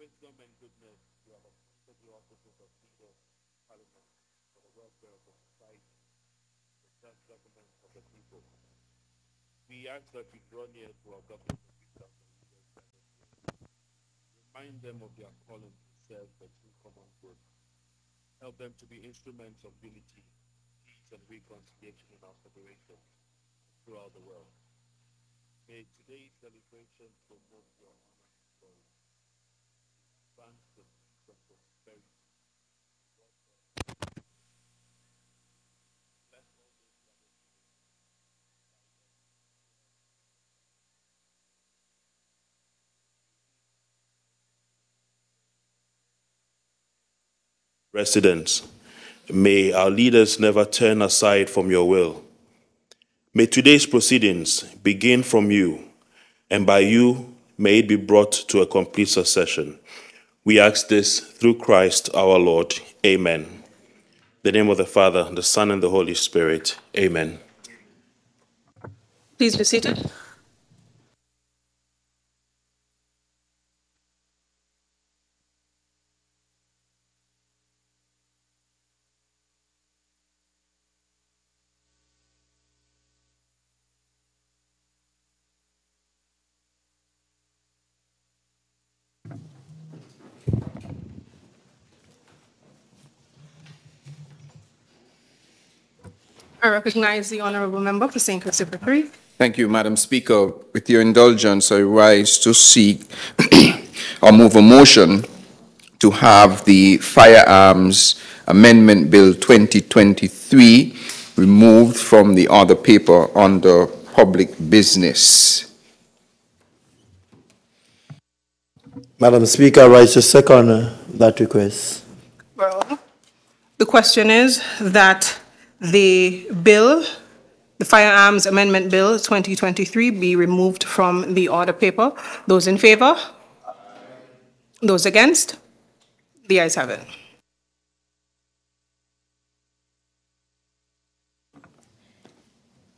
wisdom and goodness, you have the offices of parliament, for the welfare of the society, the just government of the people. We ask that you draw near to our government. Remind them of their calling to serve the true common good. Help them to be instruments of unity, peace, and reconciliation in our federation throughout the world. May today's celebration promote your honor and glory. Advance the peace and prosperity. Bless all those gathered here. Residents, may our leaders never turn aside from your will. May today's proceedings begin from you, and by you may it be brought to a complete succession. We ask this through Christ our Lord. Amen. The name of the Father, the Son, and the Holy Spirit. Amen. Please be seated. I recognize the honorable member for St. Christopher Three. Thank you, Madam Speaker. With your indulgence, I rise to seek or move a motion to have the Firearms Amendment Bill 2023 removed from the other paper under public business. Madam Speaker, I rise to second that request. Well, the question is that the bill, the Firearms Amendment Bill 2023 be removed from the order paper. Those in favor? Those against? The ayes have it.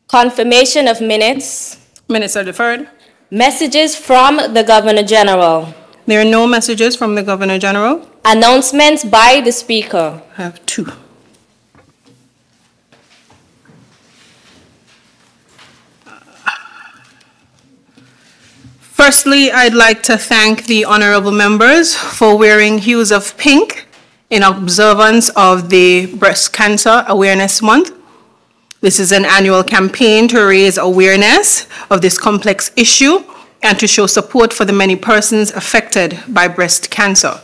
Confirmation of minutes. Minutes are deferred. Messages from the Governor General. There are no messages from the Governor General. Announcements by the Speaker. I have two. Firstly, I'd like to thank the honorable members for wearing hues of pink in observance of the Breast Cancer Awareness Month. This is an annual campaign to raise awareness of this complex issue and to show support for the many persons affected by breast cancer.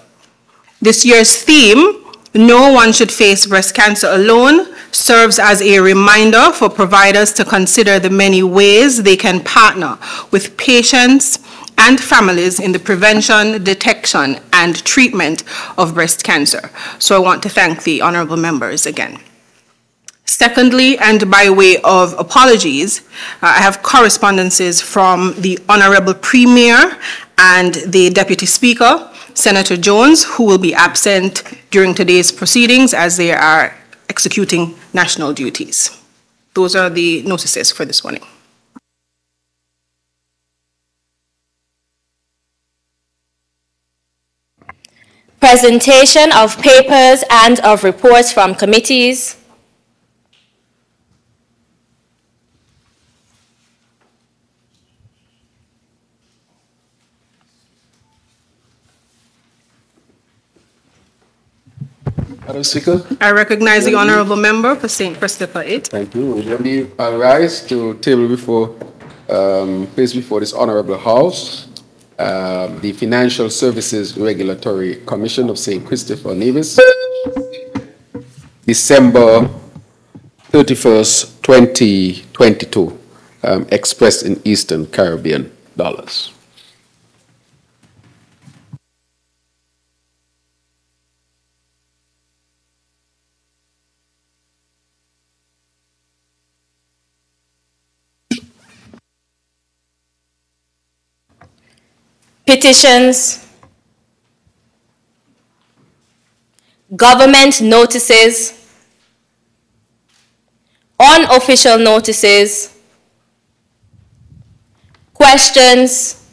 This year's theme, No One Should Face Breast Cancer Alone, serves as a reminder for providers to consider the many ways they can partner with patients and families in the prevention, detection, and treatment of breast cancer. So I want to thank the honorable members again. Secondly, and by way of apologies, uh, I have correspondences from the Honorable Premier and the Deputy Speaker, Senator Jones, who will be absent during today's proceedings as they are executing national duties. Those are the notices for this morning. Presentation of papers and of reports from committees. Madam Speaker, I recognize the honorable member for St. Christopher 8. thank you. Me arise to table before, um, place before this honorable house, um, the Financial Services Regulatory Commission of St. Christopher Nevis, December 31st, 2022, um, expressed in Eastern Caribbean dollars. Petitions. government notices, unofficial notices, questions,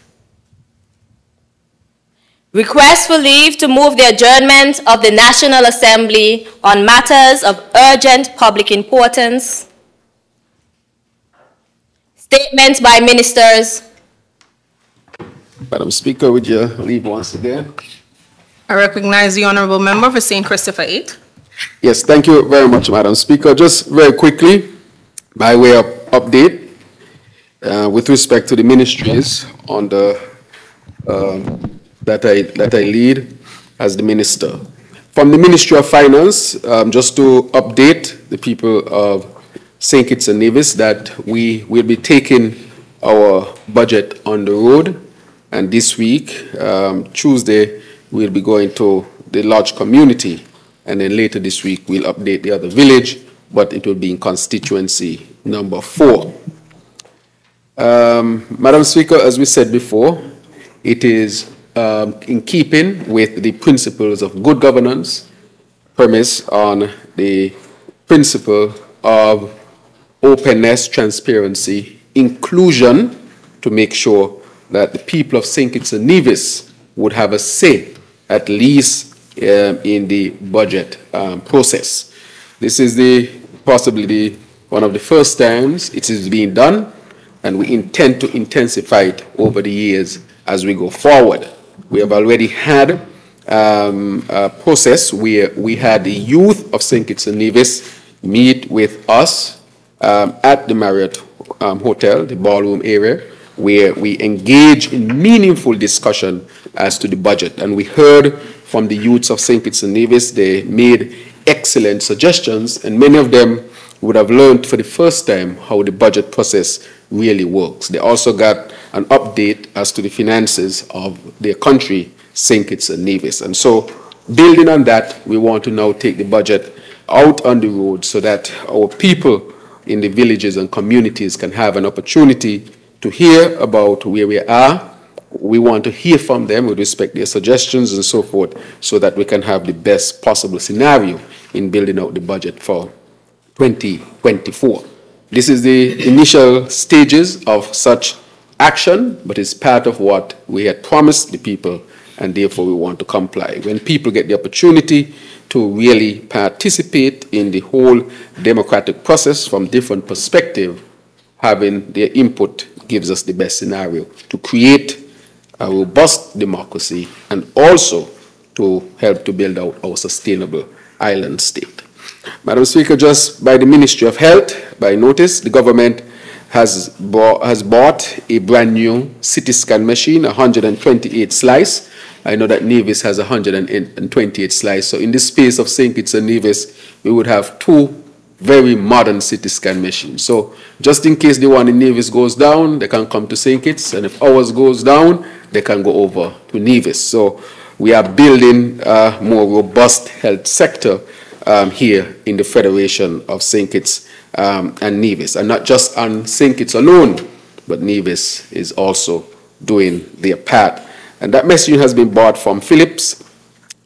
request for leave to move the adjournment of the National Assembly on matters of urgent public importance, statements by ministers, Madam Speaker, would you leave once again? I recognize the honorable member for St. Christopher 8. Yes, thank you very much, Madam Speaker. Just very quickly, by way of update, uh, with respect to the ministries on the, um, that I, that I lead as the minister. From the Ministry of Finance, um, just to update the people of St. Kitts and Nevis that we will be taking our budget on the road. And this week, um, Tuesday, we'll be going to the large community. And then later this week, we'll update the other village, but it will be in constituency number four. Um, Madam Speaker, as we said before, it is um, in keeping with the principles of good governance, premise on the principle of openness, transparency, inclusion, to make sure that the people of St. Kitts and Nevis would have a say, at least um, in the budget um, process. This is the possibly the, one of the first times it is being done, and we intend to intensify it over the years as we go forward. We have already had um, a process where we had the youth of St. Kitts and Nevis meet with us um, at the Marriott um, Hotel, the ballroom area, where we engage in meaningful discussion as to the budget. And we heard from the youths of St. Kitts and Nevis, they made excellent suggestions, and many of them would have learned for the first time how the budget process really works. They also got an update as to the finances of their country, St. Kitts and Nevis. And so, building on that, we want to now take the budget out on the road so that our people in the villages and communities can have an opportunity to hear about where we are. We want to hear from them with respect to their suggestions and so forth so that we can have the best possible scenario in building out the budget for 2024. This is the initial stages of such action, but it's part of what we had promised the people, and therefore we want to comply. When people get the opportunity to really participate in the whole democratic process from different perspectives, having their input gives us the best scenario to create a robust democracy and also to help to build out our sustainable island state. Madam Speaker, just by the Ministry of Health, by notice, the government has bought, has bought a brand new CT scan machine, 128 slice. I know that Nevis has 128 slice. So in the space of St. Kitts and Nevis, we would have two very modern CT scan machine. So just in case the one in Nevis goes down, they can come to St. Kitts. And if ours goes down, they can go over to Nevis. So we are building a more robust health sector um, here in the Federation of St. Kitts um, and Nevis. And not just on St. Kitts alone, but Nevis is also doing their part. And that machine has been bought from Philips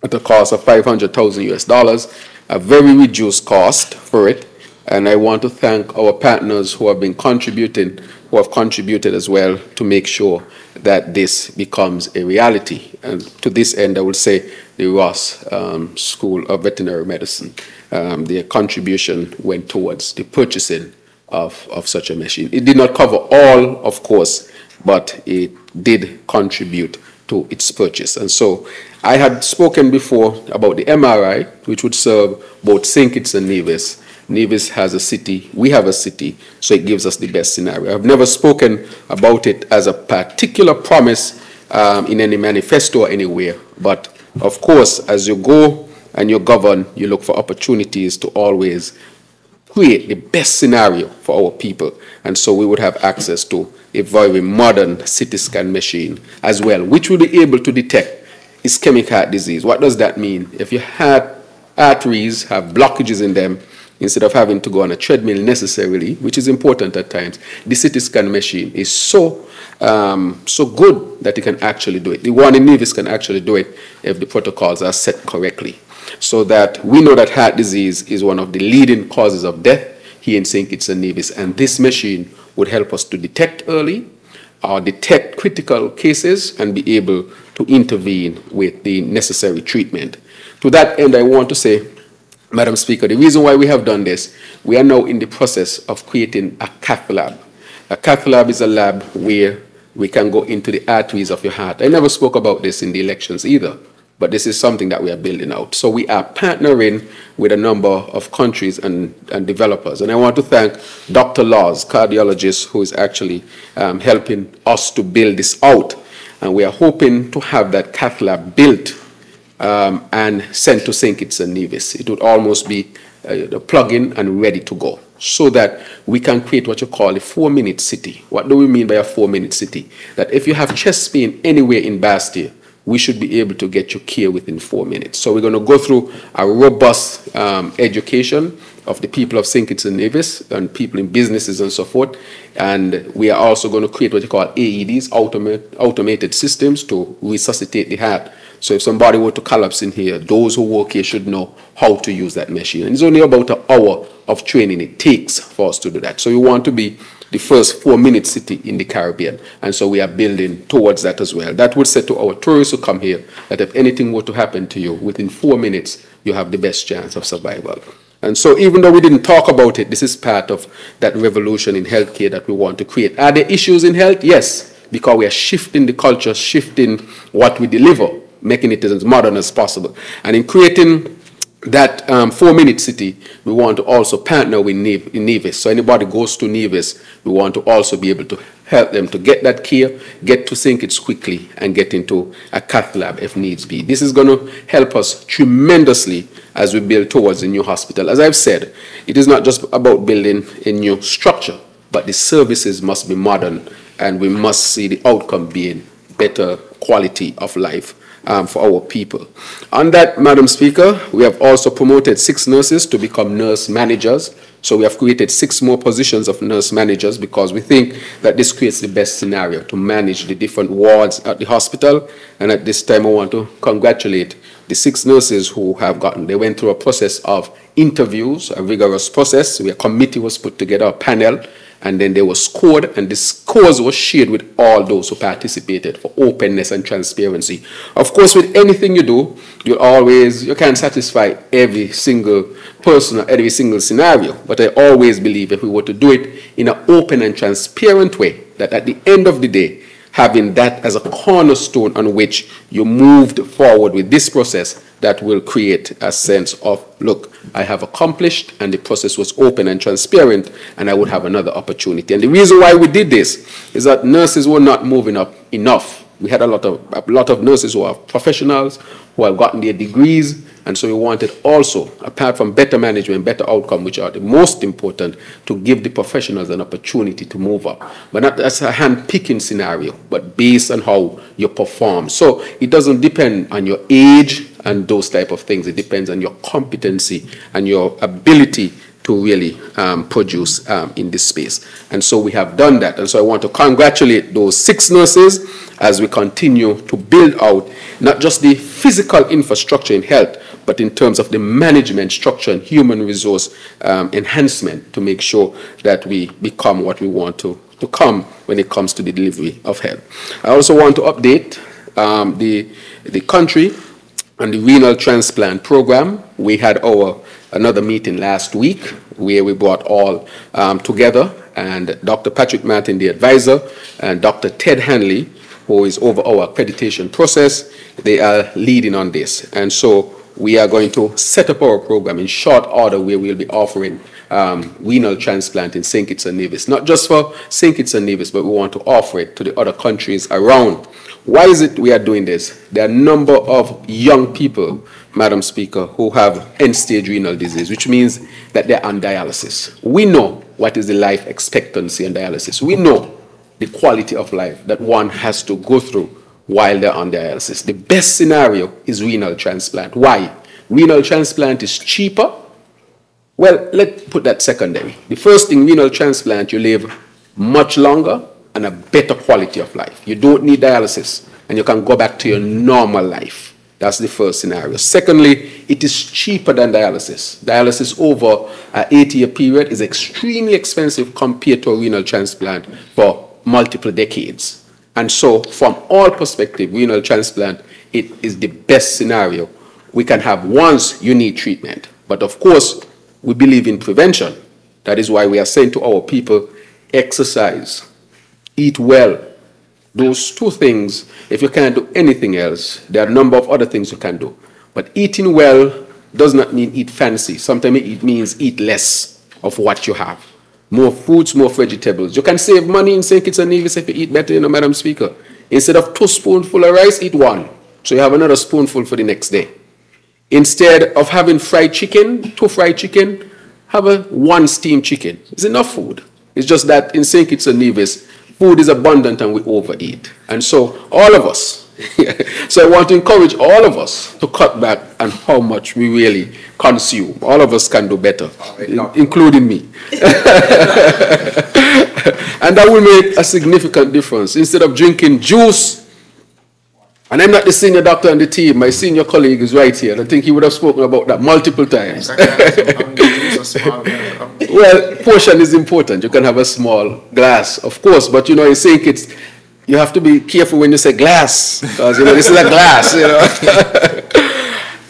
at a cost of 500,000 US dollars, a very reduced cost for it. And I want to thank our partners who have been contributing, who have contributed as well to make sure that this becomes a reality. And to this end, I will say the Ross um, School of Veterinary Medicine, um, their contribution went towards the purchasing of, of such a machine. It did not cover all, of course, but it did contribute to its purchase. And so I had spoken before about the MRI, which would serve both St. Kitts and Nevis. Nevis has a CT, we have a CT, so it gives us the best scenario. I've never spoken about it as a particular promise um, in any manifesto or anywhere, but of course, as you go and you govern, you look for opportunities to always create the best scenario for our people. And so we would have access to a very modern CT scan machine as well, which will be able to detect ischemic heart disease. What does that mean? If your heart arteries have blockages in them, instead of having to go on a treadmill necessarily, which is important at times, the CT scan machine is so um, so good that it can actually do it. The one in Nevis can actually do it if the protocols are set correctly. So that we know that heart disease is one of the leading causes of death here in St. Kitts and Nevis, and this machine would help us to detect early or detect critical cases and be able to intervene with the necessary treatment. To that end, I want to say, Madam Speaker, the reason why we have done this, we are now in the process of creating a cath lab. A cath lab is a lab where we can go into the arteries of your heart. I never spoke about this in the elections either, but this is something that we are building out. So we are partnering with a number of countries and, and developers. And I want to thank Dr. Laws, cardiologist, who is actually um, helping us to build this out. And we are hoping to have that cath lab built um, and sent to St. Kitts and Nevis. It would almost be uh, plug-in and ready to go so that we can create what you call a four-minute city. What do we mean by a four-minute city? That if you have chest pain anywhere in Basseterre, we should be able to get you care within four minutes. So we're going to go through a robust um, education of the people of St. Kitts and Nevis and people in businesses and so forth. And we are also going to create what you call AEDs, automate, automated systems to resuscitate the heart. So if somebody were to collapse in here, those who work here should know how to use that machine. And it's only about an hour of training it takes for us to do that. So we want to be the first four-minute city in the Caribbean. And so we are building towards that as well. That would say to our tourists who come here that if anything were to happen to you, within four minutes, you have the best chance of survival. And so even though we didn't talk about it, this is part of that revolution in healthcare that we want to create. Are there issues in health? Yes, because we are shifting the culture, shifting what we deliver, making it as modern as possible. And in creating that um, four-minute city, we want to also partner with Nev Nevis. So anybody goes to Nevis, we want to also be able to help them to get that care, get to St. Quickly, and get into a cath lab if needs be. This is going to help us tremendously as we build towards a new hospital. As I've said, it is not just about building a new structure, but the services must be modern, and we must see the outcome being better quality of life um, for our people. On that, Madam Speaker, we have also promoted six nurses to become nurse managers. So we have created six more positions of nurse managers because we think that this creates the best scenario to manage the different wards at the hospital. And at this time, I want to congratulate the six nurses who have gotten, they went through a process of interviews, a rigorous process where a committee was put together, a panel, and then they were scored, and the scores were shared with all those who participated for openness and transparency. Of course, with anything you do, you always you can't satisfy every single person or every single scenario. But I always believe if we were to do it in an open and transparent way, that at the end of the day, having that as a cornerstone on which you moved forward with this process that will create a sense of, look, I have accomplished and the process was open and transparent and I would have another opportunity. And the reason why we did this is that nurses were not moving up enough. We had a lot of, a lot of nurses who are professionals, who have gotten their degrees, and so we wanted also, apart from better management, better outcome, which are the most important, to give the professionals an opportunity to move up. But not as a hand-picking scenario, but based on how you perform. So it doesn't depend on your age and those type of things. It depends on your competency and your ability to really um, produce um, in this space. And so we have done that. And so I want to congratulate those six nurses as we continue to build out not just the physical infrastructure in health, but in terms of the management structure and human resource um, enhancement to make sure that we become what we want to to come when it comes to the delivery of health. I also want to update um, the, the country on the renal transplant program. We had our another meeting last week where we brought all um, together and Dr. Patrick Martin, the advisor, and Dr. Ted Hanley, who is over our accreditation process, they are leading on this. And so we are going to set up our program in short order where we'll be offering um, renal transplant in St. Kitts and Nevis. Not just for St. Kitts and Nevis, but we want to offer it to the other countries around. Why is it we are doing this? There are a number of young people, Madam Speaker, who have end-stage renal disease, which means that they're on dialysis. We know what is the life expectancy on dialysis. We know the quality of life that one has to go through while they're on dialysis. The best scenario is renal transplant. Why? Renal transplant is cheaper, Well, let's put that secondary. The first thing, renal transplant, you live much longer and a better quality of life. You don't need dialysis and you can go back to your normal life. That's the first scenario. Secondly, it is cheaper than dialysis. Dialysis over an eight-year period is extremely expensive compared to a renal transplant for multiple decades. And so, from all perspective, renal transplant, it is the best scenario we can have once you need treatment. But of course, we believe in prevention. That is why we are saying to our people, exercise, eat well. Those two things, if you can't do anything else, there are a number of other things you can do. But eating well does not mean eat fancy. Sometimes it means eat less of what you have. More fruits, more vegetables. You can save money in St. Kitts and Nevis if you eat better, you know, Madam Speaker. Instead of two spoonful of rice, eat one. So you have another spoonful for the next day. Instead of having fried chicken, two fried chicken, have a one steamed chicken. It's enough food. It's just that in St. Kitts and Nevis, food is abundant and we overeat. And so all of us, so I want to encourage all of us to cut back on how much we really consume. All of us can do better, in- including me. and that will make a significant difference. Instead of drinking juice, and I'm not the senior doctor on the team, my senior colleague is right here. and I think he would have spoken about that multiple times. Well, portion is important. You can have a small glass, of course, but you know, I think Kitts, you have to be careful when you say glass, because you know, this is a glass, you know.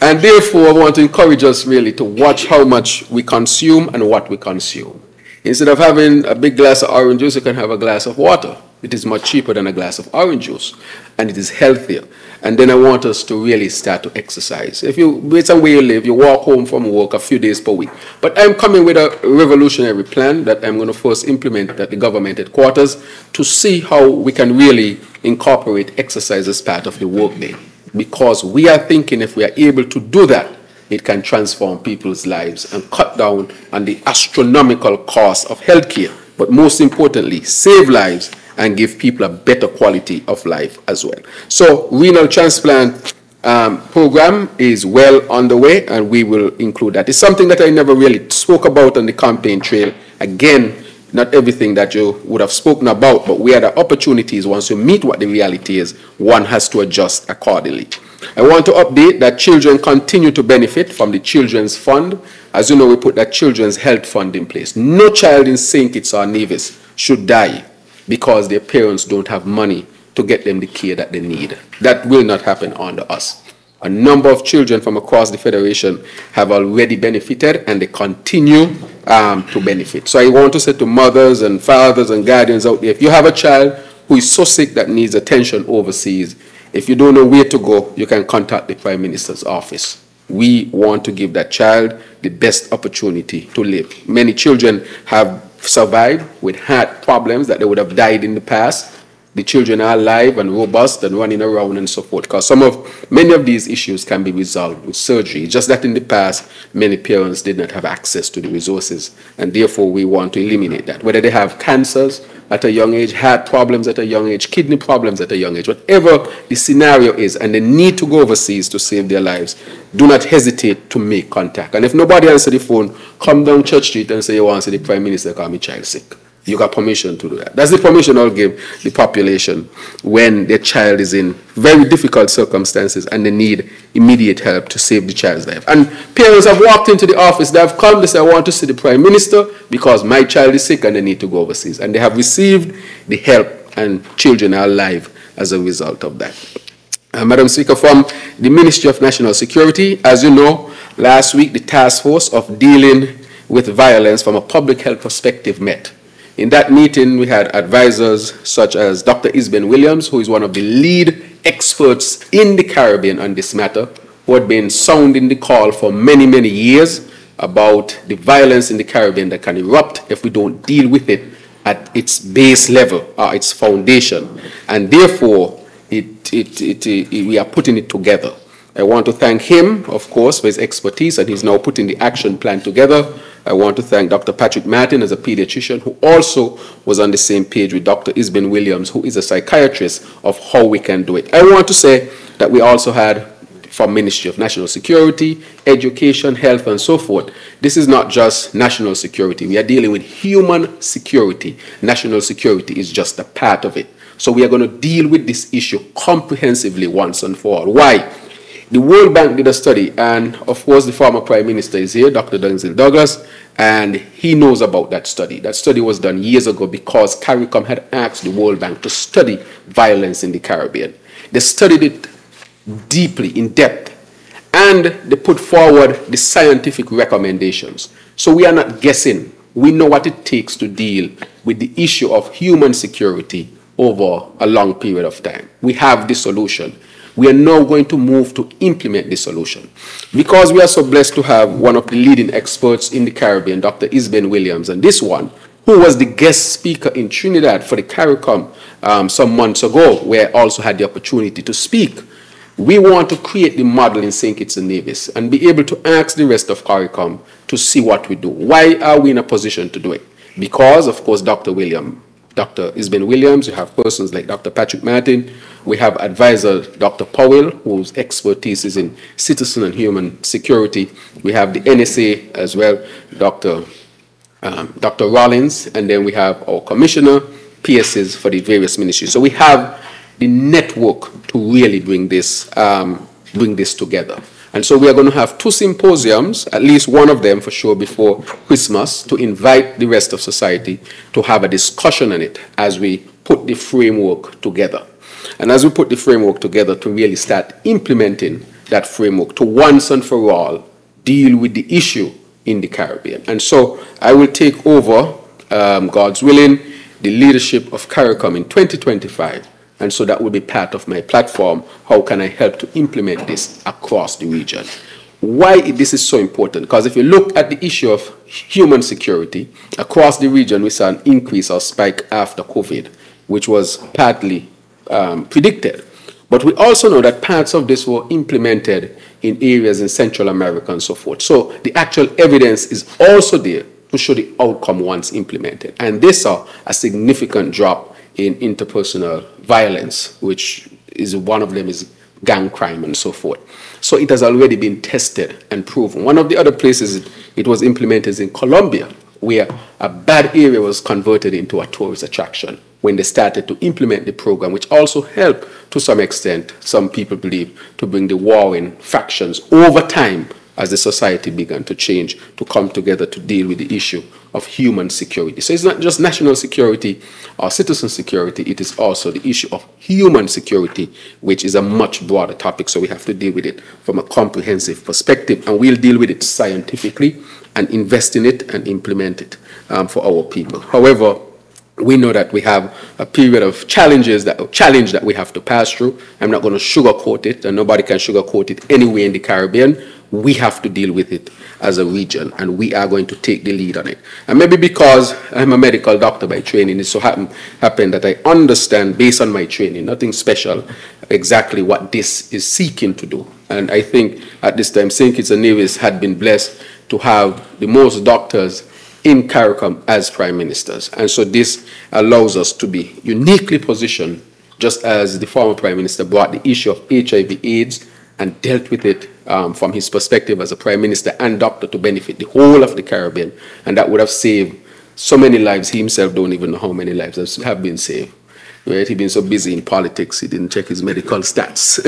and therefore, I want to encourage us really to watch how much we consume and what we consume. Instead of having a big glass of orange juice, you can have a glass of water. It is much cheaper than a glass of orange juice, and it is healthier. And then I want us to really start to exercise. If you, based on where you live, you walk home from work a few days per week. But I'm coming with a revolutionary plan that I'm going to first implement at the government headquarters to see how we can really incorporate exercise as part of the workday. Because we are thinking if we are able to do that, it can transform people's lives and cut down on the astronomical cost of healthcare. But most importantly, save lives and give people a better quality of life as well. So renal transplant um, program is well on the way and we will include that. It's something that I never really spoke about on the campaign trail. Again, not everything that you would have spoken about, but where the opportunities, once you meet what the reality is, one has to adjust accordingly. I want to update that children continue to benefit from the Children's Fund. As you know, we put that Children's Health Fund in place. No child in St. Kitts or Nevis should die because their parents don't have money to get them the care that they need. That will not happen under us. A number of children from across the Federation have already benefited and they continue um, to benefit. So I want to say to mothers and fathers and guardians out there, if you have a child who is so sick that needs attention overseas, if you don't know where to go, you can contact the Prime Minister's office. We want to give that child the best opportunity to live. Many children have survived with heart problems that they would have died in the past. The children are alive and robust and running around and so forth. Because some of many of these issues can be resolved with surgery. Just that in the past, many parents did not have access to the resources, and therefore we want to eliminate that. Whether they have cancers at a young age, heart problems at a young age, kidney problems at a young age, whatever the scenario is, and they need to go overseas to save their lives, do not hesitate to make contact. And if nobody answer the phone, come down Church Street and say you want to see the Prime Minister call me child sick. You got permission to do that. That's the permission I'll give the population when their child is in very difficult circumstances and they need immediate help to save the child's life. And parents have walked into the office, they have come, they say, I want to see the Prime Minister because my child is sick and they need to go overseas. And they have received the help and children are alive as a result of that. Uh, Madam Speaker, from the Ministry of National Security, as you know, last week the task force of dealing with violence from a public health perspective met. In that meeting, we had advisors such as Dr. Isben Williams, who is one of the lead experts in the Caribbean on this matter, who had been sounding the call for many, many years about the violence in the Caribbean that can erupt if we don't deal with it at its base level, or its foundation. And therefore, it, it, it, it, we are putting it together. I want to thank him, of course, for his expertise, and he's now putting the action plan together. I want to thank Dr. Patrick Martin as a pediatrician who also was on the same page with Dr. Isben Williams, who is a psychiatrist, of how we can do it. I want to say that we also had from Ministry of National Security, Education, Health, and so forth. This is not just national security. We are dealing with human security. National security is just a part of it. So we are going to deal with this issue comprehensively once and for all. Why? The World Bank did a study, and of course, the former Prime Minister is here, Dr. Denzil Douglas, and he knows about that study. That study was done years ago because CARICOM had asked the World Bank to study violence in the Caribbean. They studied it deeply, in depth, and they put forward the scientific recommendations. So we are not guessing. We know what it takes to deal with the issue of human security over a long period of time. We have the solution. We are now going to move to implement the solution. Because we are so blessed to have one of the leading experts in the Caribbean, Dr. Isben Williams, and this one, who was the guest speaker in Trinidad for the CARICOM um, some months ago, where I also had the opportunity to speak. We want to create the model in St. Kitts and Nevis and be able to ask the rest of CARICOM to see what we do. Why are we in a position to do it? Because, of course, Dr. William, Dr. Isben Williams, you have persons like Dr. Patrick Martin, we have advisor Dr. Powell, whose expertise is in citizen and human security. We have the NSA as well, Dr. Um, Dr. Rollins, and then we have our commissioner, PSs for the various ministries. So we have the network to really bring this, um, bring this together. And so we are going to have two symposiums, at least one of them for sure before Christmas, to invite the rest of society to have a discussion on it as we put the framework together. And as we put the framework together to really start implementing that framework to once and for all deal with the issue in the Caribbean. And so I will take over, um, God's willing, the leadership of CARICOM in 2025. And so that will be part of my platform. How can I help to implement this across the region? Why this is so important? Because if you look at the issue of human security across the region, we saw an increase or spike after COVID, which was partly um, predicted. But we also know that parts of this were implemented in areas in Central America and so forth. So the actual evidence is also there to show the outcome once implemented. And they saw a significant drop in interpersonal violence, which is one of them is gang crime and so forth. So it has already been tested and proven. One of the other places it was implemented is in Colombia, where a bad area was converted into a tourist attraction when they started to implement the program, which also helped to some extent, some people believe, to bring the warring factions over time as the society began to change to come together to deal with the issue of human security. So it's not just national security or citizen security, it is also the issue of human security, which is a much broader topic. So we have to deal with it from a comprehensive perspective, and we'll deal with it scientifically and invest in it and implement it um, for our people. However, we know that we have a period of challenges that challenge that we have to pass through. I'm not going to sugarcoat it, and nobody can sugarcoat it anywhere in the Caribbean. We have to deal with it as a region, and we are going to take the lead on it. And maybe because I'm a medical doctor by training, it so happen, happen that I understand, based on my training, nothing special, exactly what this is seeking to do. And I think at this time, St. Kitts and Nevis had been blessed to have the most doctors in CARICOM as prime ministers. And so this allows us to be uniquely positioned, just as the former prime minister brought the issue of HIV AIDS and dealt with it um, from his perspective as a prime minister and doctor to benefit the whole of the Caribbean. And that would have saved so many lives. He himself don't even know how many lives have been saved. Right? He'd been so busy in politics, he didn't check his medical stats.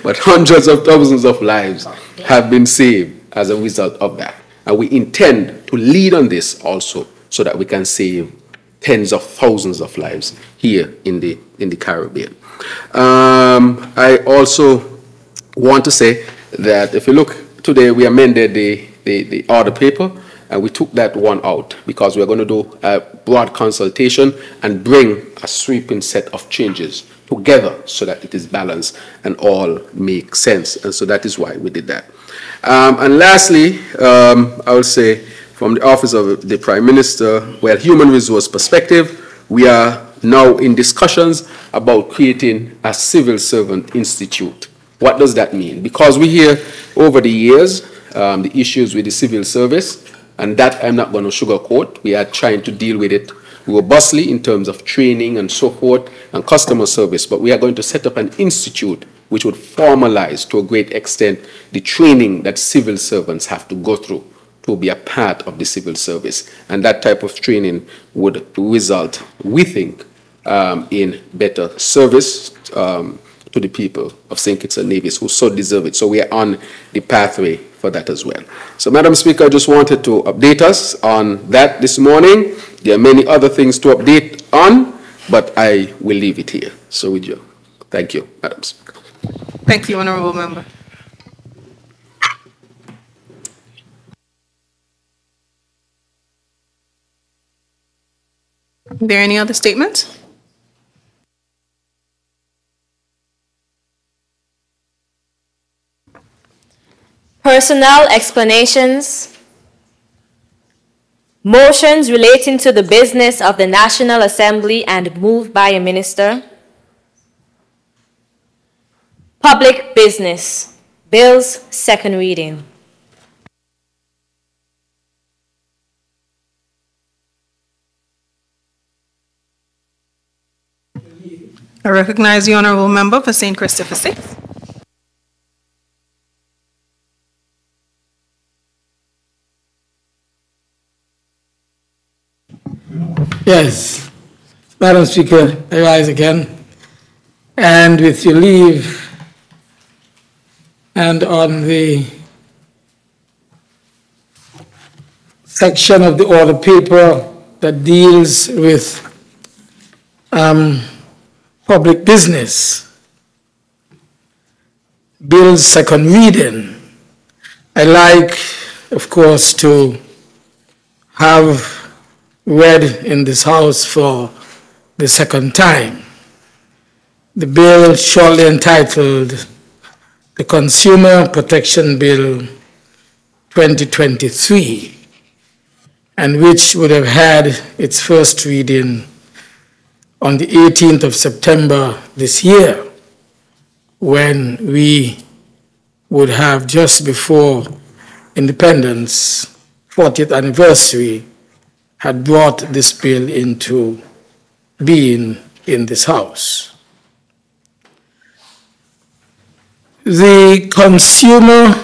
but hundreds of thousands of lives have been saved as a result of that. And we intend to lead on this also so that we can save tens of thousands of lives here in the, in the Caribbean. Um, I also want to say that if you look today, we amended the, the, the order paper and we took that one out because we're going to do a broad consultation and bring a sweeping set of changes together so that it is balanced and all make sense. And so that is why we did that. Um, and lastly, um, I will say from the Office of the Prime Minister, well, human resource perspective, we are now in discussions about creating a civil servant institute. What does that mean? Because we hear over the years um, the issues with the civil service, and that I'm not going to sugarcoat. We are trying to deal with it robustly in terms of training and so forth and customer service, but we are going to set up an institute which would formalize to a great extent the training that civil servants have to go through to be a part of the civil service. And that type of training would result, we think, um, in better service um, to the people of St. Kitts and Nevis who so deserve it. So we are on the pathway for that as well. So, Madam Speaker, I just wanted to update us on that this morning. There are many other things to update on, but I will leave it here. So, with you, thank you, Madam Speaker. Thank you, Honorable Member. Are there any other statements? Personnel explanations. Motions relating to the business of the National Assembly and moved by a minister. Public business. Bills, second reading. I recognize the Honorable Member for St. Christopher Sixth. Yes. Madam Speaker, I rise again. And with your leave, and on the section of the order paper that deals with um, public business, Bill's second reading, I like, of course, to have read in this House for the second time. The bill shortly entitled the Consumer Protection Bill 2023, and which would have had its first reading on the 18th of September this year, when we would have just before independence, 40th anniversary, had brought this bill into being in this House. The Consumer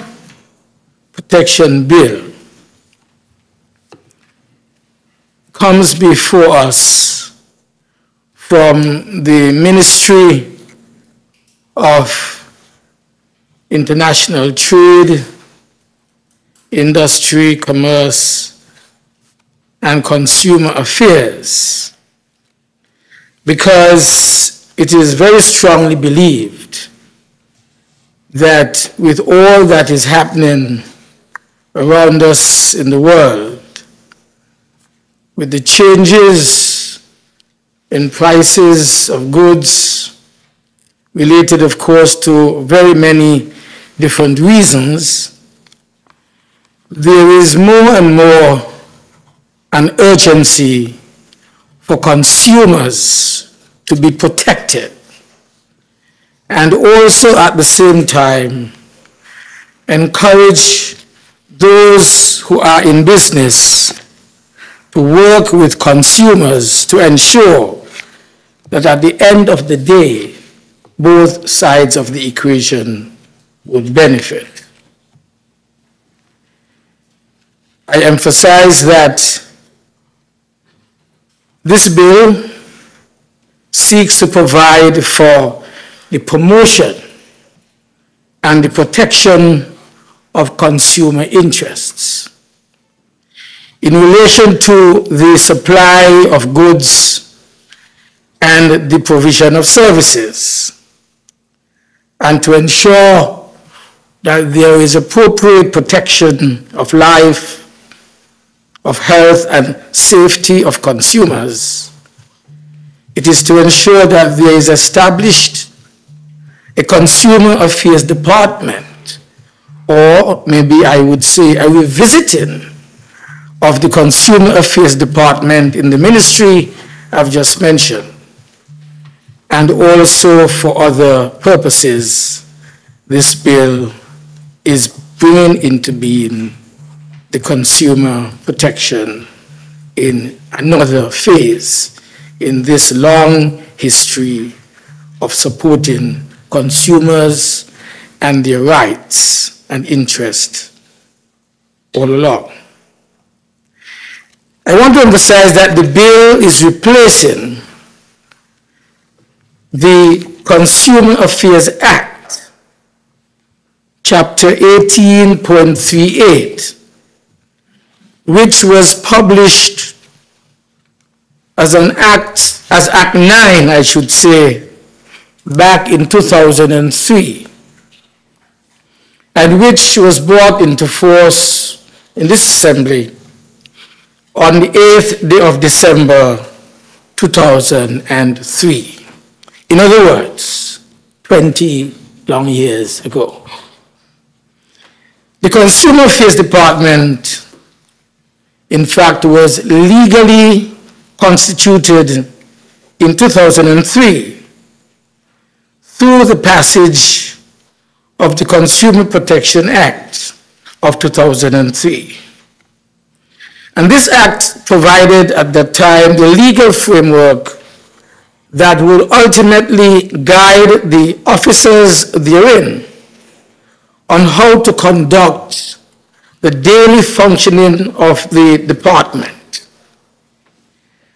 Protection Bill comes before us from the Ministry of International Trade, Industry, Commerce, and Consumer Affairs. Because it is very strongly believed that with all that is happening around us in the world, with the changes in prices of goods related, of course, to very many different reasons, there is more and more an urgency for consumers to be protected and also at the same time encourage those who are in business to work with consumers to ensure that at the end of the day, both sides of the equation would benefit. I emphasize that this bill seeks to provide for the promotion and the protection of consumer interests. In relation to the supply of goods and the provision of services, and to ensure that there is appropriate protection of life of health and safety of consumers. It is to ensure that there is established a consumer affairs department, or maybe I would say a revisiting of the consumer affairs department in the ministry I've just mentioned, and also for other purposes, this bill is bringing into being the consumer protection in another phase in this long history of supporting consumers and their rights and interests all along. I want to emphasize that the bill is replacing the Consumer Affairs Act, Chapter 18.38, which was published as an act, as Act 9, I should say, back in 2003, and which was brought into force in this assembly on the 8th day of December 2003. In other words, 20 long years ago. The Consumer Affairs Department, in fact, was legally constituted in 2003 through the passage of the Consumer Protection Act of 2003. And this act provided at that time the legal framework that would ultimately guide the officers therein on how to conduct the daily functioning of the department.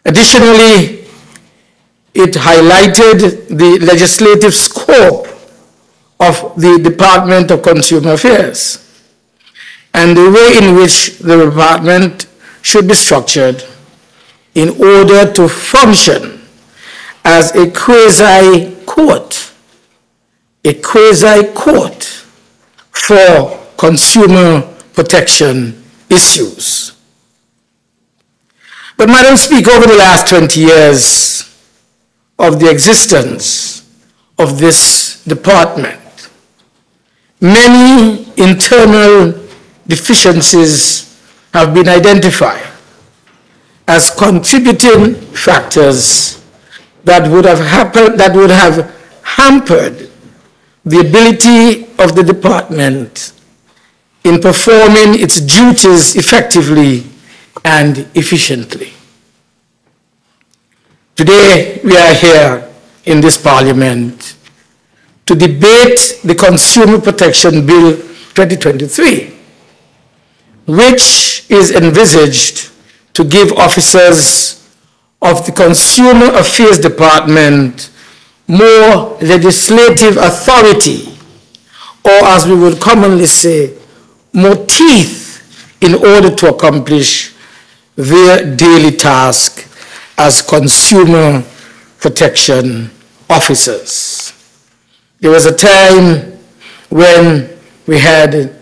Additionally, it highlighted the legislative scope of the Department of Consumer Affairs and the way in which the department should be structured in order to function as a quasi court, a quasi court for consumer protection issues. But, Madam Speaker, over the last 20 years of the existence of this department, many internal deficiencies have been identified as contributing factors that would have happened, that would have hampered the ability of the department in performing its duties effectively and efficiently. Today, we are here in this parliament to debate the Consumer Protection Bill 2023, which is envisaged to give officers of the Consumer Affairs Department more legislative authority, or as we would commonly say, teeth in order to accomplish their daily task as consumer protection officers. There was a time when we had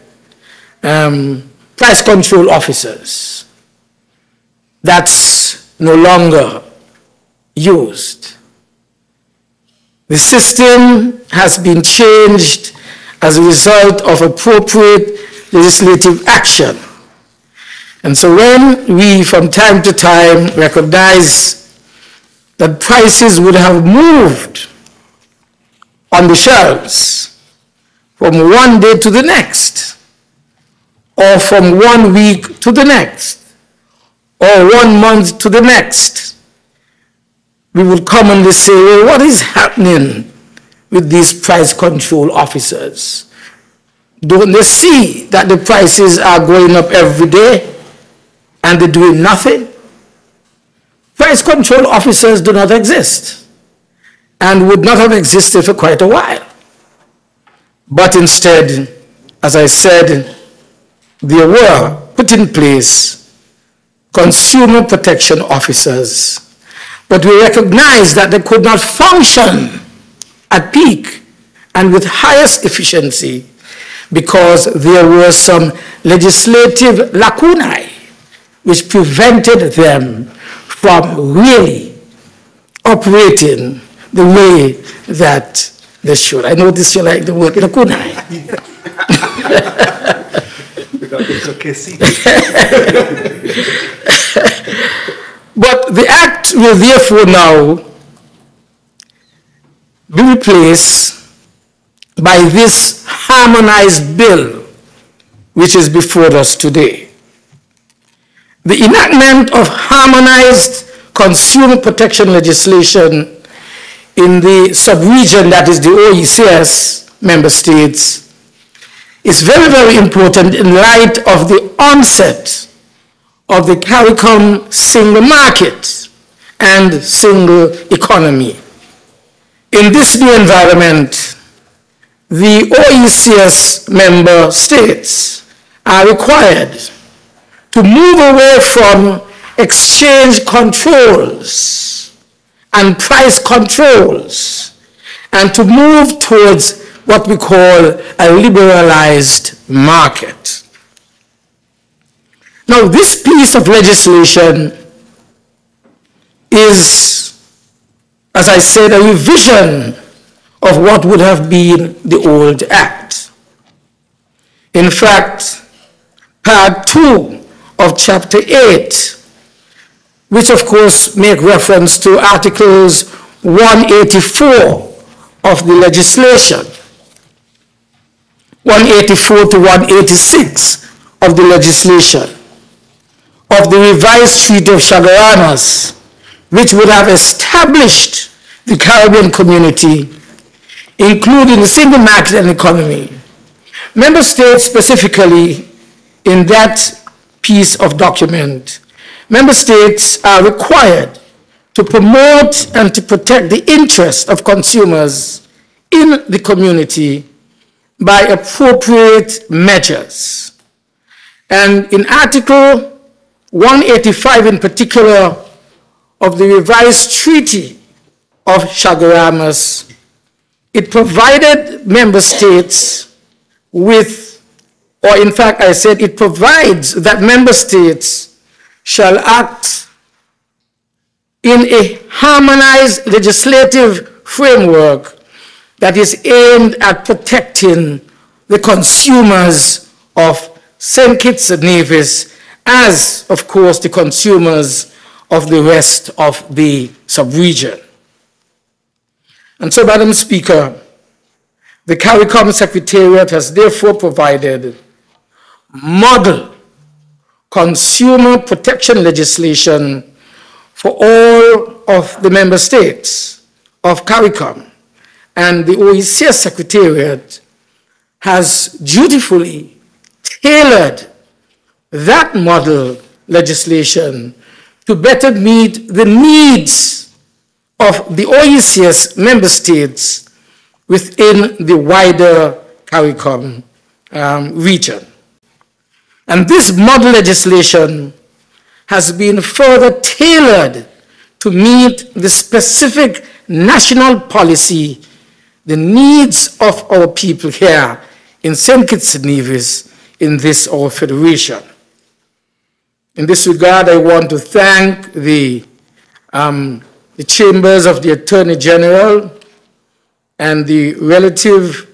um, price control officers. That's no longer used. The system has been changed as a result of appropriate legislative action. And so when we from time to time recognize that prices would have moved on the shelves from one day to the next, or from one week to the next, or one month to the next, we would commonly say, well, what is happening with these price control officers? Don't they see that the prices are going up every day and they're doing nothing? Price control officers do not exist and would not have existed for quite a while. But instead, as I said, there were put in place consumer protection officers but we recognize that they could not function at peak and with highest efficiency because there were some legislative lacunae which prevented them from really operating the way that they should. I know this you like the word lacunae. But the act will therefore now be replaced by this harmonized bill which is before us today. The enactment of harmonized consumer protection legislation in the sub-region that is the OECS member states is very, very important in light of the onset of the CARICOM single market and single economy. In this new environment, the OECS member states are required to move away from exchange controls and price controls and to move towards what we call a liberalized market. Now, this piece of legislation is, as I said, a revision of what would have been the old act. In fact, part two of chapter 8, which of course make reference to articles 184 of the legislation, 184 to 186 of the legislation, of the revised Treaty of Chaguaramas, which would have established the Caribbean community, including the single market and economy. Member states specifically in that piece of document, member states are required to promote and to protect the interests of consumers in the community by appropriate measures. And in Article 185 in particular of the revised Treaty of Chaguaramas, it provided member states with, or in fact, I said it provides that member states shall act in a harmonized legislative framework that is aimed at protecting the consumers of St. Kitts and Nevis as, of course, the consumers of the rest of the sub-region. And so, Madam Speaker, the CARICOM Secretariat has therefore provided model consumer protection legislation for all of the member states of CARICOM. And the OECS Secretariat has dutifully tailored that model legislation to better meet the needs of the OECS member states within the wider CARICOM um, region. And this model legislation has been further tailored to meet the specific national policy, the needs of our people here in St. Kitts and Nevis in this our federation. In this regard, I want to thank the, um, the chambers of the Attorney General and the relative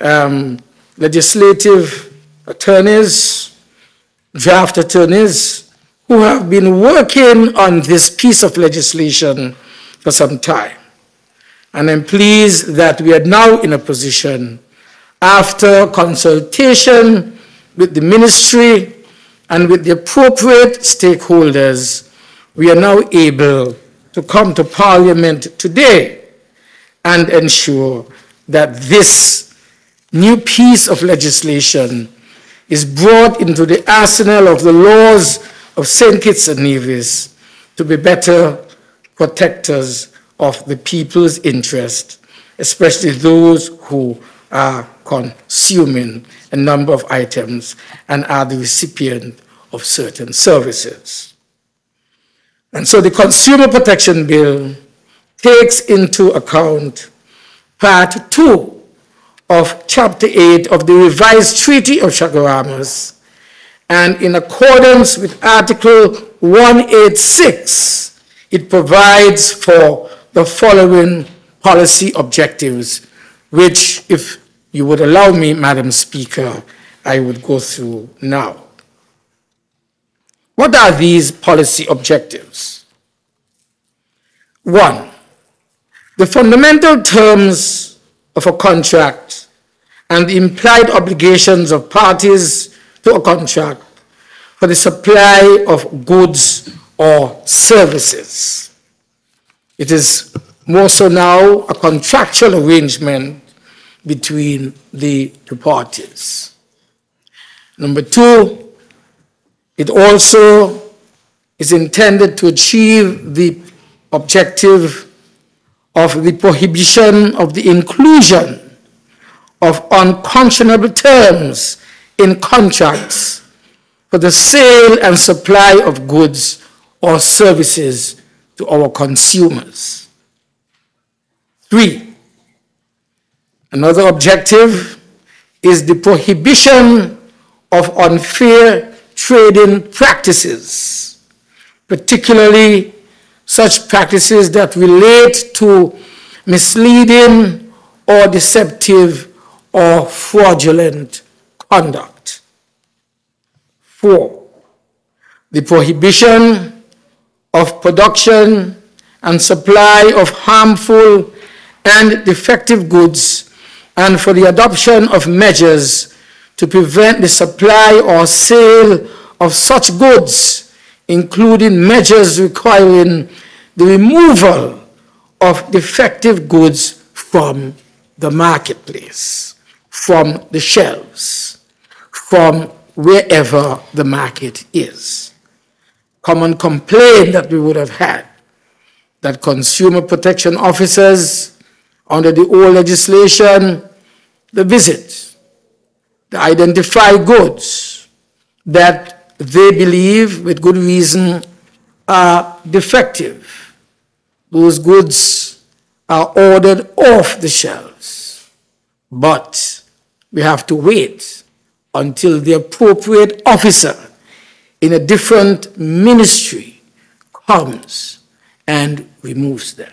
um, legislative attorneys, draft attorneys, who have been working on this piece of legislation for some time. And I'm pleased that we are now in a position, after consultation with the ministry and with the appropriate stakeholders, we are now able to come to Parliament today and ensure that this new piece of legislation is brought into the arsenal of the laws of St. Kitts and Nevis to be better protectors of the people's interest, especially those who are consuming a number of items and are the recipient of certain services. And so the Consumer Protection Bill takes into account Part 2 of Chapter 8 of the revised Treaty of Chaguaramas, and in accordance with Article 186, it provides for the following policy objectives, which, if you would allow me, Madam Speaker, I would go through now. What are these policy objectives? One, the fundamental terms of a contract and the implied obligations of parties to a contract for the supply of goods or services. It is more so now a contractual arrangement between the two parties. Number two, it also is intended to achieve the objective of the prohibition of the inclusion of unconscionable terms in contracts for the sale and supply of goods or services to our consumers. Three, another objective is the prohibition of unfair trading practices, particularly such practices that relate to misleading or deceptive or fraudulent conduct. Four, the prohibition of production and supply of harmful and defective goods and for the adoption of measures to prevent the supply or sale of such goods, including measures requiring the removal of defective goods from the marketplace, from the shelves, from wherever the market is. Common complaint that we would have had that consumer protection officers under the old legislation, the visit, identify goods that they believe with good reason are defective. Those goods are ordered off the shelves. But we have to wait until the appropriate officer in a different ministry comes and removes them.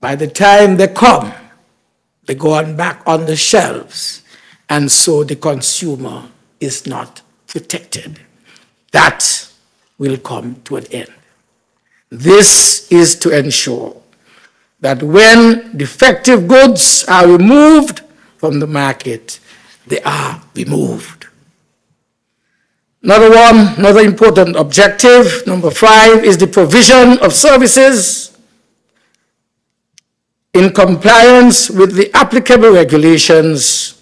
By the time they come, they go on back on the shelves, and so the consumer is not protected. That will come to an end. This is to ensure that when defective goods are removed from the market, they are removed. Another one, another important objective, number five, is the provision of services in compliance with the applicable regulations,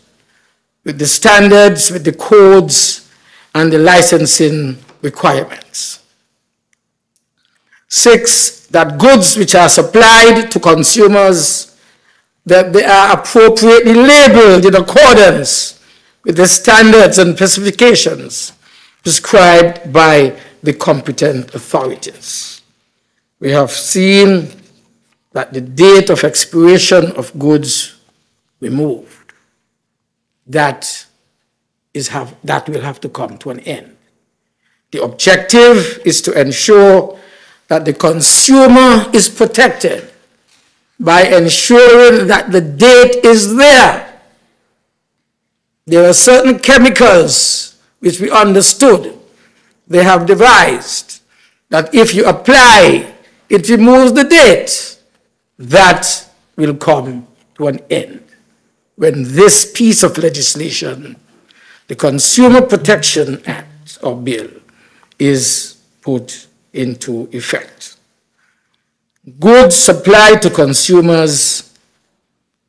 with the standards, with the codes, and the licensing requirements. Six, that goods which are supplied to consumers, that they are appropriately labeled in accordance with the standards and specifications prescribed by the competent authorities. We have seen that the date of expiration of goods removed, that, is have, that will have to come to an end. The objective is to ensure that the consumer is protected by ensuring that the date is there. There are certain chemicals which we understood they have devised that if you apply, it removes the date. That will come to an end when this piece of legislation, the Consumer Protection Act or bill, is put into effect. Goods supplied to consumers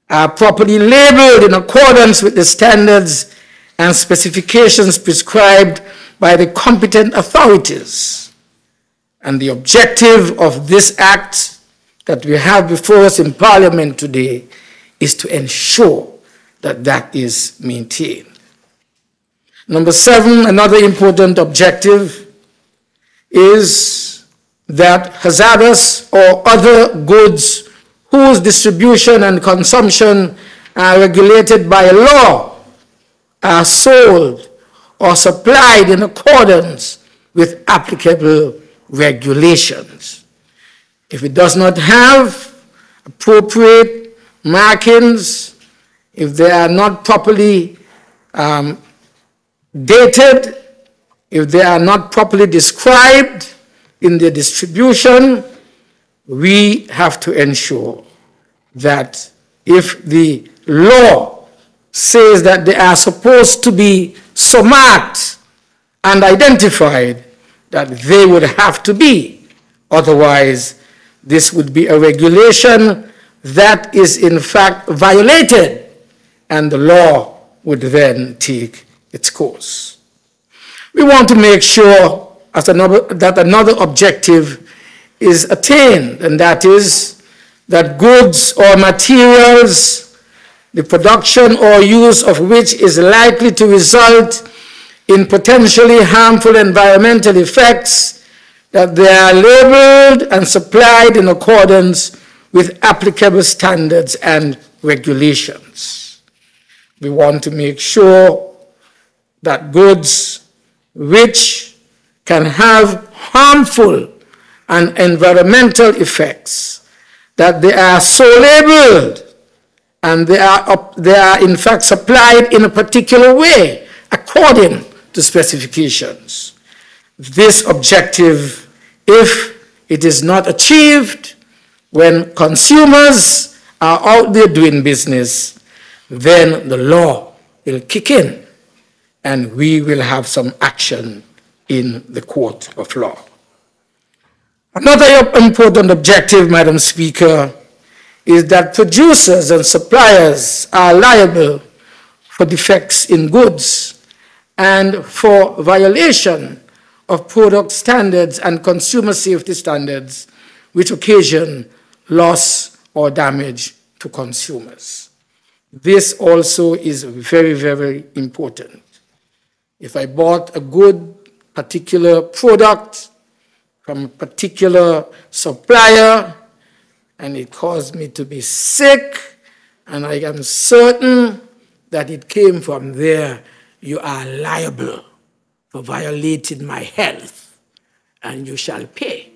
are properly labeled in accordance with the standards and specifications prescribed by the competent authorities. And the objective of this act that we have before us in Parliament today is to ensure that that is maintained. Number seven, another important objective is that hazardous or other goods whose distribution and consumption are regulated by law are sold or supplied in accordance with applicable regulations. If it does not have appropriate markings, if they are not properly um, dated, if they are not properly described in their distribution, we have to ensure that if the law says that they are supposed to be so marked and identified, that they would have to be. Otherwise, this would be a regulation that is in fact violated, and the law would then take its course. We want to make sure another, that another objective is attained, and that is that goods or materials, the production or use of which is likely to result in potentially harmful environmental effects, that they are labeled and supplied in accordance with applicable standards and regulations. We want to make sure that goods which can have harmful and environmental effects, that they are so labeled and they are, they are in fact supplied in a particular way according to specifications. This objective, if it is not achieved when consumers are out there doing business, then the law will kick in and we will have some action in the court of law. Another important objective, Madam Speaker, is that producers and suppliers are liable for defects in goods and for violation of product standards and consumer safety standards, which occasion loss or damage to consumers. This also is very, very important. If I bought a good particular product from a particular supplier and it caused me to be sick, and I am certain that it came from there, you are liable for violating my health, and you shall pay.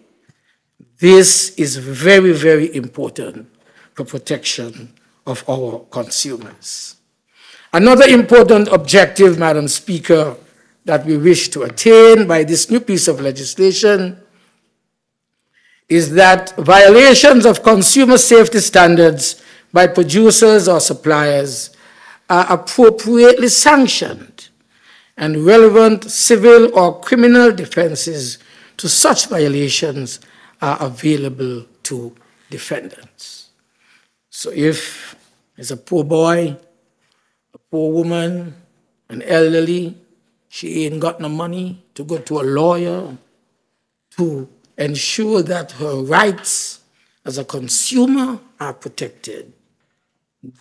This is very, very important for protection of our consumers. Another important objective, Madam Speaker, that we wish to attain by this new piece of legislation is that violations of consumer safety standards by producers or suppliers are appropriately sanctioned and relevant civil or criminal defenses to such violations are available to defendants. So if there's a poor boy, a poor woman, an elderly, she ain't got no money to go to a lawyer to ensure that her rights as a consumer are protected.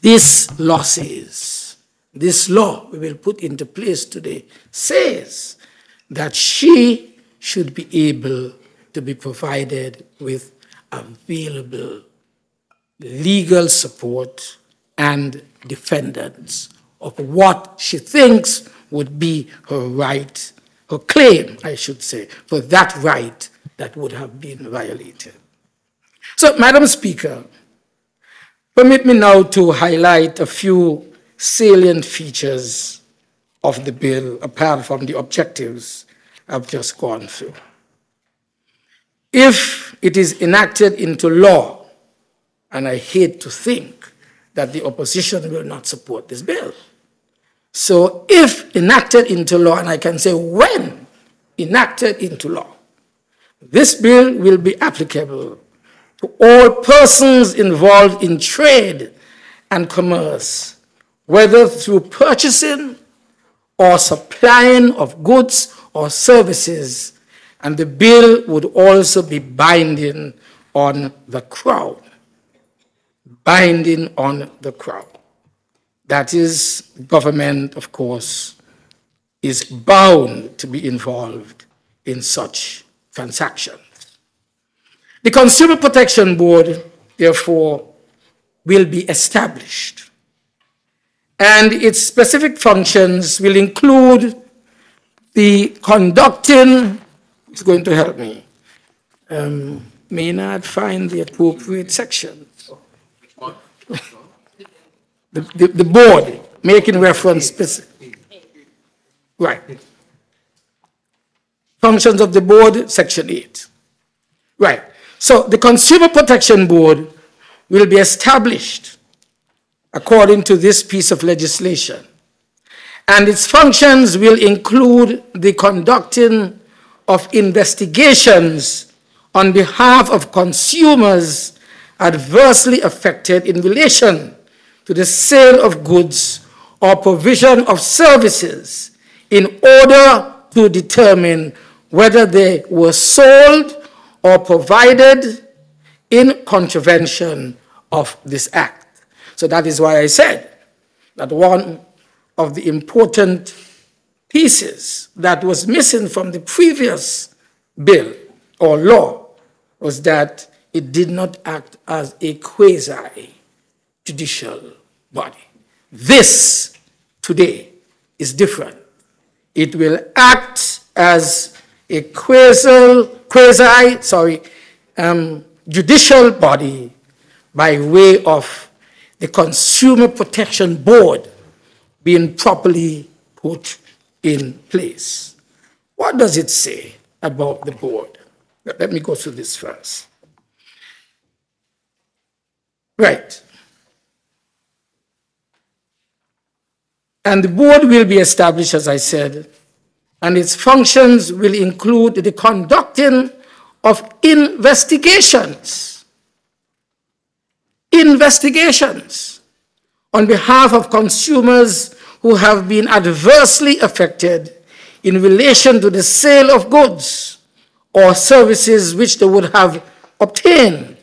This law says, this law we will put into place today says that she should be able to be provided with available legal support and defendants of what she thinks would be her right, her claim, I should say, for that right that would have been violated. So, Madam Speaker, permit me now to highlight a few salient features of the bill apart from the objectives I've just gone through. If it is enacted into law, and I hate to think that the opposition will not support this bill. So if enacted into law, and I can say when enacted into law, this bill will be applicable to all persons involved in trade and commerce, whether through purchasing or supplying of goods or services, and the bill would also be binding on the Crown. Binding on the Crown. That is, government, of course, is bound to be involved in such transactions. The Consumer Protection Board, therefore, will be established. And its specific functions will include the conducting, it's going to help me, um, may not find the appropriate section. The, the, the board making reference specific. Right. Functions of the board, section 8. Right. So the Consumer Protection Board will be established according to this piece of legislation. And its functions will include the conducting of investigations on behalf of consumers adversely affected in relation to the sale of goods or provision of services in order to determine whether they were sold or provided in contravention of this act. So that is why I said that one of the important pieces that was missing from the previous bill or law was that it did not act as a quasi judicial body. This today is different. It will act as a quasi, quasi sorry, um, judicial body by way of the Consumer Protection Board being properly put in place. What does it say about the board? Let me go through this first. Right. And the board will be established, as I said, and its functions will include the conducting of investigations. Investigations on behalf of consumers who have been adversely affected in relation to the sale of goods or services which they would have obtained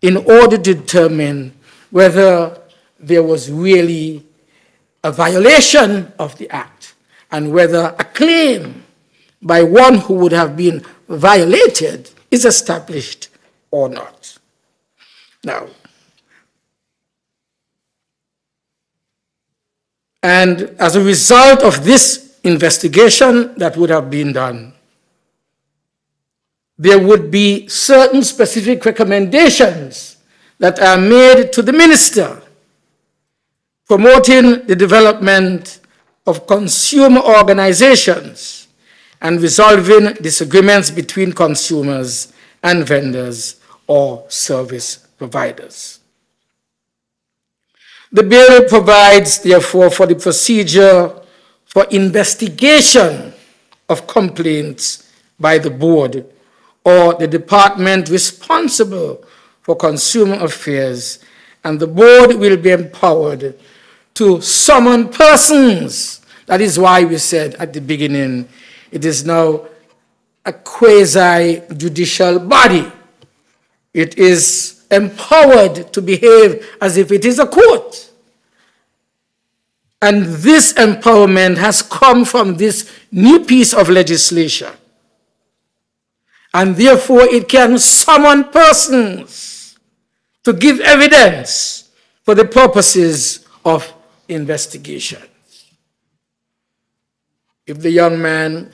in order to determine whether there was really a violation of the act and whether a claim by one who would have been violated is established or not. Now, and as a result of this investigation that would have been done, there would be certain specific recommendations that are made to the minister promoting the development of consumer organizations and resolving disagreements between consumers and vendors or service providers. The bill provides, therefore, for the procedure for investigation of complaints by the board or the department responsible for consumer affairs, and the board will be empowered to summon persons. That is why we said at the beginning it is now a quasi judicial body. It is empowered to behave as if it is a court. And this empowerment has come from this new piece of legislation and therefore it can summon persons to give evidence for the purposes of investigation. If the young man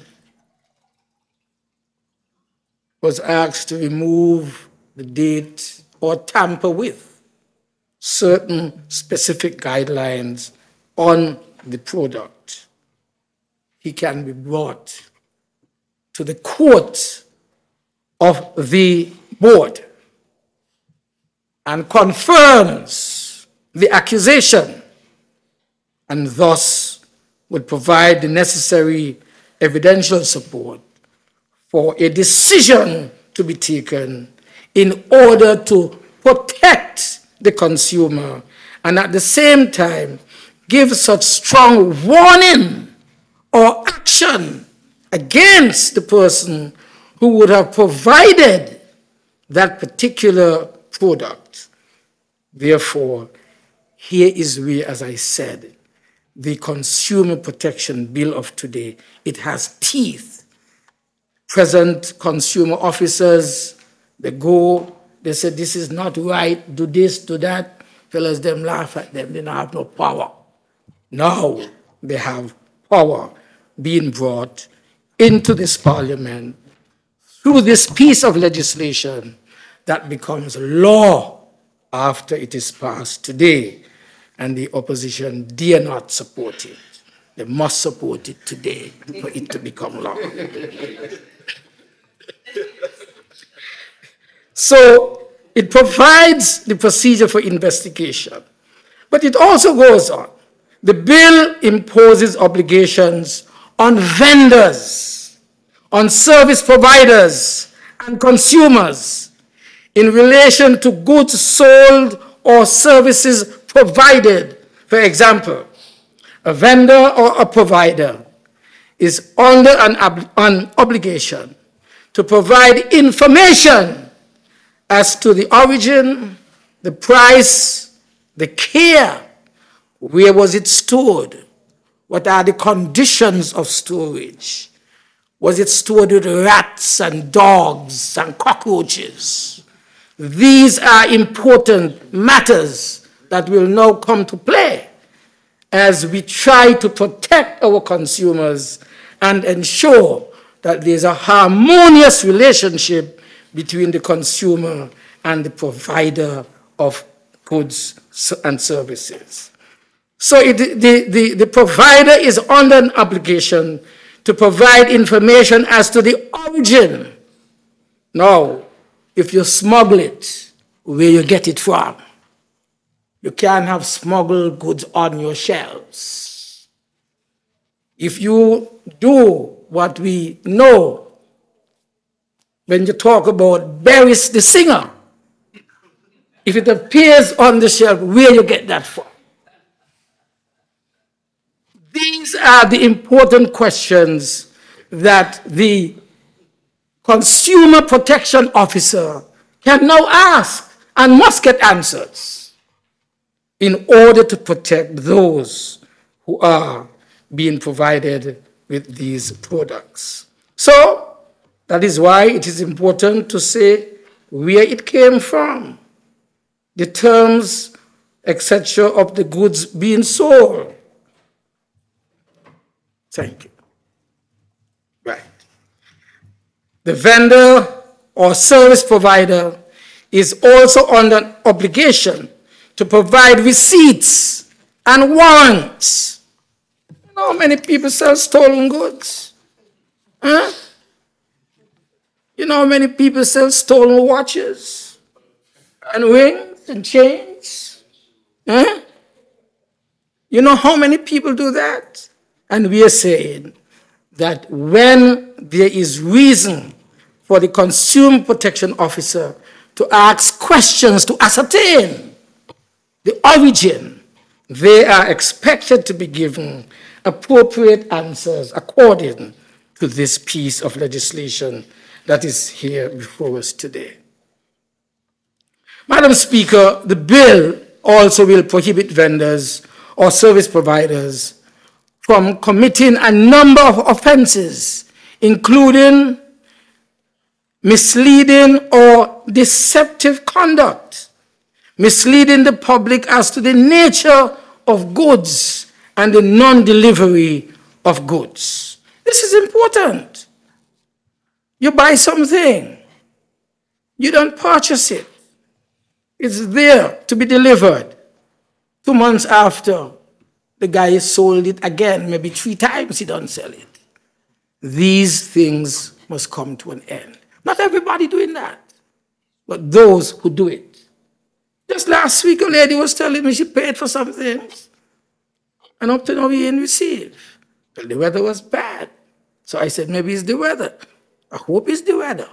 was asked to remove the date or tamper with certain specific guidelines on the product, he can be brought to the court of the board and confirms the accusation and thus would provide the necessary evidential support for a decision to be taken in order to protect the consumer and at the same time give such strong warning or action against the person who would have provided that particular product. Therefore, here is where, as I said, the Consumer Protection Bill of today, it has teeth. Present consumer officers, they go, they say, this is not right, do this, do that. Fellas, them laugh at them, they don't have no power. Now they have power being brought into this parliament through this piece of legislation that becomes law after it is passed today. And the opposition dare not support it. They must support it today for it to become law. so it provides the procedure for investigation. But it also goes on. The bill imposes obligations on vendors on service providers and consumers in relation to goods sold or services provided. For example, a vendor or a provider is under an, ob- an obligation to provide information as to the origin, the price, the care, where was it stored, what are the conditions of storage, was it stored with rats and dogs and cockroaches? These are important matters that will now come to play as we try to protect our consumers and ensure that there's a harmonious relationship between the consumer and the provider of goods and services. So it, the, the, the provider is under an obligation to provide information as to the origin. Now, if you smuggle it, where you get it from. You can't have smuggled goods on your shelves. If you do what we know when you talk about Barris the singer, if it appears on the shelf, where you get that from? These are the important questions that the consumer protection officer can now ask and must get answers in order to protect those who are being provided with these products. So, that is why it is important to say where it came from, the terms, etc., of the goods being sold. Thank you. Right. The vendor or service provider is also under obligation to provide receipts and warrants. You know how many people sell stolen goods? Huh? You know how many people sell stolen watches and rings and chains? Huh? You know how many people do that? And we are saying that when there is reason for the consumer protection officer to ask questions to ascertain the origin, they are expected to be given appropriate answers according to this piece of legislation that is here before us today. Madam Speaker, the bill also will prohibit vendors or service providers from committing a number of offenses, including misleading or deceptive conduct, misleading the public as to the nature of goods and the non delivery of goods. This is important. You buy something, you don't purchase it, it's there to be delivered. Two months after, the guy sold it again, maybe three times he don't sell it. These things must come to an end. Not everybody doing that, but those who do it. Just last week, a lady was telling me she paid for some things, and up to now we didn't receive. Well, the weather was bad. So I said, maybe it's the weather. I hope it's the weather.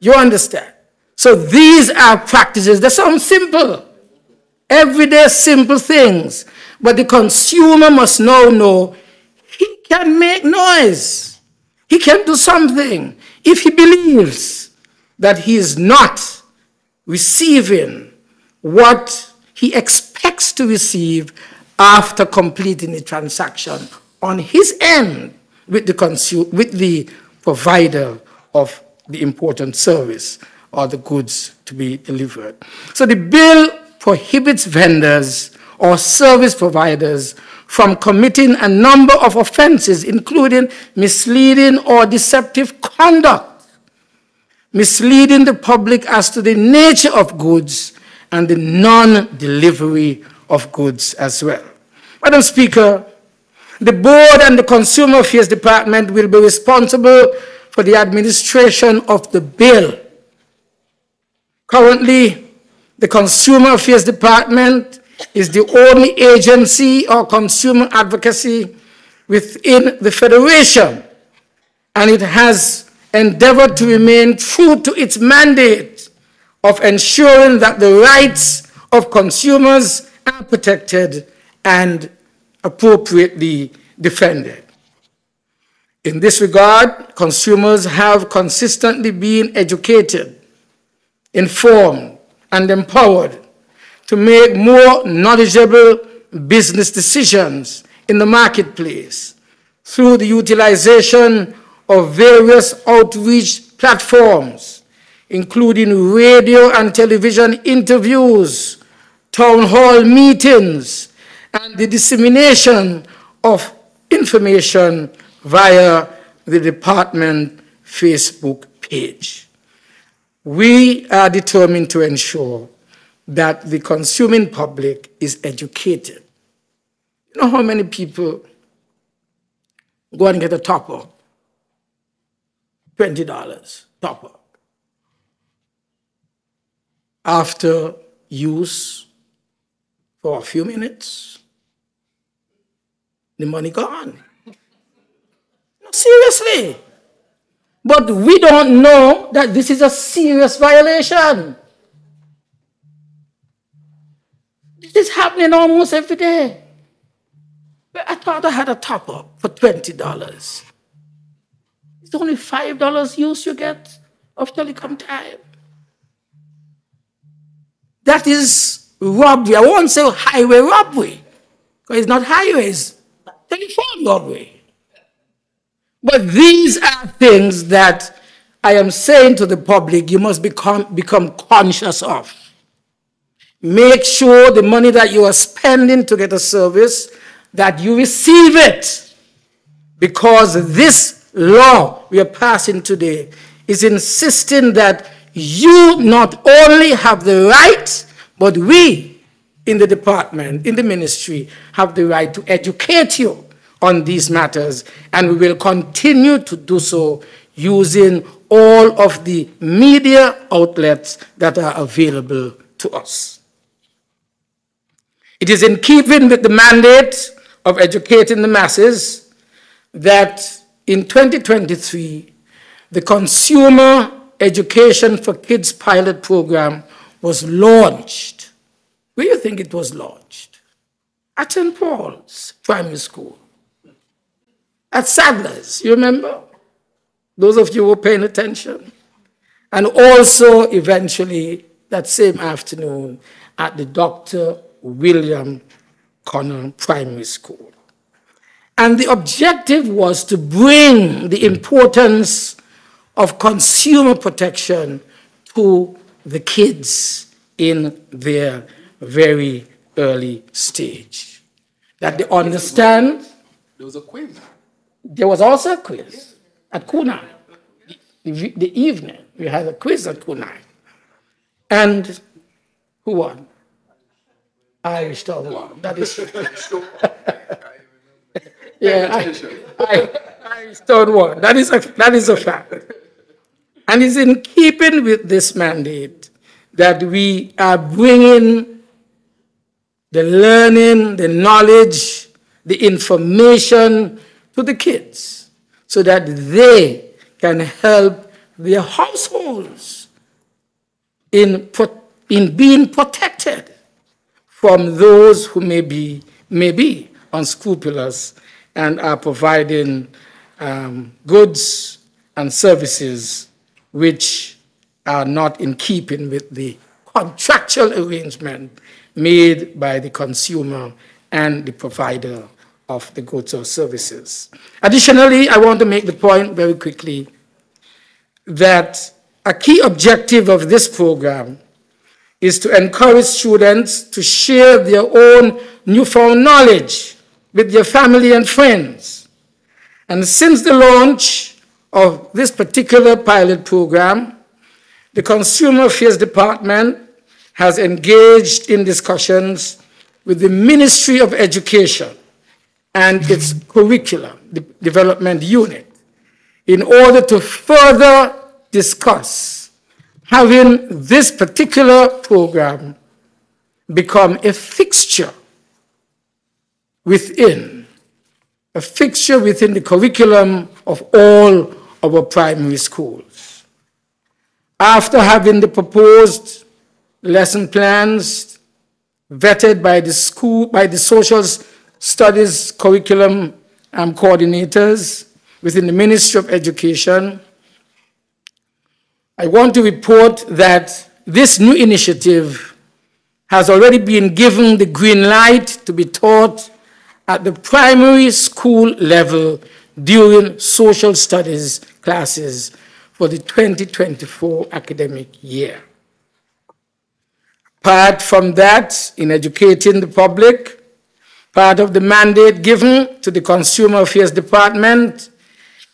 You understand? So these are practices that sound simple, everyday simple things. But the consumer must now know he can make noise. He can do something if he believes that he is not receiving what he expects to receive after completing the transaction on his end with the, consu- with the provider of the important service or the goods to be delivered. So the bill prohibits vendors or service providers from committing a number of offenses, including misleading or deceptive conduct, misleading the public as to the nature of goods, and the non delivery of goods as well. Madam Speaker, the board and the Consumer Affairs Department will be responsible for the administration of the bill. Currently, the Consumer Affairs Department is the only agency or consumer advocacy within the Federation, and it has endeavored to remain true to its mandate of ensuring that the rights of consumers are protected and appropriately defended. In this regard, consumers have consistently been educated, informed, and empowered to make more knowledgeable business decisions in the marketplace through the utilization of various outreach platforms, including radio and television interviews, town hall meetings, and the dissemination of information via the department Facebook page. We are determined to ensure that the consuming public is educated. You know how many people go and get a top up? $20 top up. After use for a few minutes, the money gone. No, Seriously. But we don't know that this is a serious violation. This is happening almost every day. But I thought I had a top up for $20. It's only $5 use you get of telecom time. That is robbery. I won't say highway robbery, because it's not highways, telephone robbery. But these are things that I am saying to the public you must become, become conscious of. Make sure the money that you are spending to get a service, that you receive it. Because this law we are passing today is insisting that you not only have the right, but we in the department, in the ministry, have the right to educate you on these matters, and we will continue to do so using all of the media outlets that are available to us. It is in keeping with the mandate of educating the masses that in 2023, the Consumer Education for Kids pilot program was launched. Where do you think it was launched? At St. Paul's Primary School at Sadler's, you remember? Those of you who were paying attention. And also, eventually, that same afternoon, at the Dr. William Connor Primary School. And the objective was to bring the importance of consumer protection to the kids in their very early stage. That they understand. There was a quiz. There was also a quiz at Kunai. The, the evening, we had a quiz at Kunai. And who won? Irish Town won. That is yeah, I, I, Town won. That is a that is a fact. And it's in keeping with this mandate that we are bringing the learning, the knowledge, the information to the kids so that they can help their households in, in being protected from those who may be, may be unscrupulous and are providing um, goods and services which are not in keeping with the contractual arrangement made by the consumer and the provider of the goods or services. Additionally, I want to make the point very quickly that a key objective of this program is to encourage students to share their own newfound knowledge with their family and friends. And since the launch of this particular pilot program, the Consumer Affairs Department has engaged in discussions with the Ministry of Education and its curriculum the development unit in order to further discuss having this particular program become a fixture within, a fixture within the curriculum of all our primary schools. After having the proposed lesson plans vetted by the school, by the social studies curriculum um, coordinators within the Ministry of Education, I want to report that this new initiative has already been given the green light to be taught at the primary school level during social studies classes for the 2024 academic year. Apart from that, in educating the public, part of the mandate given to the Consumer Affairs Department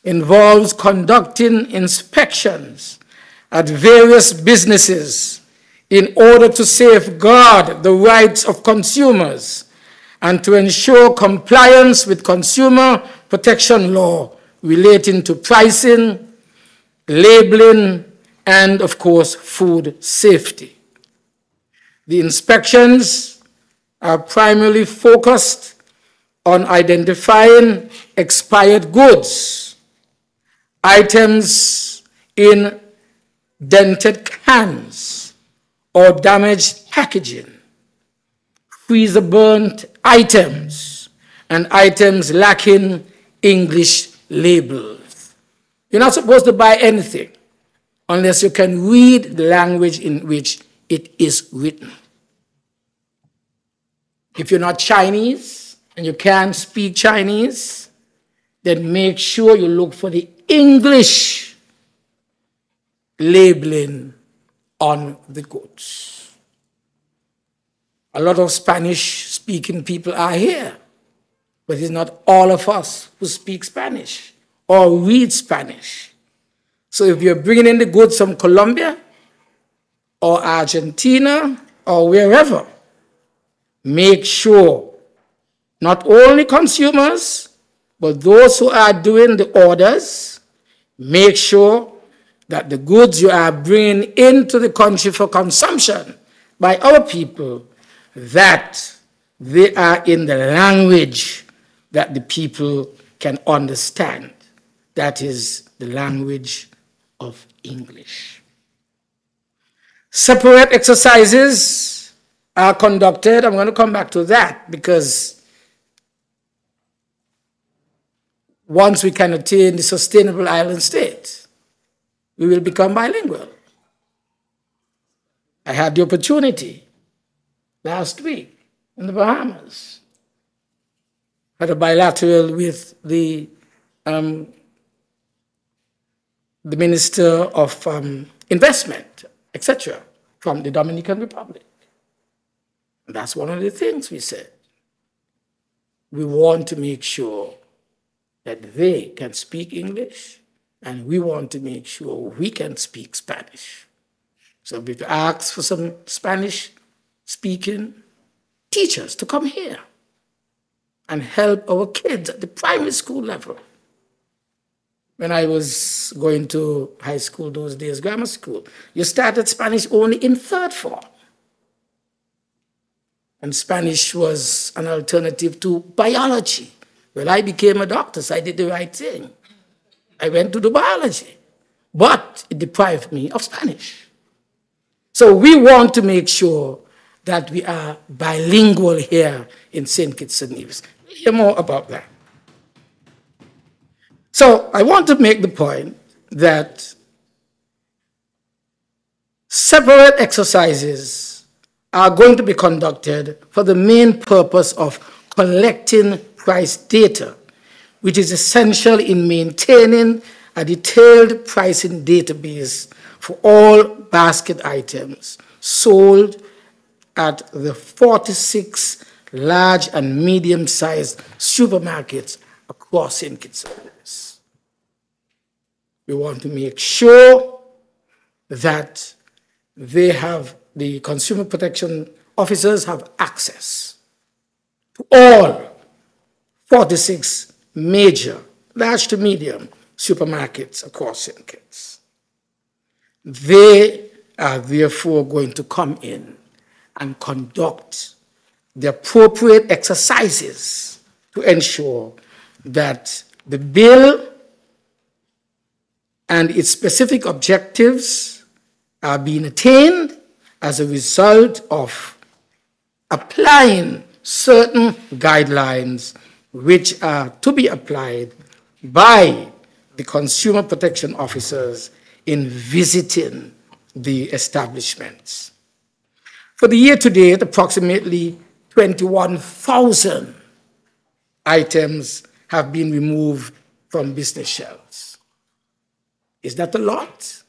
involves conducting inspections at various businesses in order to safeguard the rights of consumers and to ensure compliance with consumer protection law relating to pricing, labeling, and of course, food safety. The inspections are primarily focused on identifying expired goods, items in dented cans or damaged packaging, freezer burnt items, and items lacking English labels. You're not supposed to buy anything unless you can read the language in which it is written. If you're not Chinese and you can't speak Chinese, then make sure you look for the English labeling on the goods. A lot of Spanish speaking people are here, but it's not all of us who speak Spanish or read Spanish. So if you're bringing in the goods from Colombia or Argentina or wherever, make sure not only consumers, but those who are doing the orders, make sure that the goods you are bringing into the country for consumption by our people, that they are in the language that the people can understand. That is the language of English. Separate exercises are conducted. I'm going to come back to that because once we can attain the sustainable island state, we will become bilingual. I had the opportunity last week in the Bahamas. Had a bilateral with the um, the Minister of um, Investment, etc., from the Dominican Republic. And that's one of the things we said. We want to make sure that they can speak English, and we want to make sure we can speak Spanish. So we've asked for some Spanish speaking teachers to come here and help our kids at the primary school level. When I was going to high school those days, grammar school, you started Spanish only in third form. And Spanish was an alternative to biology. Well, I became a doctor, so I did the right thing. I went to do biology, but it deprived me of Spanish. So we want to make sure that we are bilingual here in St. Kitts and Nevis. We'll hear more about that. So I want to make the point that separate exercises are going to be conducted for the main purpose of collecting price data, which is essential in maintaining a detailed pricing database for all basket items sold at the 46 large and medium-sized supermarkets across St. Kitts. We want to make sure that they have, the consumer protection officers have access to all 46 major, large to medium supermarkets across St. Kitts. They are therefore going to come in and conduct the appropriate exercises to ensure that the bill and its specific objectives are being attained as a result of applying certain guidelines which are to be applied by the consumer protection officers in visiting the establishments. For the year to date, approximately 21,000 items have been removed from business shelves. Is that a lot?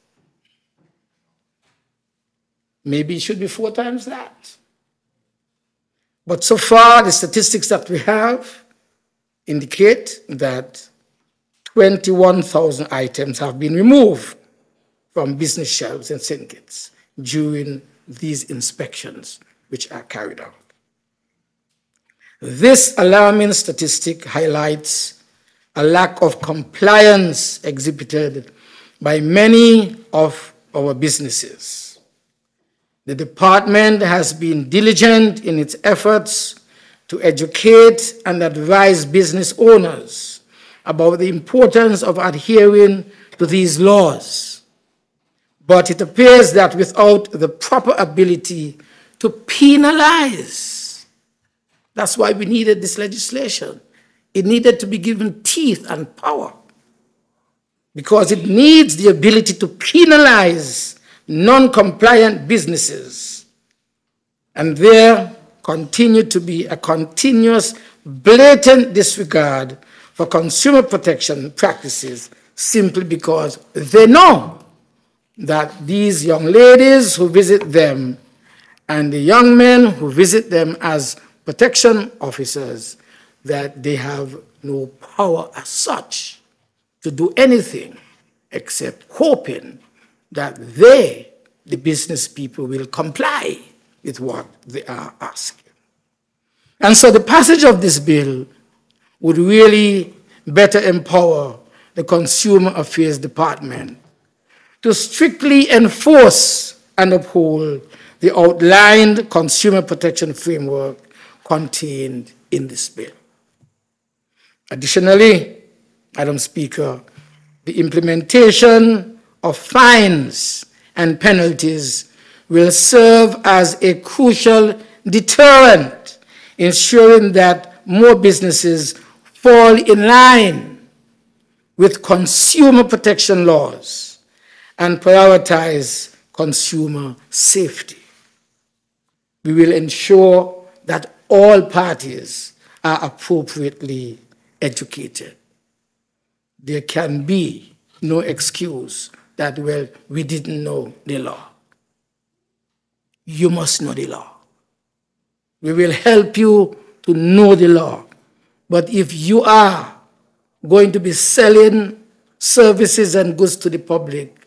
Maybe it should be four times that. But so far, the statistics that we have indicate that 21,000 items have been removed from business shelves and syndicates during these inspections which are carried out. This alarming statistic highlights a lack of compliance exhibited by many of our businesses. The department has been diligent in its efforts to educate and advise business owners about the importance of adhering to these laws. But it appears that without the proper ability to penalize, that's why we needed this legislation. It needed to be given teeth and power because it needs the ability to penalize non compliant businesses. And there continue to be a continuous, blatant disregard for consumer protection practices simply because they know that these young ladies who visit them and the young men who visit them as protection officers that they have no power as such to do anything except hoping that they, the business people, will comply with what they are asking. And so the passage of this bill would really better empower the Consumer Affairs Department to strictly enforce and uphold the outlined consumer protection framework contained in this bill. Additionally, Madam Speaker, the implementation of fines and penalties will serve as a crucial deterrent, ensuring that more businesses fall in line with consumer protection laws and prioritize consumer safety. We will ensure that all parties are appropriately educated. There can be no excuse that, well, we didn't know the law. You must know the law. We will help you to know the law. But if you are going to be selling services and goods to the public,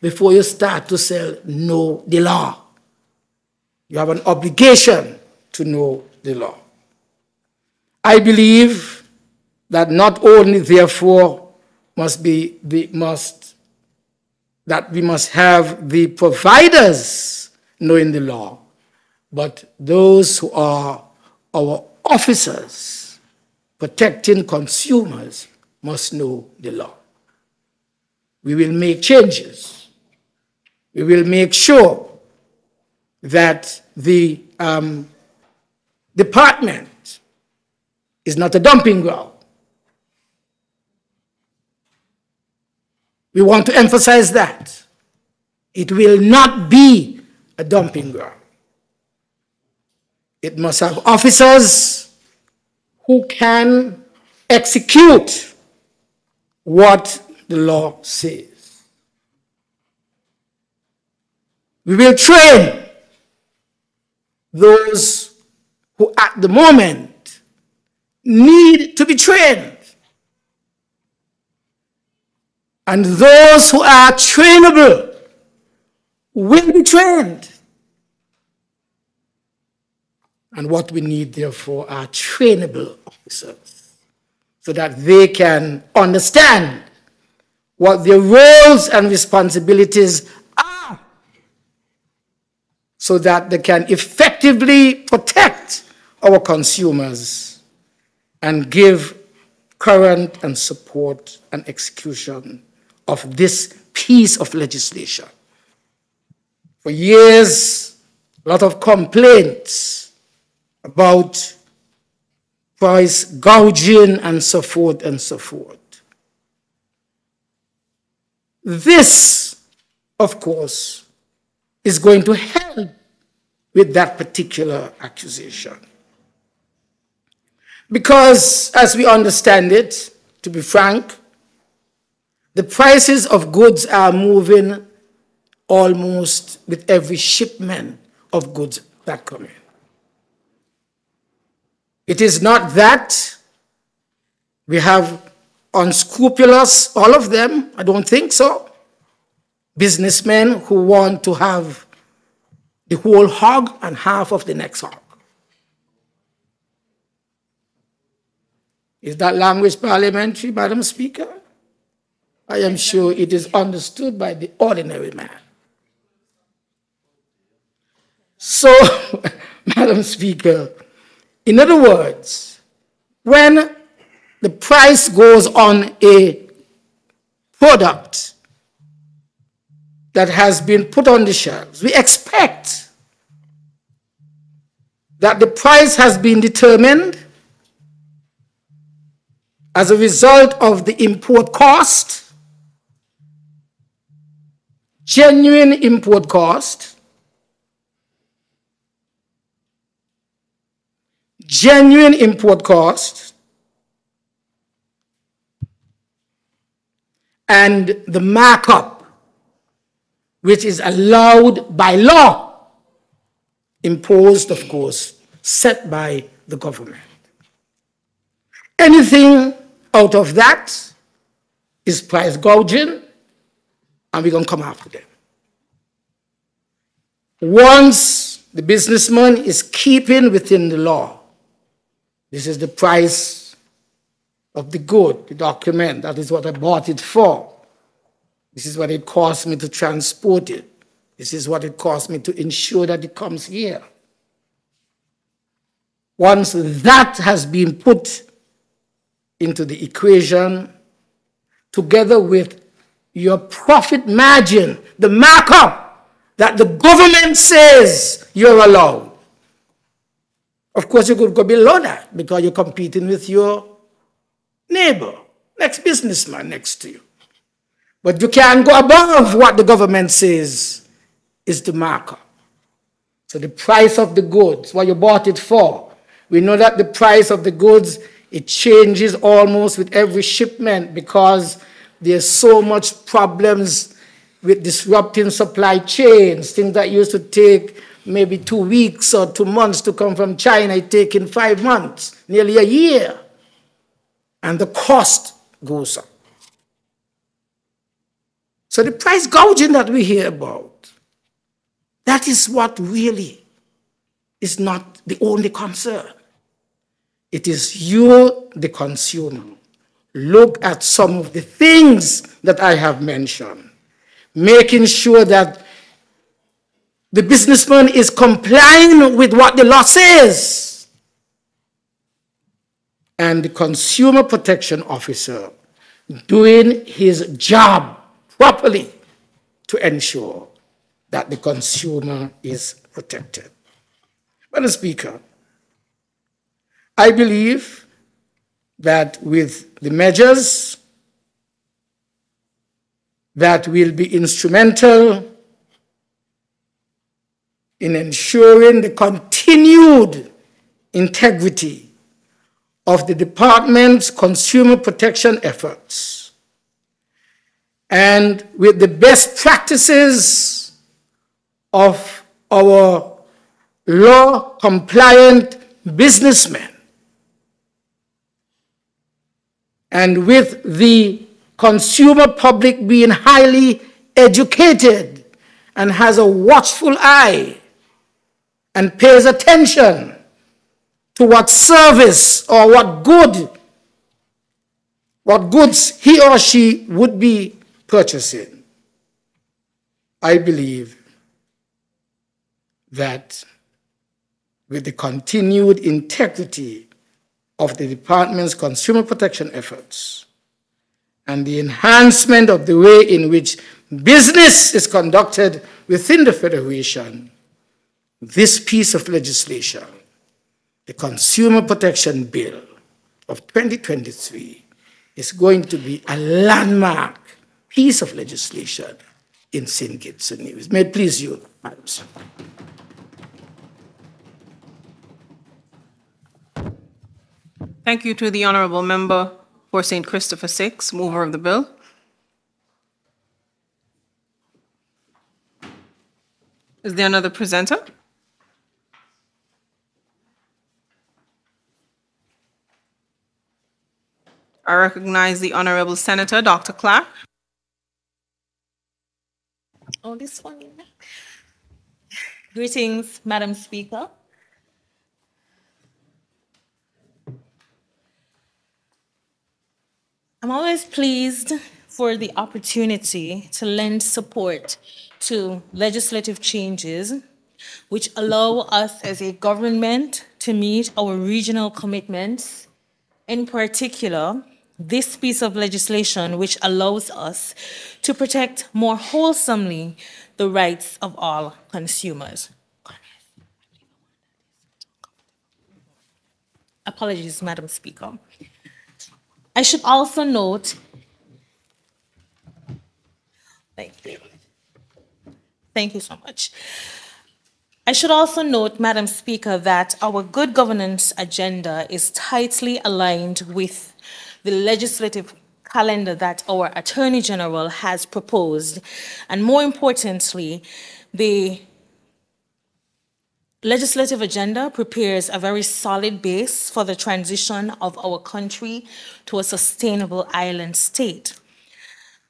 before you start to sell, know the law. You have an obligation to know the law. I believe that not only, therefore, must be the must that we must have the providers knowing the law, but those who are our officers protecting consumers must know the law. We will make changes. We will make sure that the um, department is not a dumping ground. We want to emphasize that. It will not be a dumping ground. It must have officers who can execute what the law says. We will train those who at the moment need to be trained. And those who are trainable will be trained. And what we need, therefore, are trainable officers so that they can understand what their roles and responsibilities so that they can effectively protect our consumers and give current and support and execution of this piece of legislation. For years, a lot of complaints about price gouging and so forth and so forth. This, of course, is going to help with that particular accusation. Because, as we understand it, to be frank, the prices of goods are moving almost with every shipment of goods that come in. It is not that we have unscrupulous, all of them, I don't think so, businessmen who want to have the whole hog and half of the next hog. Is that language parliamentary, Madam Speaker? I am sure it is understood by the ordinary man. So, Madam Speaker, in other words, when the price goes on a product that has been put on the shelves, we expect that the price has been determined as a result of the import cost, genuine import cost, genuine import cost, and the markup, which is allowed by law, imposed, of course, set by the government. Anything out of that is price gouging, and we're going to come after them. Once the businessman is keeping within the law, this is the price of the good, the document. That is what I bought it for. This is what it costs me to transport it. This is what it costs me to ensure that it comes here. Once that has been put into the equation, together with your profit margin, the markup that the government says you're allowed, of course, you could go below that because you're competing with your neighbor, next businessman next to you. But you can't go above what the government says is the marker. So the price of the goods, what you bought it for, we know that the price of the goods, it changes almost with every shipment because there's so much problems with disrupting supply chains, things that used to take maybe two weeks or two months to come from China, it taking five months, nearly a year. And the cost goes up. So the price gouging that we hear about, that is what really is not the only concern. It is you, the consumer. Look at some of the things that I have mentioned, making sure that the businessman is complying with what the law says. And the consumer protection officer doing his job properly to ensure that the consumer is protected. Madam Speaker, I believe that with the measures that will be instrumental in ensuring the continued integrity of the department's consumer protection efforts and with the best practices of our law compliant businessmen. And with the consumer public being highly educated and has a watchful eye and pays attention to what service or what good, what goods he or she would be purchasing, I believe that with the continued integrity of the department's consumer protection efforts and the enhancement of the way in which business is conducted within the Federation, this piece of legislation, the Consumer Protection Bill of 2023, is going to be a landmark piece of legislation in St. Kitts and Nevis. May it please you, Madam Speaker. Thank you to the honorable member for St. Christopher Six, mover of the bill. Is there another presenter? I recognize the honorable senator, Dr. Clarke. Oh, this one. Greetings, Madam Speaker. I'm always pleased for the opportunity to lend support to legislative changes which allow us as a government to meet our regional commitments. In particular, this piece of legislation which allows us to protect more wholesomely the rights of all consumers. Apologies, Madam Speaker. I should also note, thank you. Thank you so much. I should also note, Madam Speaker, that our good governance agenda is tightly aligned with the legislative calendar that our Attorney General has proposed. And more importantly, the legislative agenda prepares a very solid base for the transition of our country to a sustainable island state.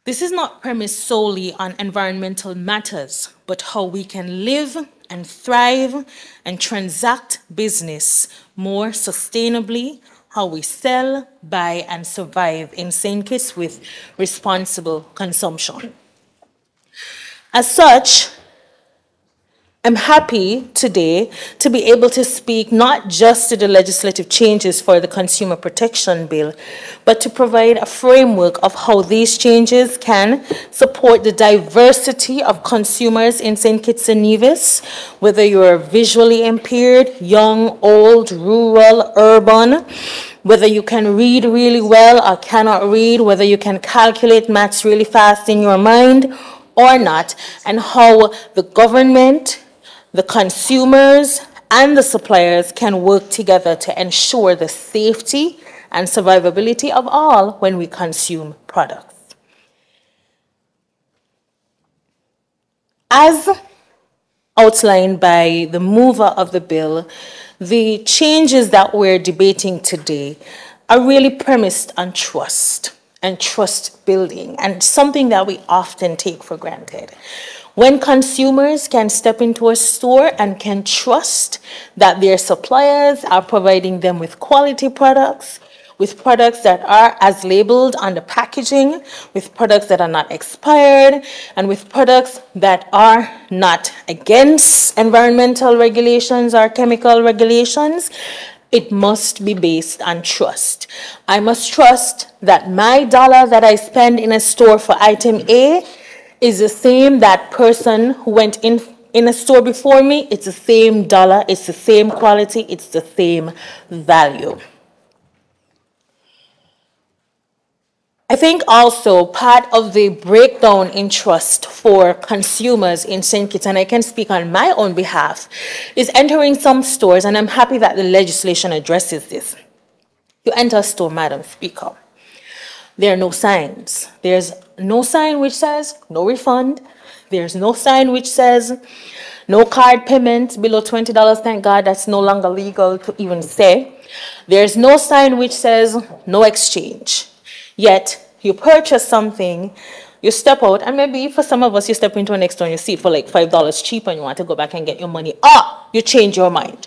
This is not premised solely on environmental matters, but how we can live and thrive and transact business more sustainably, how we sell, buy, and survive in St. Kitts with responsible consumption. As such, I'm happy today to be able to speak not just to the legislative changes for the Consumer Protection Bill, but to provide a framework of how these changes can support the diversity of consumers in St. Kitts and Nevis, whether you're visually impaired, young, old, rural, urban, whether you can read really well or cannot read, whether you can calculate maths really fast in your mind or not, and how the government, the consumers and the suppliers can work together to ensure the safety and survivability of all when we consume products. As outlined by the mover of the bill, the changes that we're debating today are really premised on trust and trust building and something that we often take for granted. When consumers can step into a store and can trust that their suppliers are providing them with quality products, with products that are as labeled on the packaging, with products that are not expired, and with products that are not against environmental regulations or chemical regulations, it must be based on trust. I must trust that my dollar that I spend in a store for item A is the same that person who went in in a store before me, it's the same dollar, it's the same quality, it's the same value. I think also part of the breakdown in trust for consumers in St. Kitts, and I can speak on my own behalf, is entering some stores, and I'm happy that the legislation addresses this. You enter a store, Madam Speaker. There are no signs. There's no sign which says no refund. There's no sign which says no card payment below $20. Thank God that's no longer legal to even say. There's no sign which says no exchange. Yet you purchase something, you step out, and maybe for some of us, you step into an see it for like $5 cheaper and you want to go back and get your money. Ah, you change your mind.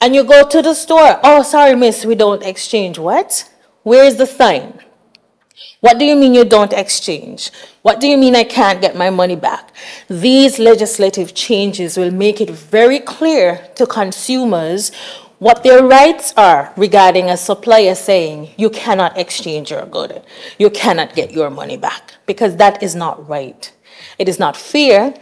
And you go to the store. Oh, sorry, miss, we don't exchange. What? Where's the sign? What do you mean you don't exchange? What do you mean I can't get my money back? These legislative changes will make it very clear to consumers what their rights are regarding a supplier saying you cannot exchange your good, you cannot get your money back, because that is not right. It is not fair,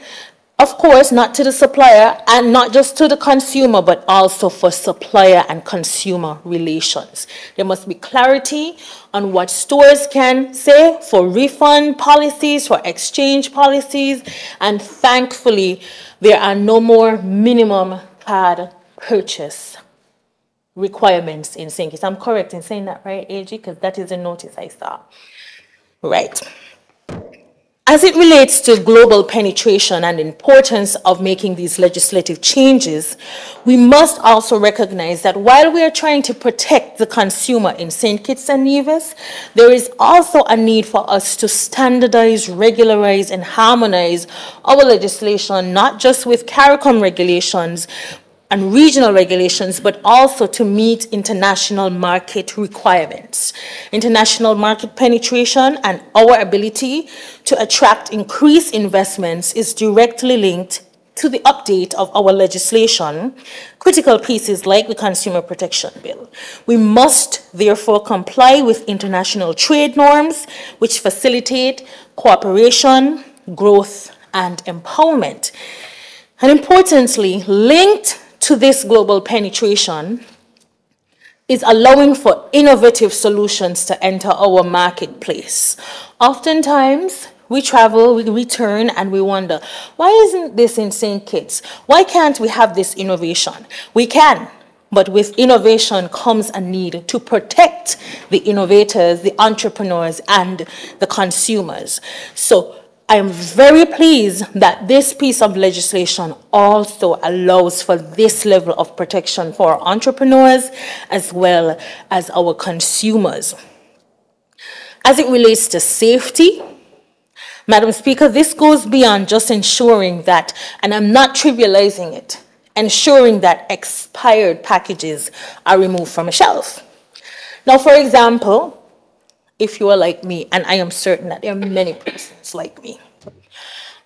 of course, not to the supplier and not just to the consumer, but also for supplier and consumer relations. There must be clarity on what stores can say for refund policies, for exchange policies, and thankfully, there are no more minimum card purchase requirements in St. Kitts. I'm correct in saying that, right, AG? Because that is a notice I saw. Right. As it relates to global penetration and importance of making these legislative changes, we must also recognize that while we are trying to protect the consumer in St. Kitts and Nevis, there is also a need for us to standardize, regularize, and harmonize our legislation, not just with CARICOM regulations, and regional regulations, but also to meet international market requirements. International market penetration and our ability to attract increased investments is directly linked to the update of our legislation, critical pieces like the Consumer Protection Bill. We must therefore comply with international trade norms which facilitate cooperation, growth, and empowerment. And importantly, linked to this global penetration is allowing for innovative solutions to enter our marketplace. Oftentimes, we travel, we return, and we wonder, why isn't this in St. Kitts? Why can't we have this innovation? We can, but with innovation comes a need to protect the innovators, the entrepreneurs, and the consumers. So I am very pleased that this piece of legislation also allows for this level of protection for entrepreneurs as well as our consumers. As it relates to safety, Madam Speaker, this goes beyond just ensuring that, and I'm not trivializing it, ensuring that expired packages are removed from a shelf. Now, for example, if you are like me, and I am certain that there are many persons like me,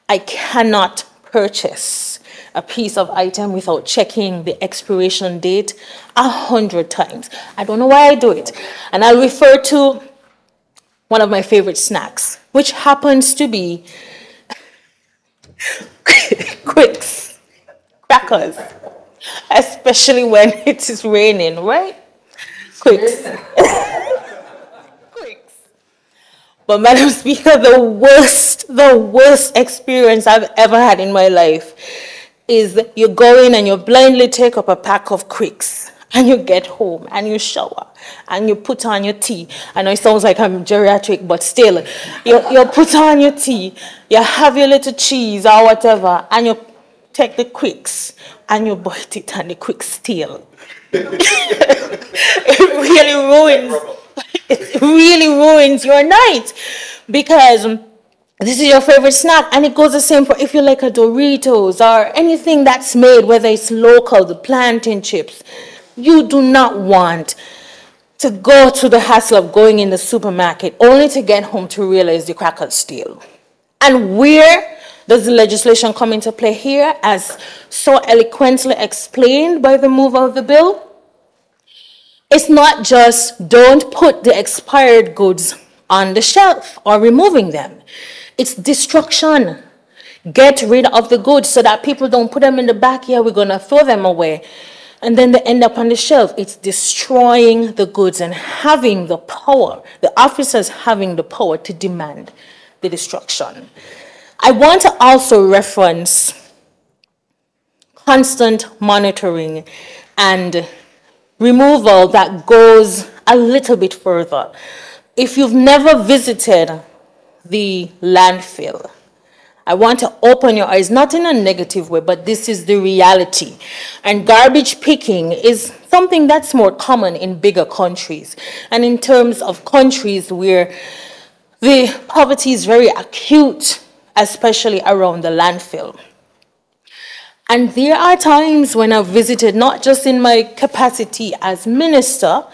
I cannot purchase a piece of item without checking the expiration date a hundred times. I don't know why I do it. And I'll refer to one of my favorite snacks, which happens to be Crix, crackers, especially when it is raining, right? Crix. But Madam Speaker, the worst, the worst experience I've ever had in my life is you go in and you blindly take up a pack of Crix and you get home and you shower and you put on your tea. I know it sounds like I'm geriatric, but still, you, you put on your tea, you have your little cheese or whatever, and you take the Crix and you bite it and the Crix still. it really ruins it really ruins your night because this is your favorite snack and it goes the same for if you like a Doritos or anything that's made, whether it's local, the plantain chips. You do not want to go to the hassle of going in the supermarket only to get home to realize the crackers stale. And where does the legislation come into play here as so eloquently explained by the mover of the bill? It's not just don't put the expired goods on the shelf or removing them. It's destruction. Get rid of the goods so that people don't put them in the back here, we're going to throw them away. And then they end up on the shelf. It's destroying the goods and having the power, the officers having the power to demand the destruction. I want to also reference constant monitoring and removal that goes a little bit further. If you've never visited the landfill, I want to open your eyes, not in a negative way, but this is the reality. And garbage picking is something that's more common in bigger countries. And in terms of countries where the poverty is very acute, especially around the landfill. And there are times when I've visited, not just in my capacity as minister,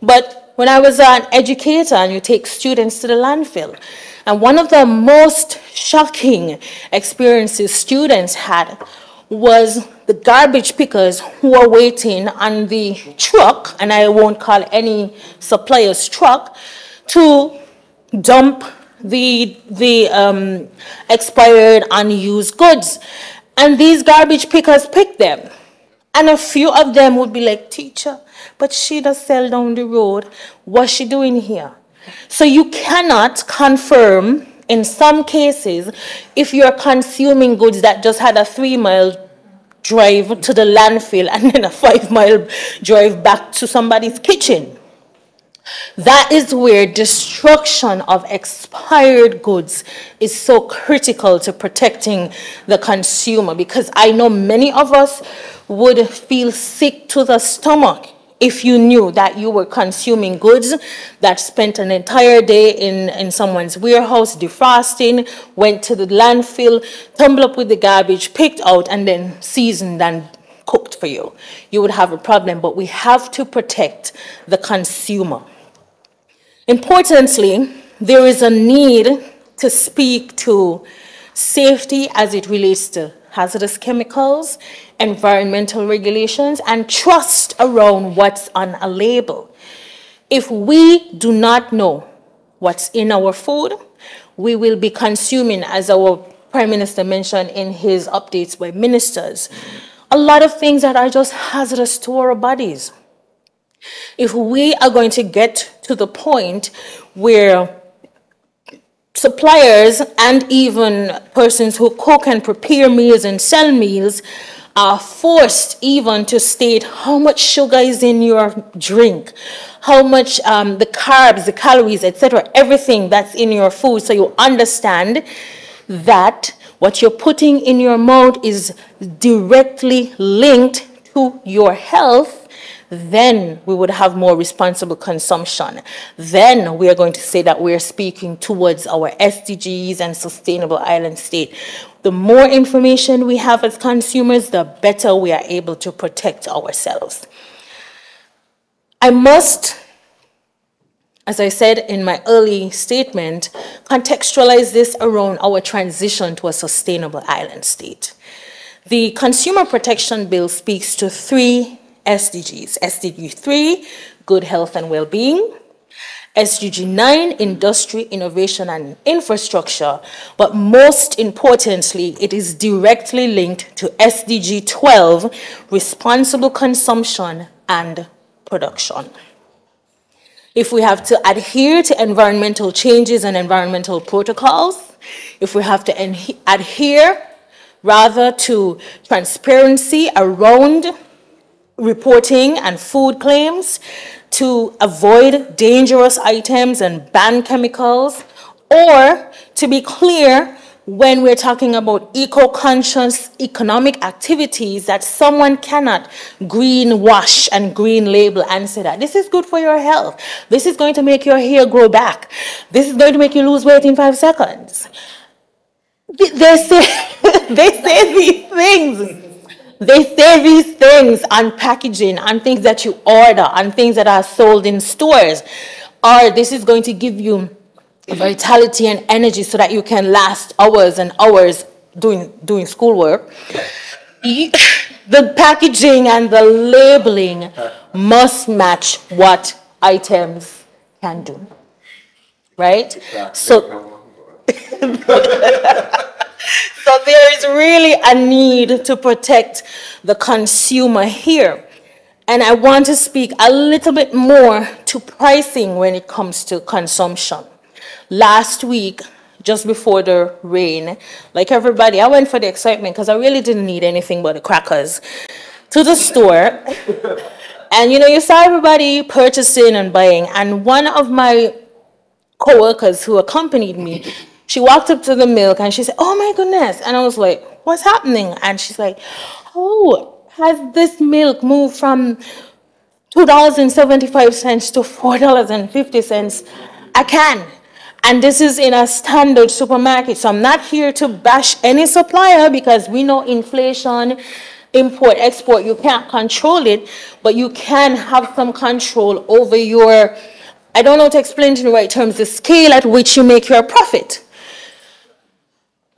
but when I was an educator and you take students to the landfill. And one of the most shocking experiences students had was the garbage pickers who are waiting on the truck, and I won't call any supplier's truck, to dump the, the um, expired, unused goods. And these garbage pickers pick them. And a few of them would be like, teacher, but she does sell down the road. What's she doing here? So you cannot confirm in some cases if you're consuming goods that just had a three mile drive to the landfill and then a five mile drive back to somebody's kitchen. That is where destruction of expired goods is so critical to protecting the consumer because I know many of us would feel sick to the stomach if you knew that you were consuming goods that spent an entire day in, in someone's warehouse defrosting, went to the landfill, tumbled up with the garbage, picked out, and then seasoned and cooked for you. You would have a problem, but we have to protect the consumer. Importantly, there is a need to speak to safety as it relates to hazardous chemicals, environmental regulations, and trust around what's on a label. If we do not know what's in our food, we will be consuming, as our Prime Minister mentioned in his updates by ministers, a lot of things that are just hazardous to our bodies. If we are going to get to the point where suppliers and even persons who cook and prepare meals and sell meals are forced even to state how much sugar is in your drink, how much um, the carbs, the calories, etc., everything that's in your food, so you understand that what you're putting in your mouth is directly linked to your health then we would have more responsible consumption. Then we are going to say that we're speaking towards our SDGs and sustainable island state. The more information we have as consumers, the better we are able to protect ourselves. I must, as I said in my early statement, contextualize this around our transition to a sustainable island state. The Consumer Protection Bill speaks to three SDGs. SDG 3, good health and well-being. SDG 9, industry, innovation and infrastructure. But most importantly, it is directly linked to SDG 12, responsible consumption and production. If we have to adhere to environmental changes and environmental protocols, if we have to adhere rather to transparency around reporting and food claims to avoid dangerous items and ban chemicals, or to be clear, when we're talking about eco-conscious economic activities that someone cannot green wash and green label and say that this is good for your health. This is going to make your hair grow back. This is going to make you lose weight in five seconds. They say, they say these things they say these things on packaging, on things that you order, on things that are sold in stores. Or this is going to give you vitality and energy so that you can last hours and hours doing, doing schoolwork. the packaging and the labeling must match what items can do. Right? So so there is really a need to protect the consumer here. And I want to speak a little bit more to pricing when it comes to consumption. Last week, just before the rain, like everybody, I went for the excitement because I really didn't need anything but the crackers to the store. and you know, you saw everybody purchasing and buying. And one of my co-workers who accompanied me she walked up to the milk and she said, Oh my goodness. And I was like, What's happening? And she's like, Oh, has this milk moved from $2.75 to $4.50 a can? And this is in a standard supermarket. So I'm not here to bash any supplier because we know inflation, import, export, you can't control it, but you can have some control over your, I don't know how to explain it in the right terms, the scale at which you make your profit.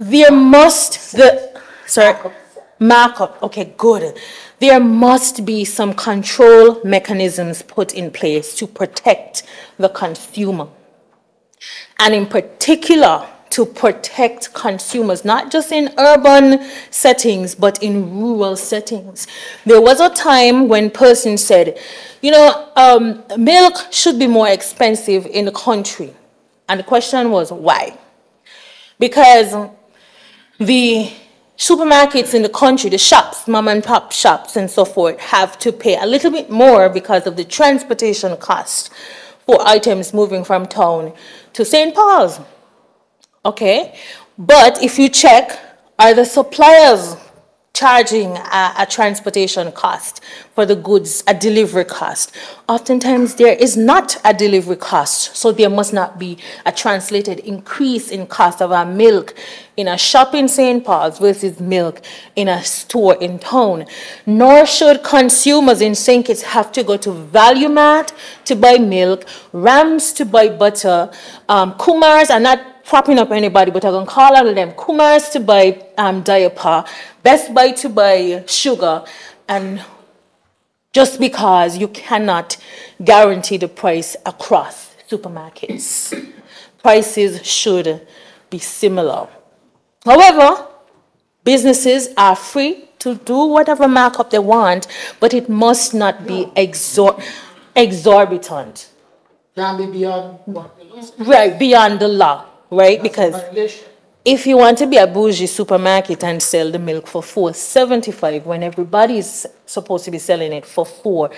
There must, the, sorry, markup, okay, good. There must be some control mechanisms put in place to protect the consumer. And in particular, to protect consumers, not just in urban settings, but in rural settings. There was a time when persons said, you know, um, milk should be more expensive in the country. And the question was, why? Because the supermarkets in the country, the shops, mom and pop shops and so forth, have to pay a little bit more because of the transportation cost for items moving from town to St. Paul's. Okay? But if you check, are the suppliers charging a, a transportation cost for the goods, a delivery cost? Oftentimes there is not a delivery cost, so there must not be a translated increase in cost of our milk in a shop in St. Paul's versus milk in a store in town. Nor should consumers in St. Kitts have to go to Value Mart to buy milk, Rams to buy butter, um, Kumars are not propping up anybody, but I'm going to call out of them. Kumars to buy um, diaper, Best Buy to buy sugar, and just because you cannot guarantee the price across supermarkets. Prices should be similar. However, businesses are free to do whatever markup they want, but it must not be exor- exorbitant. Can be beyond what Right, beyond the law, right? Because if you want to be a bougie supermarket and sell the milk for four seventy-five when everybody's supposed to be selling it for four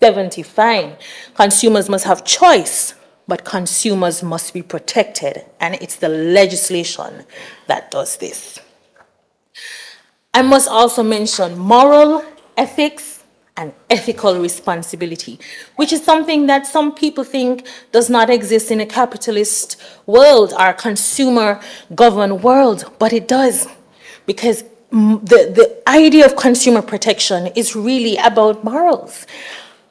seventy-five, consumers must have choice, but consumers must be protected, and it's the legislation that does this. I must also mention moral ethics and ethical responsibility, which is something that some people think does not exist in a capitalist world or consumer governed world, but it does. Because the, the idea of consumer protection is really about morals.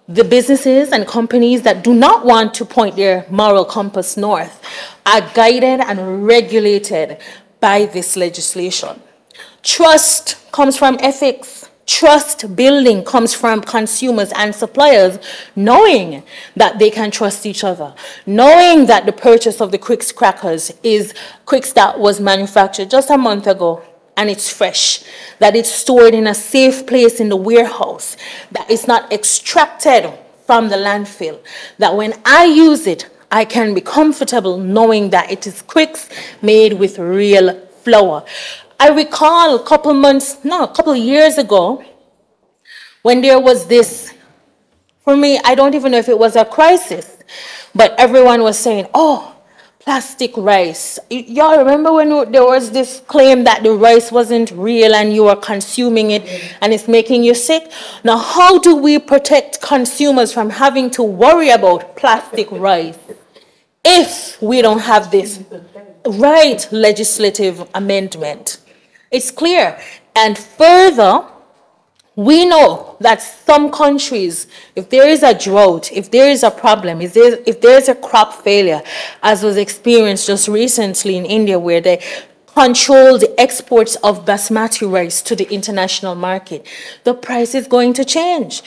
The businesses and companies that do not want to point their moral compass north are guided and regulated by this legislation. Trust comes from ethics. Trust building comes from consumers and suppliers knowing that they can trust each other, knowing that the purchase of the Crix crackers is Crix that was manufactured just a month ago and it's fresh, that it's stored in a safe place in the warehouse, that it's not extracted from the landfill, that when I use it, I can be comfortable knowing that it is Crix made with real flour. I recall a couple months, no, a couple years ago, when there was this, for me, I don't even know if it was a crisis, but everyone was saying, oh, plastic rice. Y'all remember when there was this claim that the rice wasn't real and you are consuming it and it's making you sick? Now, how do we protect consumers from having to worry about plastic rice if we don't have this right legislative amendment? It's clear. And further, we know that some countries, if there is a drought, if there is a problem, if there, if there is a crop failure, as was experienced just recently in India, where they control the exports of basmati rice to the international market, the price is going to change.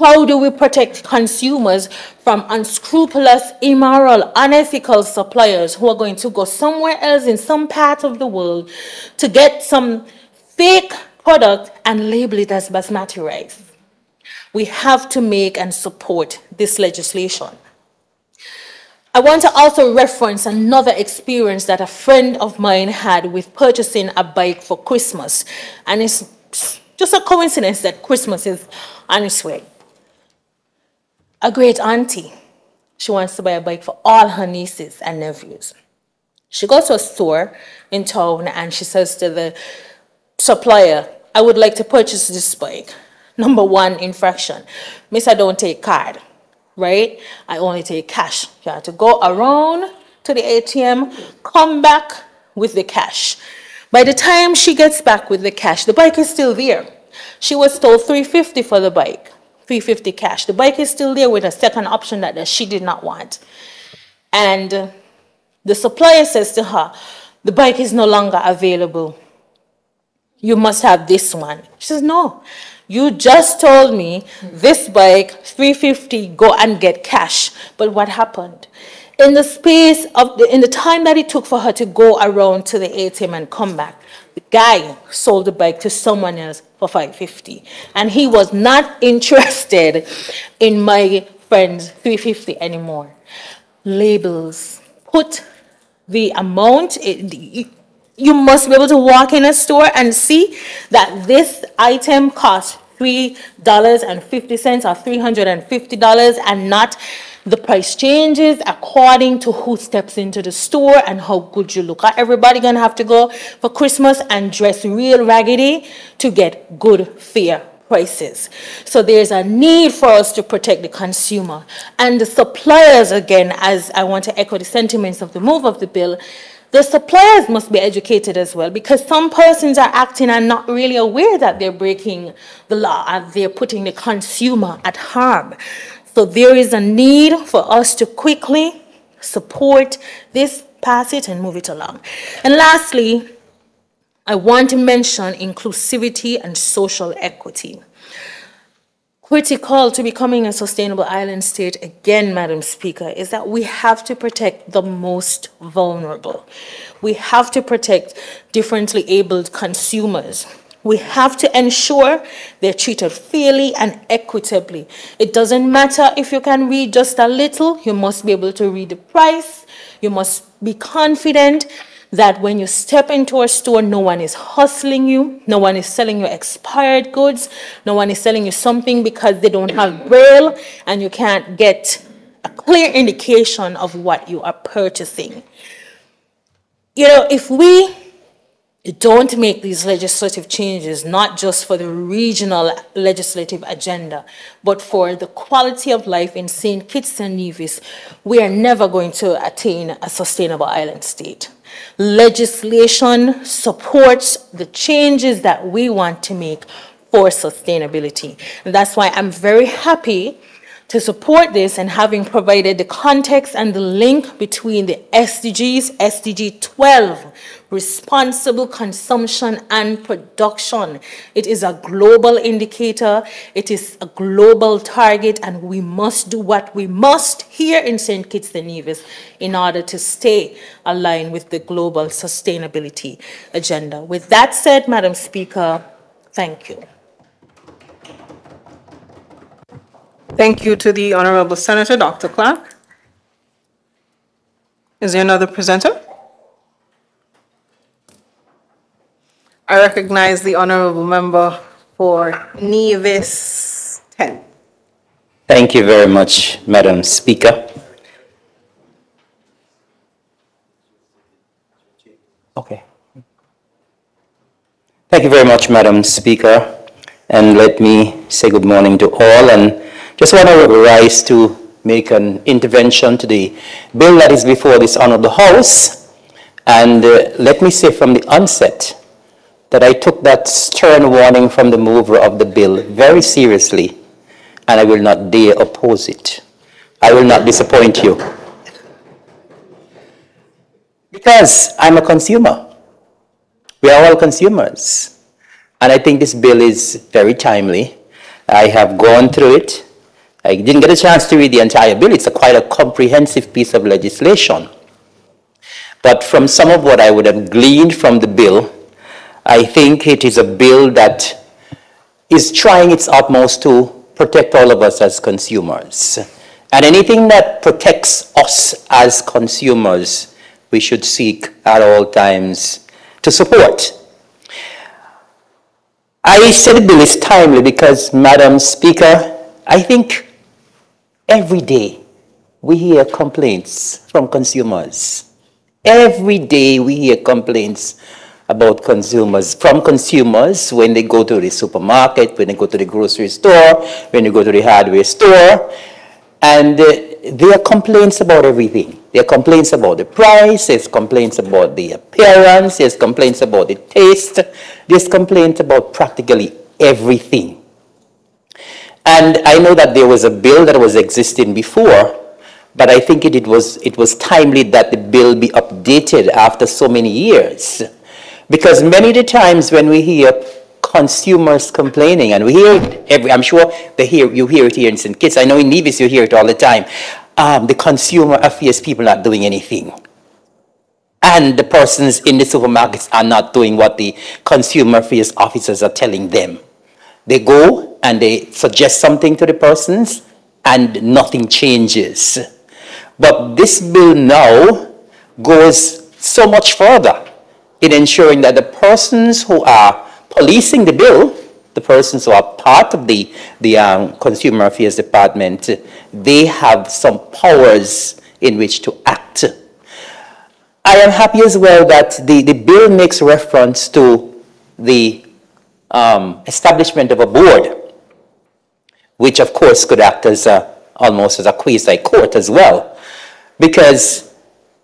How do we protect consumers from unscrupulous, immoral, unethical suppliers who are going to go somewhere else in some part of the world to get some fake product and label it as basmati rice? We have to make and support this legislation. I want to also reference another experience that a friend of mine had with purchasing a bike for Christmas. And it's just a coincidence that Christmas is on its way. A great auntie, she wants to buy a bike for all her nieces and nephews. She goes to a store in town and she says to the supplier, I would like to purchase this bike. Number one infraction, Miss, I don't take card, right? I only take cash. You have to go around to the ATM, come back with the cash. By the time she gets back with the cash, the bike is still there. She was told 350 for the bike, 350 cash. The bike is still there with a second option that she did not want. And the supplier says to her, the bike is no longer available you must have this one. She says, no, you just told me this bike, 350, go and get cash. But what happened? In the space of, the, in the time that it took for her to go around to the ATM and come back, the guy sold the bike to someone else for 550. And he was not interested in my friend's 350 anymore. Labels. Put the amount, you must be able to walk in a store and see that this item costs $3.50 or $350 and not the price changes according to who steps into the store and how good you look. Everybody gonna have to go for Christmas and dress real raggedy to get good fair prices? So there's a need for us to protect the consumer. And the suppliers, again, as I want to echo the sentiments of the move of the bill, the suppliers must be educated as well because some persons are acting and not really aware that they're breaking the law and they're putting the consumer at harm. So there is a need for us to quickly support this, pass it, and move it along. And lastly, I want to mention inclusivity and social equity. Critical to becoming a sustainable island state, again, Madam Speaker, is that we have to protect the most vulnerable. We have to protect differently abled consumers. We have to ensure they're treated fairly and equitably. It doesn't matter if you can read just a little, you must be able to read the price. You must be confident that when you step into a store, no one is hustling you, no one is selling you expired goods, no one is selling you something because they don't have braille and you can't get a clear indication of what you are purchasing. You know, if we don't make these legislative changes, not just for the regional legislative agenda, but for the quality of life in St. Kitts and Nevis, we are never going to attain a sustainable island state. Legislation supports the changes that we want to make for sustainability. And that's why I'm very happy to support this and having provided the context and the link between the SDGs, SDG 12, responsible consumption and production. It is a global indicator, it is a global target, and we must do what we must here in St. Kitts and Nevis in order to stay aligned with the global sustainability agenda. With that said, Madam Speaker, thank you. Thank you to the Honorable Senator, Dr. Clarke. Is there another presenter? I recognize the Honorable Member for Nevis 10. Thank you very much, Madam Speaker. Okay. Thank you very much, Madam Speaker. And let me say good morning to all and just want to rise to make an intervention to the bill that is before this honorable House. And uh, let me say from the onset that I took that stern warning from the mover of the bill very seriously, and I will not dare oppose it. I will not disappoint you. Because I'm a consumer. We are all consumers. And I think this bill is very timely. I have gone through it. I didn't get a chance to read the entire bill. It's a quite a comprehensive piece of legislation. But from some of what I would have gleaned from the bill, I think it is a bill that is trying its utmost to protect all of us as consumers. And anything that protects us as consumers, we should seek at all times to support. I said the bill is timely because, Madam Speaker, I think Every day we hear complaints from consumers. Every day we hear complaints about consumers, from consumers when they go to the supermarket, when they go to the grocery store, when they go to the hardware store. And uh, there are complaints about everything. There are complaints about the price, there's complaints about the appearance, there's complaints about the taste, there's complaints about practically everything. And I know that there was a bill that was existing before, but I think it, it, was, it was timely that the bill be updated after so many years. Because many the times when we hear consumers complaining, and we hear it every, I'm sure they hear, you hear it here in St. Kitts, I know in Nevis you hear it all the time, um, the consumer affairs people not doing anything. And the persons in the supermarkets are not doing what the consumer affairs officers are telling them. They go and they suggest something to the persons and nothing changes. But this bill now goes so much further in ensuring that the persons who are policing the bill, the persons who are part of the, the um, Consumer Affairs Department, they have some powers in which to act. I am happy as well that the, the bill makes reference to the um, establishment of a board, which of course could act as a, almost as a quasi-court as well, because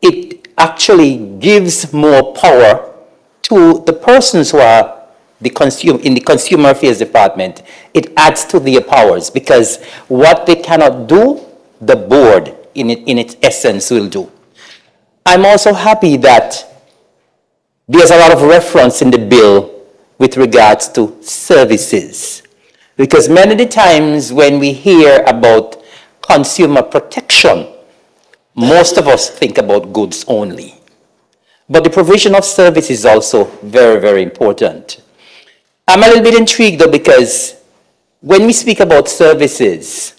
it actually gives more power to the persons who are the consumer, in the Consumer Affairs Department. It adds to their powers because what they cannot do, the board in, it, in its essence will do. I'm also happy that there's a lot of reference in the bill with regards to services. Because many of the times when we hear about consumer protection, most of us think about goods only. But the provision of service is also very, very important. I'm a little bit intrigued though because when we speak about services,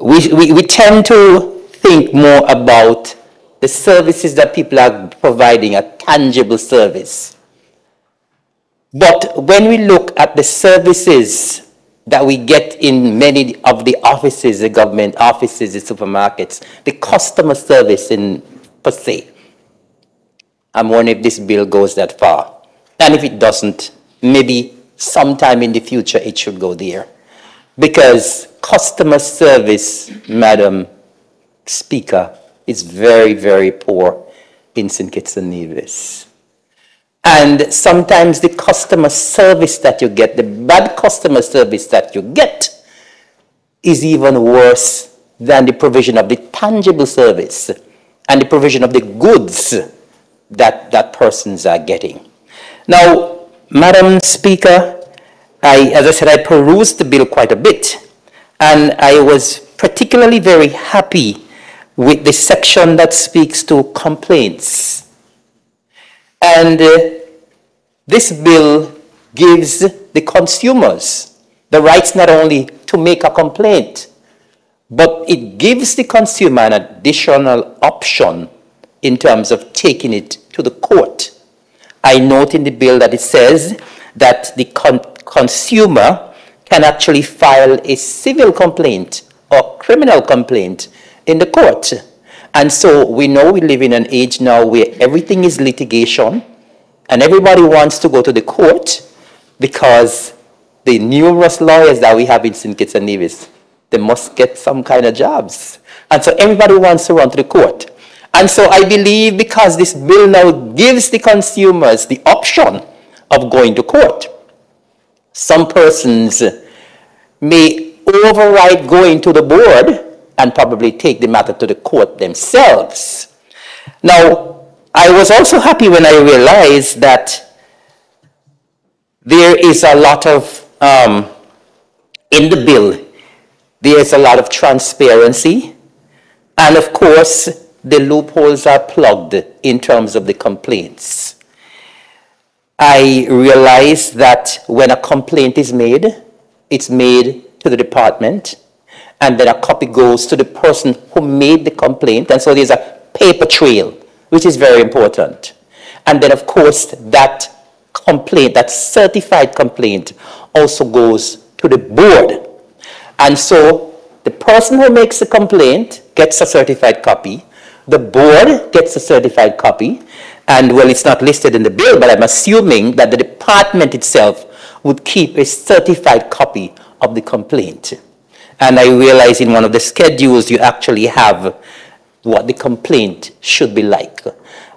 we, we, we tend to think more about the services that people are providing, a tangible service. But when we look at the services that we get in many of the offices, the government offices, the supermarkets, the customer service in per se, I'm wondering if this bill goes that far. And if it doesn't, maybe sometime in the future it should go there. Because customer service, Madam Speaker, is very, very poor in St. Kitts and Nevis. And sometimes the customer service that you get, the bad customer service that you get, is even worse than the provision of the tangible service and the provision of the goods that, that persons are getting. Now, Madam Speaker, I, as I said, I perused the bill quite a bit, and I was particularly very happy with the section that speaks to complaints. And uh, this bill gives the consumers the rights not only to make a complaint, but it gives the consumer an additional option in terms of taking it to the court. I note in the bill that it says that the con consumer can actually file a civil complaint or criminal complaint in the court. And so we know we live in an age now where everything is litigation and everybody wants to go to the court because the numerous lawyers that we have in St. Kitts and Nevis, they must get some kind of jobs. And so everybody wants to run to the court. And so I believe because this bill now gives the consumers the option of going to court, some persons may override going to the board and probably take the matter to the court themselves. Now, I was also happy when I realized that there is a lot of, um, in the bill, there is a lot of transparency. And of course, the loopholes are plugged in terms of the complaints. I realized that when a complaint is made, it's made to the department, and then a copy goes to the person who made the complaint, and so there's a paper trail, which is very important. And then, of course, that complaint, that certified complaint, also goes to the board. And so the person who makes the complaint gets a certified copy, the board gets a certified copy, and well, it's not listed in the bill, but I'm assuming that the department itself would keep a certified copy of the complaint. And I realize in one of the schedules you actually have what the complaint should be like.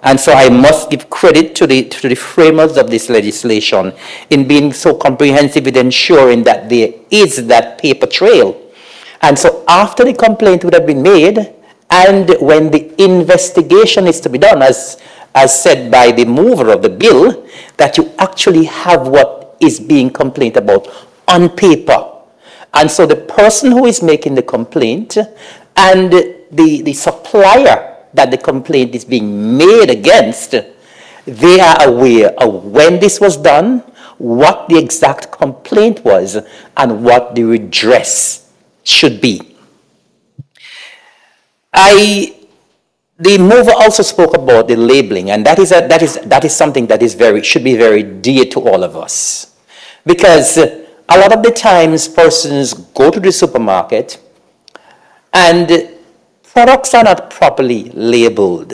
And so I must give credit to the, to the framers of this legislation in being so comprehensive in ensuring that there is that paper trail. And so after the complaint would have been made, and when the investigation is to be done, as as said by the mover of the bill, that you actually have what is being complained about on paper. And so the person who is making the complaint and the, the supplier that the complaint is being made against, they are aware of when this was done, what the exact complaint was, and what the redress should be. I, the mover also spoke about the labeling, and that is, a, that is, that is something that is very, should be very dear to all of us. Because a lot of the times persons go to the supermarket and products are not properly labeled.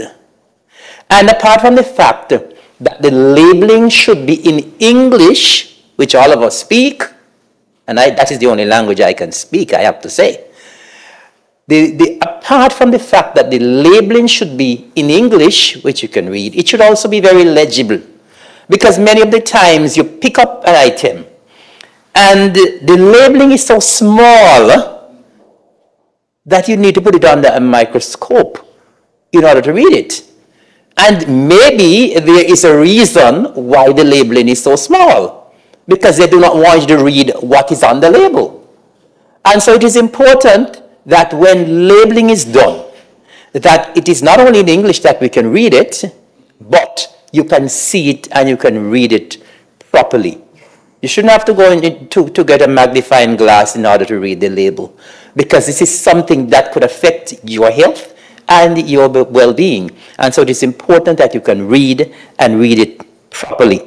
And apart from the fact that the labeling should be in English, which all of us speak, and I, that is the only language I can speak, I have to say. The, the, apart from the fact that the labeling should be in English, which you can read, it should also be very legible. Because many of the times you pick up an item and the labeling is so small that you need to put it under a microscope in order to read it. And maybe there is a reason why the labeling is so small, because they do not want you to read what is on the label. And so it is important that when labeling is done, that it is not only in English that we can read it, but you can see it and you can read it properly. You shouldn't have to go in to, to get a magnifying glass in order to read the label, because this is something that could affect your health and your well-being. And so it is important that you can read and read it properly.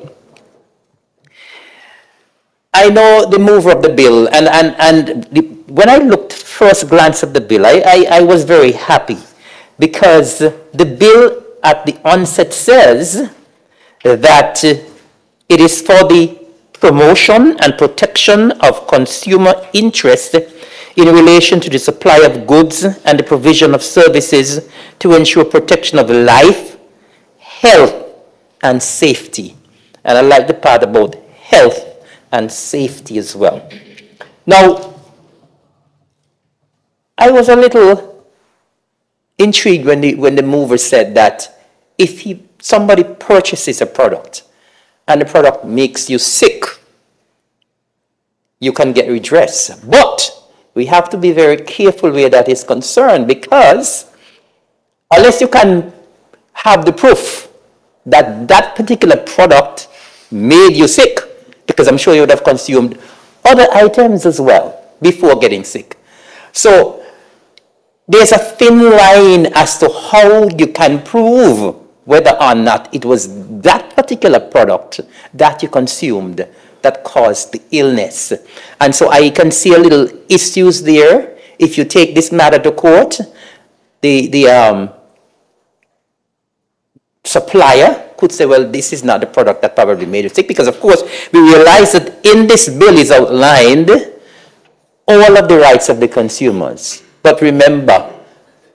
I know the mover of the bill, and, and, and the, when I looked first glance at the bill, I, I, I was very happy because the bill at the onset says that it is for the promotion and protection of consumer interest in relation to the supply of goods and the provision of services to ensure protection of life, health, and safety. And I like the part about health and safety as well. Now, I was a little intrigued when the, when the mover said that if he, somebody purchases a product and the product makes you sick, you can get redress. But we have to be very careful where that is concerned because unless you can have the proof that that particular product made you sick, because I'm sure you would have consumed other items as well before getting sick. So there's a thin line as to how you can prove whether or not it was that particular product that you consumed that caused the illness. And so I can see a little issues there. If you take this matter to court, the, the um, supplier could say, well, this is not the product that probably made you sick, because of course we realize that in this bill is outlined all of the rights of the consumers. But remember,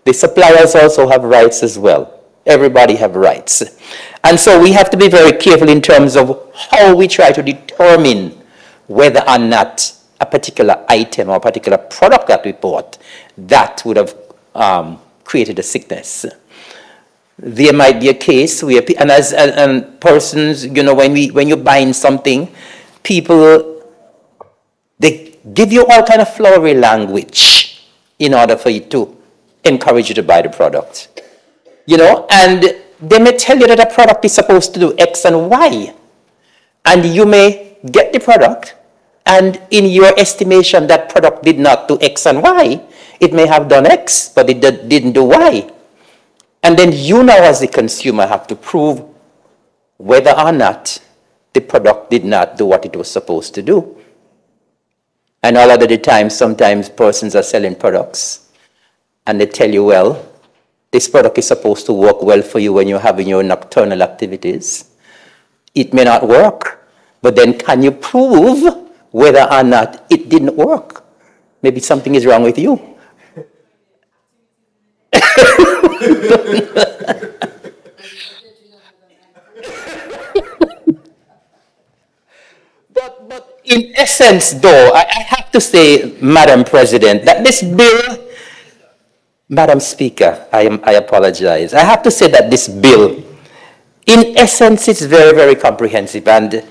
the suppliers also have rights as well. Everybody have rights. And so we have to be very careful in terms of how we try to determine whether or not a particular item or a particular product that we bought that would have um, created a sickness. There might be a case where, and as and persons, you know, when we when you're buying something, people they give you all kind of flowery language in order for you to encourage you to buy the product. You know, and they may tell you that a product is supposed to do X and Y. And you may get the product, and in your estimation, that product did not do X and Y. It may have done X, but it did, didn't do Y. And then you now, as the consumer, have to prove whether or not the product did not do what it was supposed to do. And all of the time, sometimes persons are selling products, and they tell you, well, this product is supposed to work well for you when you're having your nocturnal activities. It may not work, but then can you prove whether or not it didn't work? Maybe something is wrong with you. but, but in essence, though, I, I have to say, Madam President, that this bill Madam Speaker, I, am, I apologize. I have to say that this bill in essence, it's very, very comprehensive. And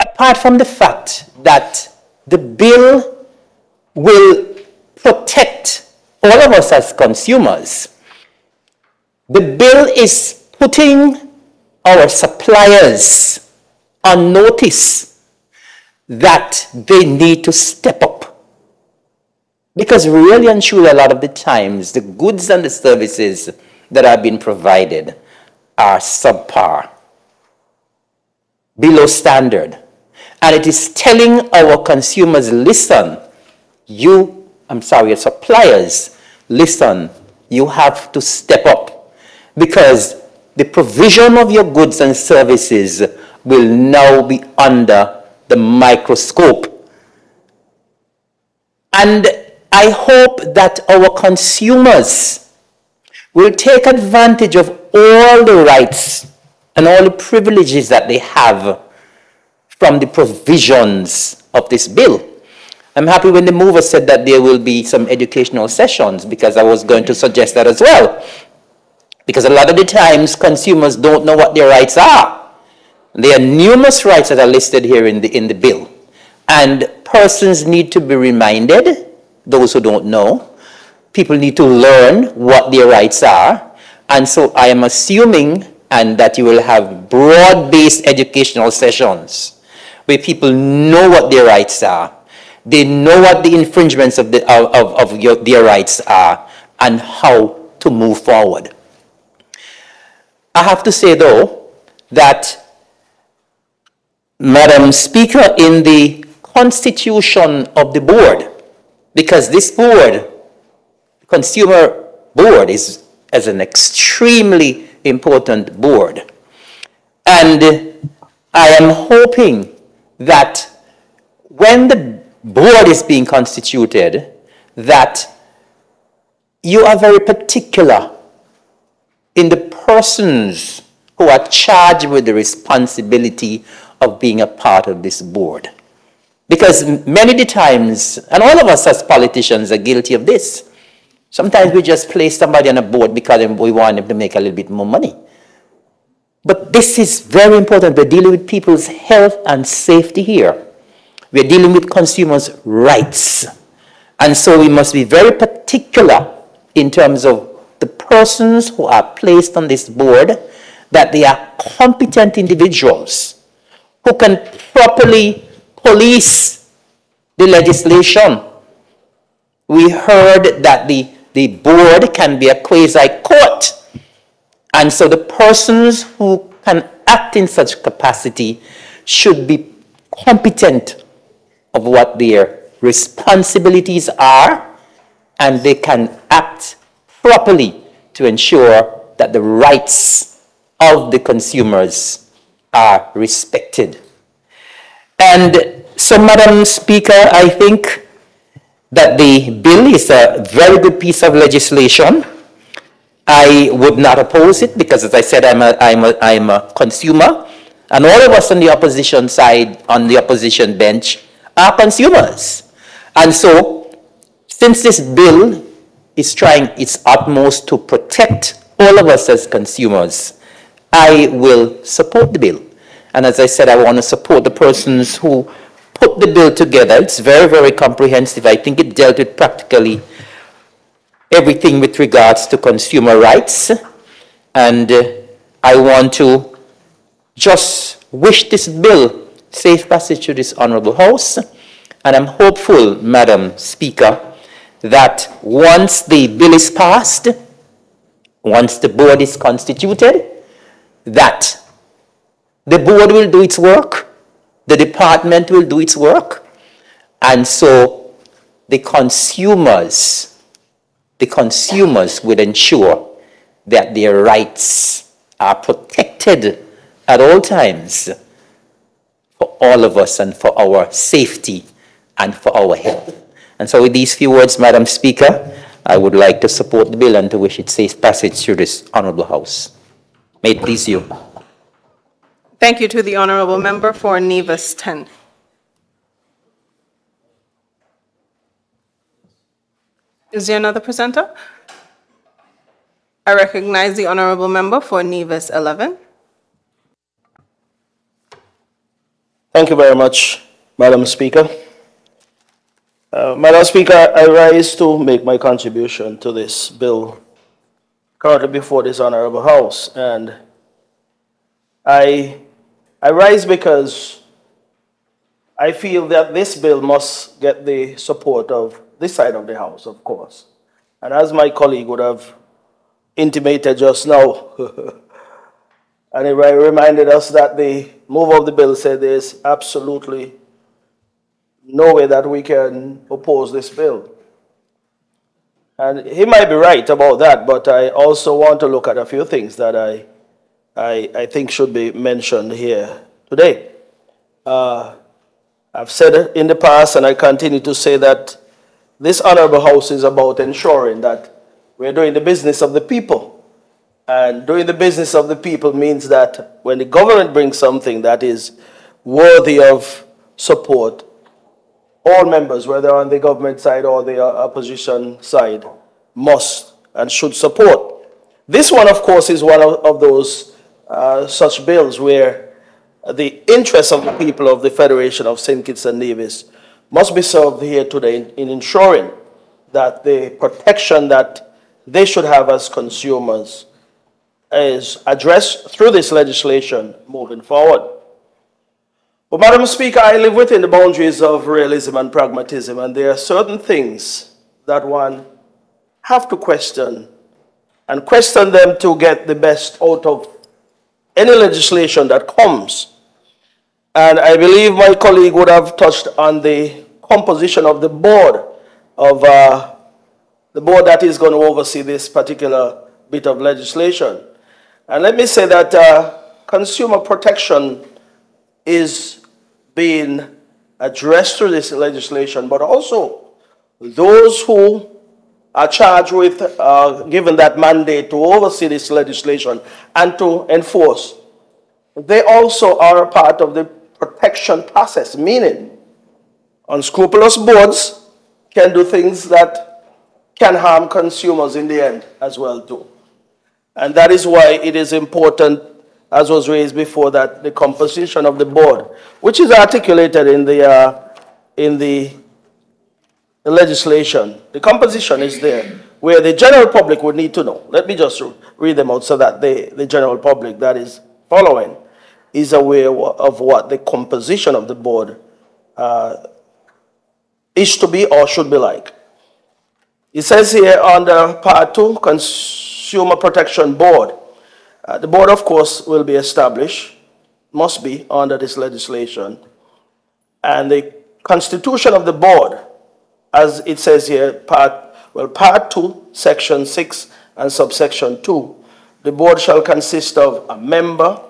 apart from the fact that the bill will protect all of us as consumers, the bill is putting our suppliers on notice that they need to step up. Because really and truly, a lot of the times, the goods and the services that are being provided are subpar, below standard. And it is telling our consumers, listen, you, I'm sorry, your suppliers, listen, you have to step up because the provision of your goods and services will now be under the microscope. And I hope that our consumers will take advantage of all the rights and all the privileges that they have from the provisions of this bill. I'm happy when the mover said that there will be some educational sessions because I was going to suggest that as well. Because a lot of the times consumers don't know what their rights are. There are numerous rights that are listed here in the, in the bill. And persons need to be reminded, those who don't know, people need to learn what their rights are. And so I am assuming and that you will have broad-based educational sessions where people know what their rights are. They know what the infringements of, the, of, of, your, their rights are and how to move forward. I have to say, though, that, Madam Speaker, in the constitution of the board, because this board, Consumer Board, is as an extremely important board. And I am hoping that when the board is being constituted, that you are very particular in the persons who are charged with the responsibility of being a part of this board. Because many the times, and all of us as politicians are guilty of this, sometimes we just place somebody on a board because we want them to make a little bit more money. But this is very important. We're dealing with people's health and safety here. We're dealing with consumers' rights. And so we must be very particular in terms of the persons who are placed on this board, that they are competent individuals who can properly police the legislation. We heard that the, the board can be a quasi-court. And so the persons who can act in such capacity should be competent of what their responsibilities are and they can act properly to ensure that the rights of the consumers are respected. And so, Madam Speaker, I think that the bill is a very good piece of legislation. I would not oppose it because, as I said, I'm a, I'm a, I'm a consumer. And all of us on the opposition side, on the opposition bench, are consumers. And so, since this bill is trying its utmost to protect all of us as consumers, I will support the bill. And as I said, I want to support the persons who put the bill together. It's very, very comprehensive. I think it dealt with practically everything with regards to consumer rights. And uh, I want to just wish this bill safe passage to this honorable house. And I'm hopeful, Madam Speaker, that once the bill is passed, once the board is constituted, that the board will do its work, the department will do its work, and so the consumers, the consumers will ensure that their rights are protected at all times for all of us and for our safety and for our health. And so with these few words, Madam Speaker, I would like to support the bill and to wish it safe passage through this honorable House. May it please you. Thank you to the honorable member for Nevis 10. Is there another presenter? I recognize the honorable member for Nevis 11. Thank you very much, Madam Speaker. Uh, Madam Speaker, I rise to make my contribution to this bill currently before this honorable house, and I I rise because I feel that this bill must get the support of this side of the house, of course. And as my colleague would have intimated just now, and he reminded us that the move of the bill said there's absolutely no way that we can oppose this bill. And he might be right about that, but I also want to look at a few things that I, I, I think should be mentioned here today. Uh, I've said in the past, and I continue to say that this honorable house is about ensuring that we're doing the business of the people. And doing the business of the people means that when the government brings something that is worthy of support, all members, whether on the government side or the opposition side, must and should support. This one, of course, is one of, of those uh, such bills where the interests of the people of the Federation of St. Kitts and Nevis must be served here today in, in ensuring that the protection that they should have as consumers is addressed through this legislation moving forward. But, Madam Speaker, I live within the boundaries of realism and pragmatism, and there are certain things that one have to question, and question them to get the best out of any legislation that comes. And I believe my colleague would have touched on the composition of the board of uh, the board that is going to oversee this particular bit of legislation. And let me say that uh, consumer protection is being addressed through this legislation, but also those who are charged with uh, given that mandate to oversee this legislation and to enforce, they also are a part of the protection process, meaning unscrupulous boards can do things that can harm consumers in the end as well too. And that is why it is important as was raised before, that the composition of the board, which is articulated in the, uh, in the, the legislation, the composition is there, where the general public would need to know. Let me just read them out so that the, the general public that is following is aware of what the composition of the board uh, is to be or should be like. It says here under part two, Consumer Protection Board, uh, the board, of course, will be established, must be under this legislation. And the constitution of the board, as it says here, part, well, part two, section six and subsection two, the board shall consist of a member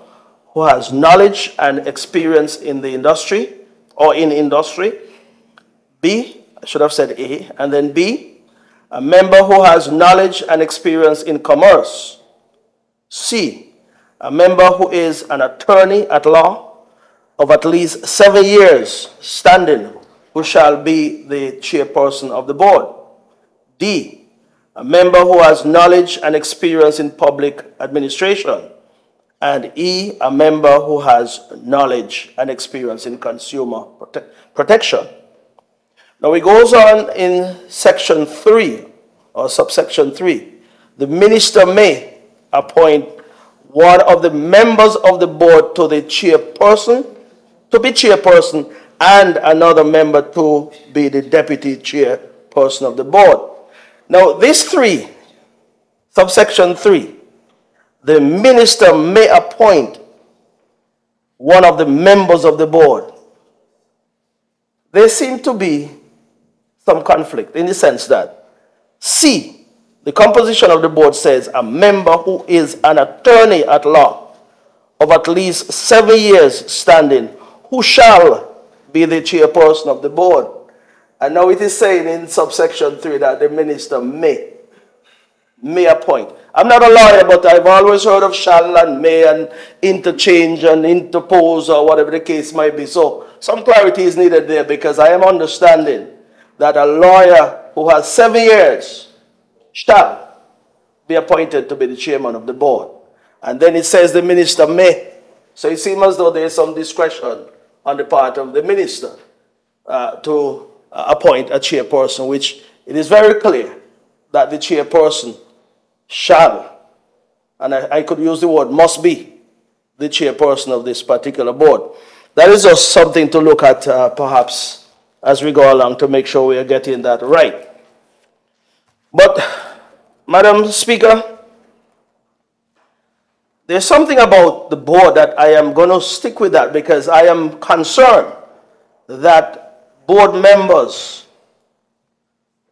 who has knowledge and experience in the industry or in industry. B, I should have said A, and then B, a member who has knowledge and experience in commerce. C, a member who is an attorney at law of at least seven years standing, who shall be the chairperson of the board. D, a member who has knowledge and experience in public administration. And E, a member who has knowledge and experience in consumer prote protection. Now it goes on in section 3 or subsection 3. The minister may appoint one of the members of the board to the chairperson, to be chairperson, and another member to be the deputy chairperson of the board. Now, these three, subsection three, the minister may appoint one of the members of the board. There seem to be some conflict in the sense that C, the composition of the board says a member who is an attorney at law of at least seven years standing, who shall be the chairperson of the board. And now it is saying in subsection 3 that the minister may, may appoint. I'm not a lawyer, but I've always heard of shall and may and interchange and interpose or whatever the case might be. So some clarity is needed there because I am understanding that a lawyer who has seven years shall be appointed to be the chairman of the board. And then it says the minister may. So it seems as though there is some discretion on the part of the minister uh, to uh, appoint a chairperson, which it is very clear that the chairperson shall, and I, I could use the word must be, the chairperson of this particular board. That is just something to look at uh, perhaps as we go along to make sure we are getting that right. But, Madam Speaker, there's something about the board that I am going to stick with that because I am concerned that board members,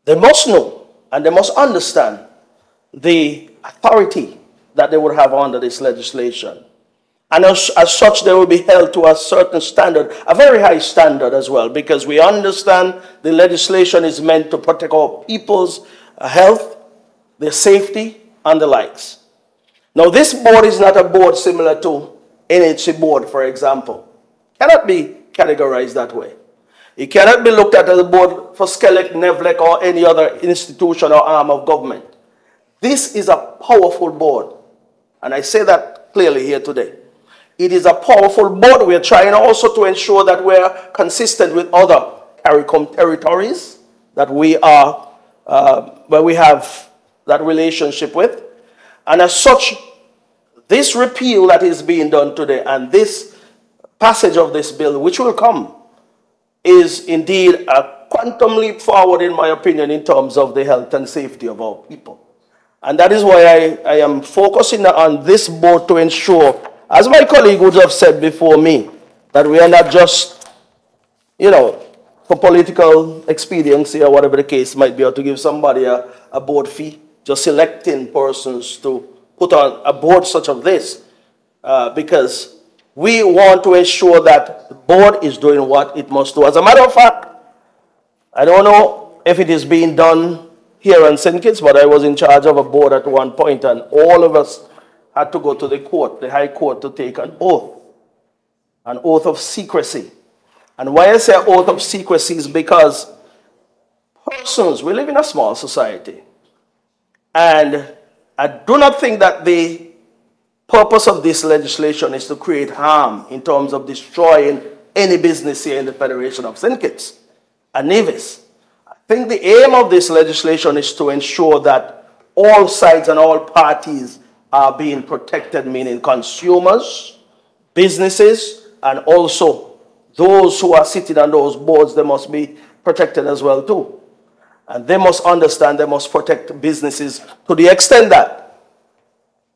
they must know and they must understand the authority that they would have under this legislation. And as, as, such, they will be held to a certain standard, a very high standard as well, because we understand the legislation is meant to protect our people's uh, health, their safety, and the likes. Now, this board is not a board similar to NHC board, for example. Cannot be categorized that way. It cannot be looked at as a board for Skelec, NEVLEC, or any other institution or arm of government. This is a powerful board, and I say that clearly here today. It is a powerful board. We are trying also to ensure that we're consistent with other CARICOM territories that we are, uh, where we have that relationship with. And as such, this repeal that is being done today and this passage of this bill, which will come, is indeed a quantum leap forward, in my opinion, in terms of the health and safety of our people. And that is why I, I am focusing on this board to ensure as my colleague would have said before me, that we are not just, you know, for political expediency or whatever the case might be, or to give somebody a, a board fee, just selecting persons to put on a board such as this, uh, because we want to ensure that the board is doing what it must do. As a matter of fact, I don't know if it is being done here in St. Kitts, but I was in charge of a board at one point, and all of us had to go to the court, the High Court, to take an oath, an oath of secrecy. And why I say oath of secrecy is because persons, we live in a small society, and I do not think that the purpose of this legislation is to create harm in terms of destroying any business here in the Federation of St. Kitts and Nevis. I think the aim of this legislation is to ensure that all sides and all parties are being protected, meaning consumers, businesses, and also those who are sitting on those boards, they must be protected as well too. And they must understand they must protect businesses to the extent that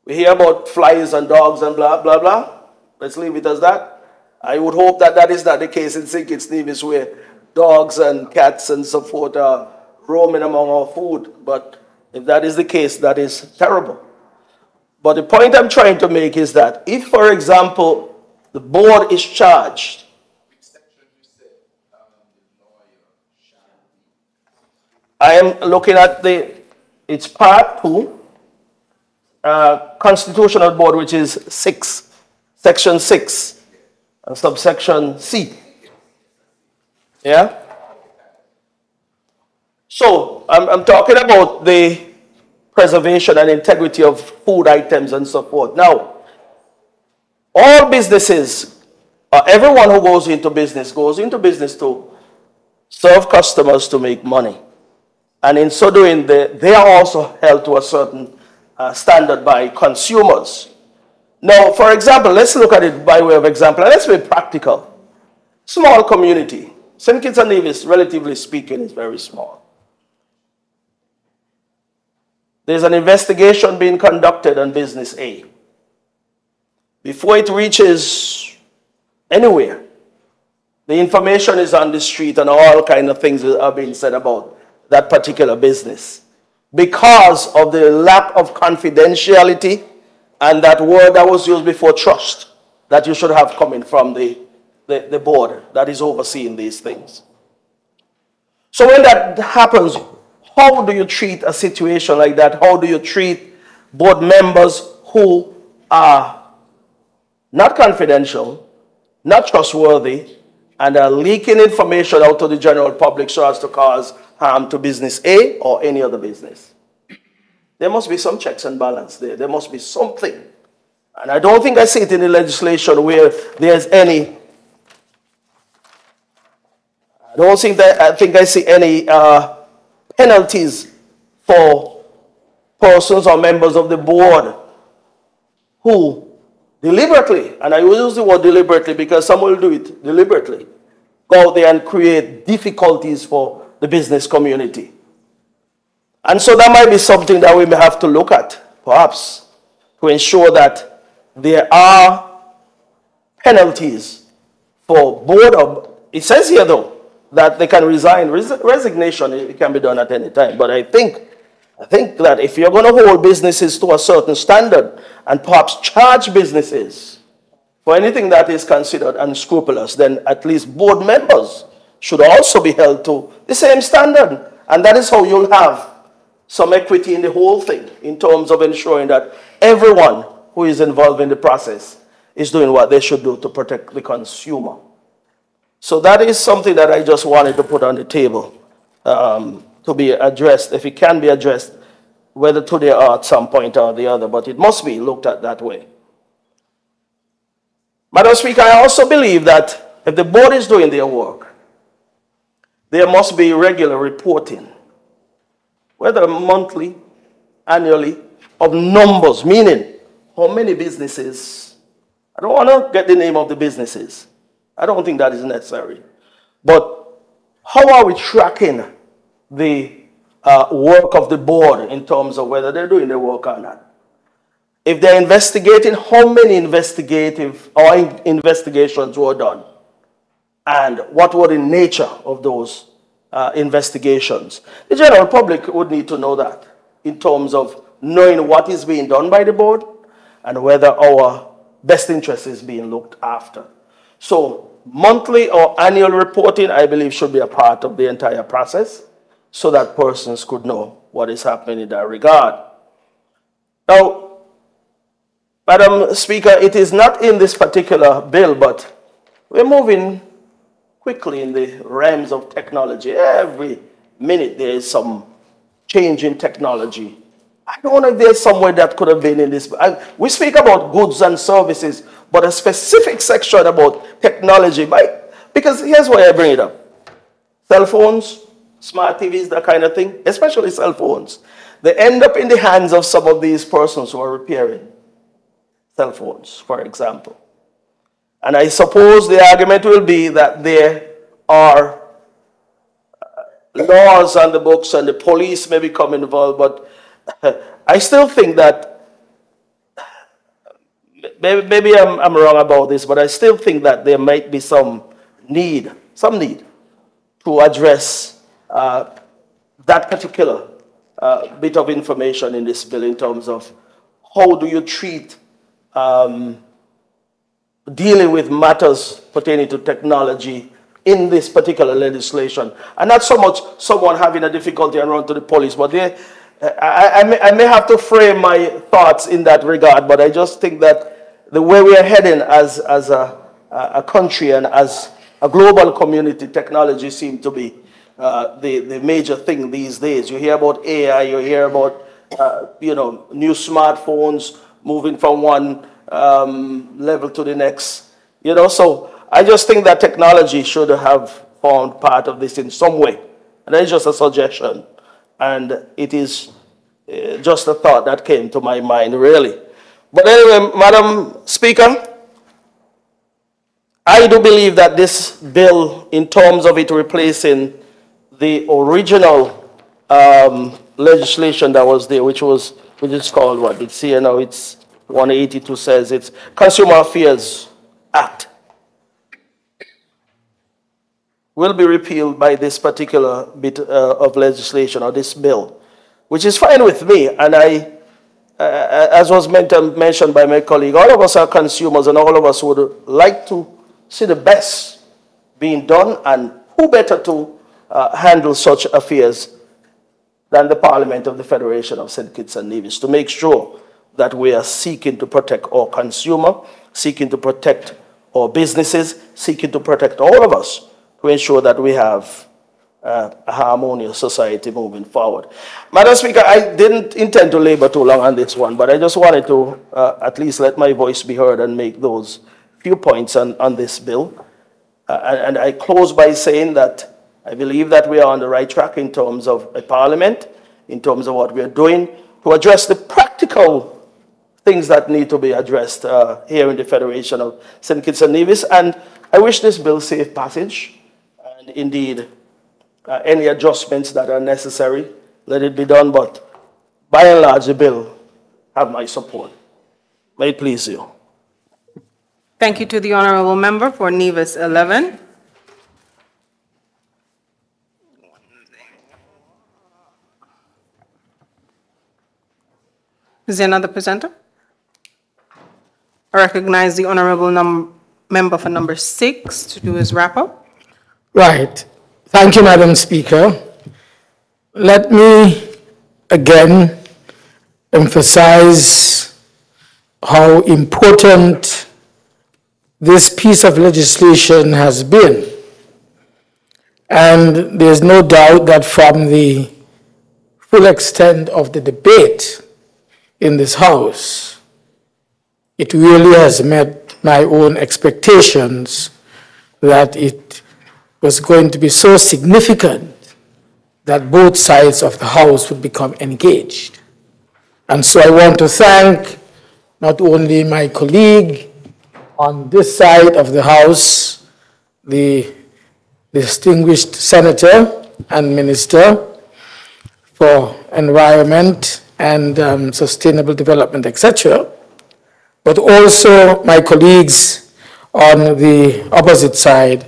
we hear about flies and dogs and blah, blah, blah. Let's leave it as that. I would hope that that is not the case in St. Kitts Nevis where dogs and cats and so forth are roaming among our food. But if that is the case, that is terrible. But the point I'm trying to make is that if, for example, the board is charged I am looking at the, it's part two, uh, constitutional board, which is six, section six, and subsection C. Yeah? So, I'm, I'm talking about the preservation and integrity of food items and so forth. Now, all businesses, uh, everyone who goes into business goes into business to serve customers to make money. And in so doing, they, they are also held to a certain uh, standard by consumers. Now, for example, let's look at it by way of example, and let's be practical. Small community. St. Kitts and Nevis, relatively speaking, is very small. There's an investigation being conducted on Business A. Before it reaches anywhere, the information is on the street and all kind of things are being said about that particular business. Because of the lack of confidentiality and that word that was used before, trust, that you should have coming from the, the, the board that is overseeing these things. So when that happens, how do you treat a situation like that? How do you treat board members who are not confidential, not trustworthy, and are leaking information out to the general public so as to cause harm to business A or any other business? There must be some checks and balance there. There must be something. And I don't think I see it in the legislation where there's any I don't think that, I think I see any uh, penalties for persons or members of the board who deliberately, and I use the word deliberately because some will do it deliberately, go out there and create difficulties for the business community. And so that might be something that we may have to look at, perhaps, to ensure that there are penalties for board of, it says here though, that they can resign. Res- resignation it can be done at any time. But I think, I think that if you're going to hold businesses to a certain standard and perhaps charge businesses for anything that is considered unscrupulous, then at least board members should also be held to the same standard. And that is how you'll have some equity in the whole thing in terms of ensuring that everyone who is involved in the process is doing what they should do to protect the consumer. So that is something that I just wanted to put on the table um, to be addressed, if it can be addressed, whether today or at some point or the other, but it must be looked at that way. Madam Speaker, I also believe that if the board is doing their work, there must be regular reporting, whether monthly, annually, of numbers, meaning how many businesses. I don't want to get the name of the businesses. I don't think that is necessary. But how are we tracking the uh, work of the board in terms of whether they're doing their work or not? If they're investigating, how many investigative or in- investigations were done? And what were the nature of those uh, investigations? The general public would need to know that in terms of knowing what is being done by the board and whether our best interest is being looked after. So monthly or annual reporting, I believe, should be a part of the entire process so that persons could know what is happening in that regard. Now, Madam Speaker, it is not in this particular bill, but we're moving quickly in the realms of technology. Every minute there is some change in technology. I don't know if there's somewhere that could have been in this. We speak about goods and services, but a specific section about technology. By, because here's why I bring it up cell phones, smart TVs, that kind of thing, especially cell phones, they end up in the hands of some of these persons who are repairing cell phones, for example. And I suppose the argument will be that there are uh, laws on the books and the police may become involved, but I still think that maybe, maybe I'm, I'm wrong about this, but I still think that there might be some need, some need to address uh, that particular uh, bit of information in this bill in terms of how do you treat um, dealing with matters pertaining to technology in this particular legislation. And not so much someone having a difficulty and to the police, but they, I, I, may, I may have to frame my thoughts in that regard, but I just think that the way we are heading as, as a, a country and as a global community, technology seems to be uh, the, the major thing these days. You hear about AI, you hear about, uh, you know, new smartphones moving from one um, level to the next, you know, so I just think that technology should have formed part of this in some way. And that is just a suggestion. And it is uh, just a thought that came to my mind, really. But anyway, Madam Speaker, I do believe that this bill, in terms of it replacing the original um, legislation that was there, which was, which is called what? It's here now, it's 182 says it's Consumer Affairs Act will be repealed by this particular bit uh, of legislation or this bill, which is fine with me. And I, uh, as was mentioned by my colleague, all of us are consumers and all of us would like to see the best being done. And who better to uh, handle such affairs than the Parliament of the Federation of St. Kitts and Nevis to make sure that we are seeking to protect our consumer, seeking to protect our businesses, seeking to protect all of us to ensure that we have uh, a harmonious society moving forward. Madam Speaker, I didn't intend to labor too long on this one, but I just wanted to uh, at least let my voice be heard and make those few points on, on this bill. Uh, and, and I close by saying that I believe that we are on the right track in terms of a parliament, in terms of what we are doing to address the practical things that need to be addressed uh, here in the Federation of St. Kitts and Nevis. And I wish this bill safe passage. And indeed, uh, any adjustments that are necessary, let it be done. But by and large, the bill have my support. May it please you. Thank you to the honorable member for Nevis 11. Is there another presenter? I recognize the honorable member for number six to do his wrap-up. Right. Thank you, Madam Speaker. Let me again emphasize how important this piece of legislation has been. And there's no doubt that from the full extent of the debate in this House, it really has met my own expectations that it was going to be so significant that both sides of the House would become engaged. And so I want to thank not only my colleague on this side of the House, the distinguished senator and minister for environment and um, sustainable development, etc., but also my colleagues on the opposite side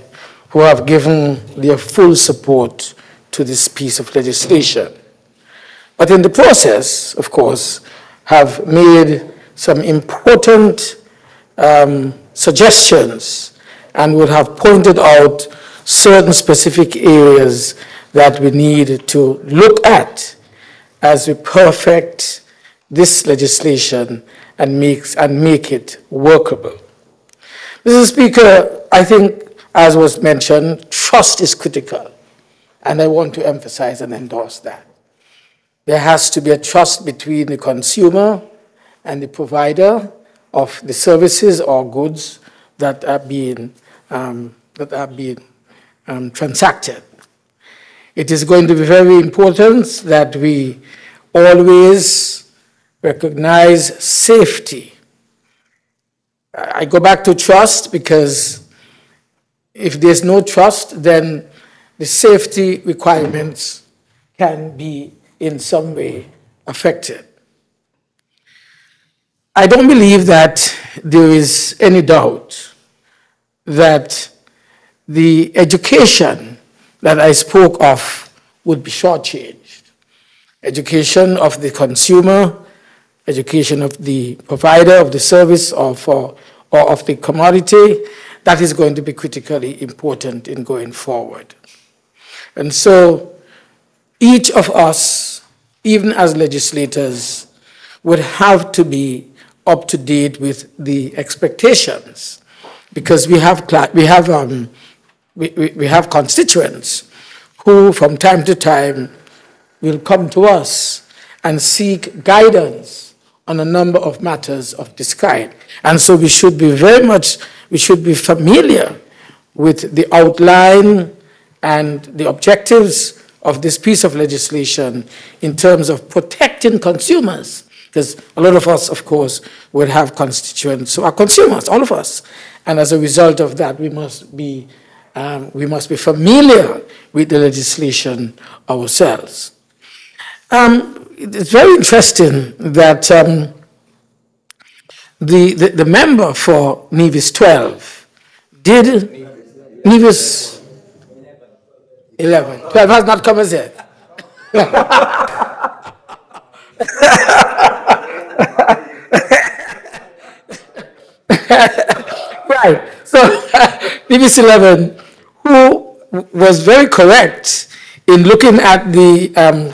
who have given their full support to this piece of legislation. But in the process, of course, have made some important um, suggestions and would have pointed out certain specific areas that we need to look at as we perfect this legislation and, makes, and make it workable. Mr. Speaker, I think, as was mentioned, trust is critical. And I want to emphasize and endorse that. There has to be a trust between the consumer and the provider of the services or goods that are being, um, that are being um, transacted. It is going to be very important that we always recognize safety. I go back to trust because if there's no trust, then the safety requirements can be in some way affected. I don't believe that there is any doubt that the education that I spoke of would be shortchanged. Education of the consumer, education of the provider of the service or, for, or of the commodity, that is going to be critically important in going forward. And so each of us, even as legislators, would have to be up to date with the expectations because we have, we have, um, we, we, we have constituents who from time to time will come to us and seek guidance on a number of matters of this kind. And so we should be very much, we should be familiar with the outline and the objectives of this piece of legislation in terms of protecting consumers. Because a lot of us, of course, will have constituents who are consumers, all of us. And as a result of that, we must be, um, we must be familiar with the legislation ourselves. Um, it's very interesting that um, the, the, the, member for Nevis 12 did Nevis 11. 12 has not come as yet. right. So Nevis 11, who was very correct in looking at the um,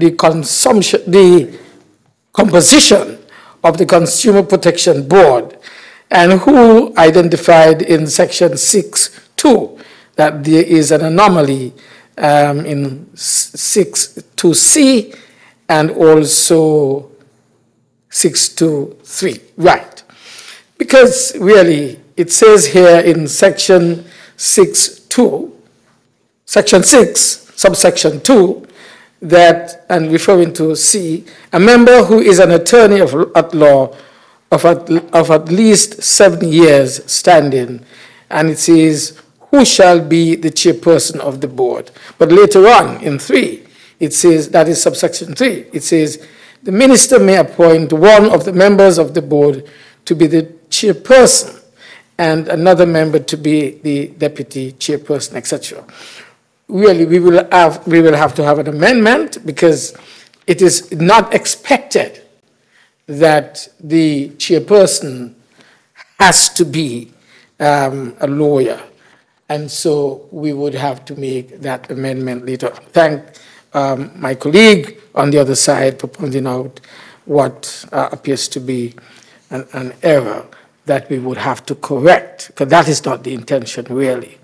the consumption, the composition of the Consumer Protection Board, and who identified in section 6.2 that there is an anomaly um, in 6.2c and also 6.2.3. Right. Because really, it says here in section 6.2, Section 6, subsection 2, that, and referring to C, a member who is an attorney of, at law of at, of at least seven years standing, and it says, who shall be the chairperson of the board? But later on, in 3, it says, that is subsection 3, it says, the minister may appoint one of the members of the board to be the chairperson and another member to be the deputy chairperson, etc. Really, we will have, we will have to have an amendment because it is not expected that the chairperson has to be um, a lawyer. And so we would have to make that amendment later. Thank um, my colleague on the other side for pointing out what uh, appears to be an, an error that we would have to correct, because that is not the intention, really.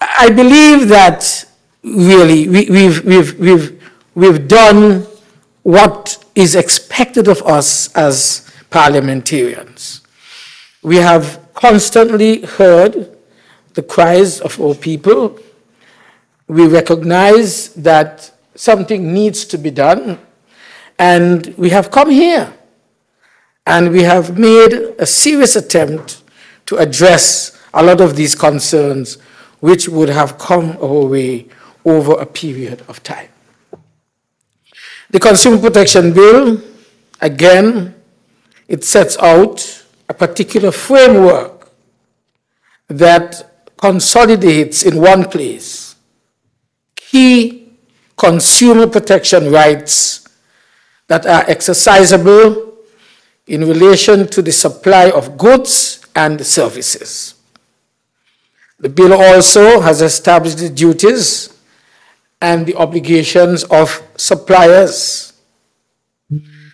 I believe that really we, we've, we've, we've, we've done what is expected of us as parliamentarians. We have constantly heard the cries of our people. We recognize that something needs to be done, and we have come here and we have made a serious attempt to address a lot of these concerns which would have come our way over a period of time. The Consumer Protection Bill, again, it sets out a particular framework that consolidates in one place key consumer protection rights that are exercisable in relation to the supply of goods and services. The bill also has established the duties and the obligations of suppliers.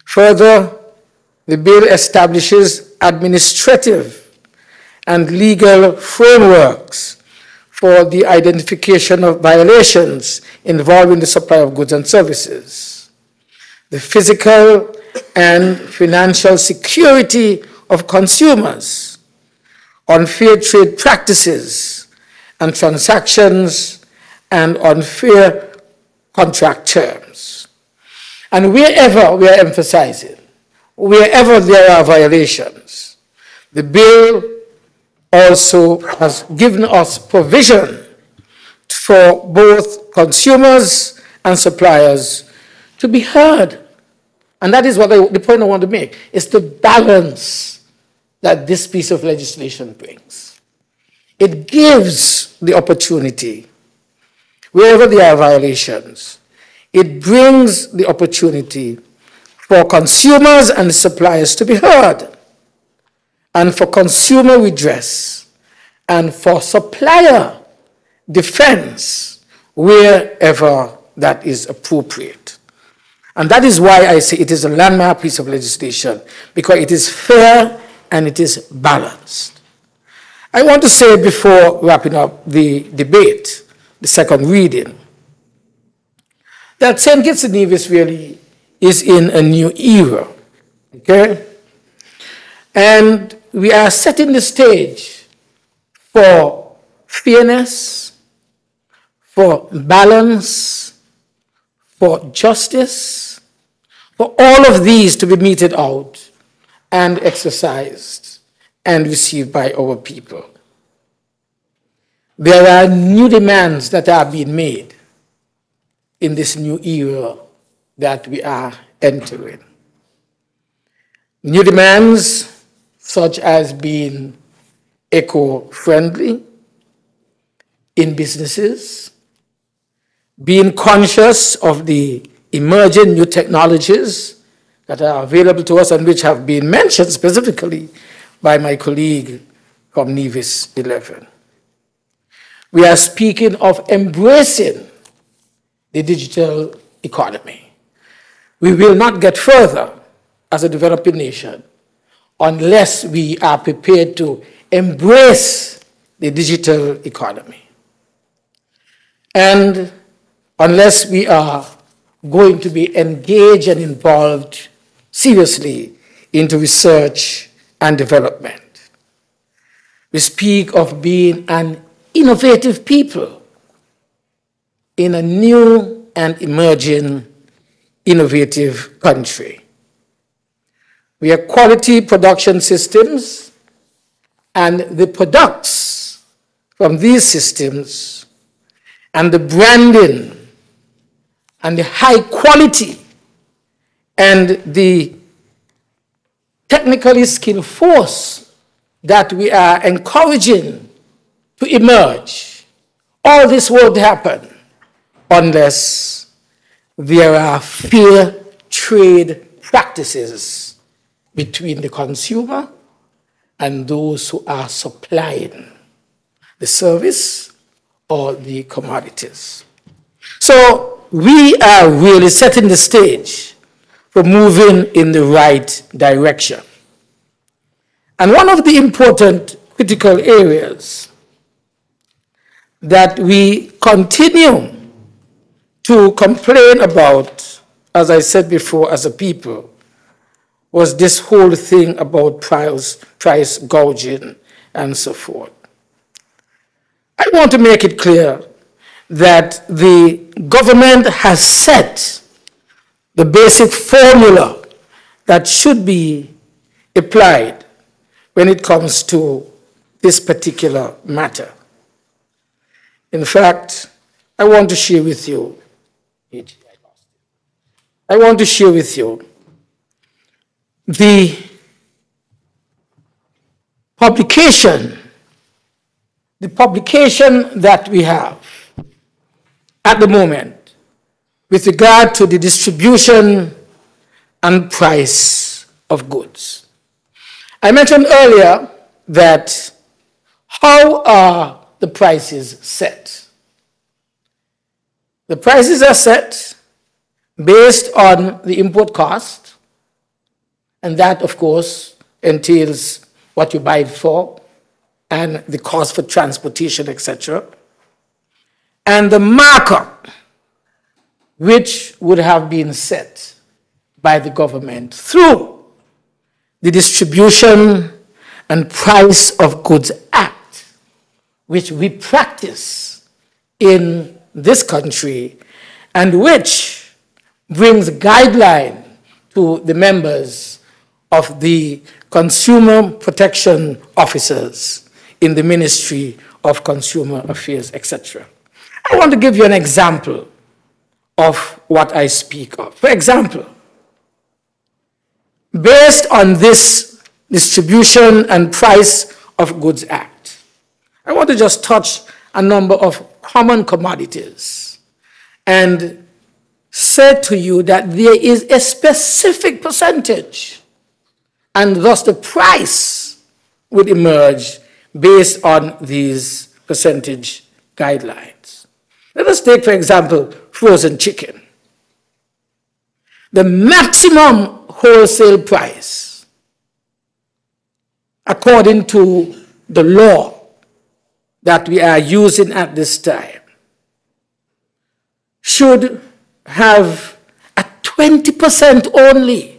Further, the bill establishes administrative and legal frameworks for the identification of violations involving the supply of goods and services. The physical and financial security of consumers, unfair trade practices and transactions, and on fair contract terms. And wherever we are emphasizing, wherever there are violations, the bill also has given us provision for both consumers and suppliers to be heard and that is what I, the point I want to make, is to balance that this piece of legislation brings. It gives the opportunity, wherever there are violations, it brings the opportunity for consumers and suppliers to be heard, and for consumer redress, and for supplier defense wherever that is appropriate. And that is why I say it is a landmark piece of legislation, because it is fair and it is balanced. I want to say before wrapping up the debate, the second reading, that St. Kitts and Nevis really is in a new era, okay? And we are setting the stage for fairness, for balance, for justice, for all of these to be meted out and exercised and received by our people. There are new demands that are being made in this new era that we are entering. New demands such as being eco-friendly in businesses, being conscious of the emerging new technologies that are available to us and which have been mentioned specifically by my colleague from Nevis 11. We are speaking of embracing the digital economy. We will not get further as a developing nation unless we are prepared to embrace the digital economy. And unless we are going to be engaged and involved seriously into research and development. We speak of being an innovative people in a new and emerging innovative country. We have quality production systems, and the products from these systems and the branding and the high quality and the technically skilled force that we are encouraging to emerge, all this won't happen unless there are fair trade practices between the consumer and those who are supplying the service or the commodities. So we are really setting the stage for moving in the right direction. And one of the important critical areas that we continue to complain about, as I said before, as a people, was this whole thing about price, price gouging and so forth. I want to make it clear that the government has set the basic formula that should be applied when it comes to this particular matter. In fact, I want to share with you, I want to share with you the publication, the publication that we have at the moment with regard to the distribution and price of goods. I mentioned earlier that how are the prices set? The prices are set based on the import cost, and that, of course, entails what you buy it for and the cost for transportation, etc. And the markup, which would have been set by the government through the Distribution and Price of Goods Act, which we practice in this country and which brings guideline to the members of the consumer protection officers in the Ministry of Consumer Affairs, etc. I want to give you an example of what I speak of. For example, based on this Distribution and Price of Goods Act, I want to just touch a number of common commodities and say to you that there is a specific percentage and thus the price would emerge based on these percentage guidelines. Let us take, for example, frozen chicken. The maximum wholesale price, according to the law that we are using at this time, should have a 20% only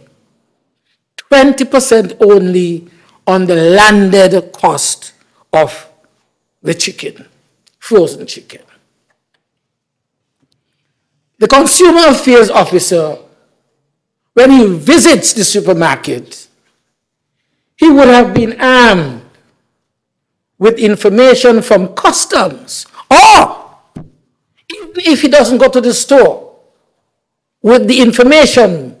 20% only on the landed cost of the chicken, frozen chicken. The consumer affairs officer, when he visits the supermarket, he would have been armed with information from customs, or even if he doesn't go to the store, with the information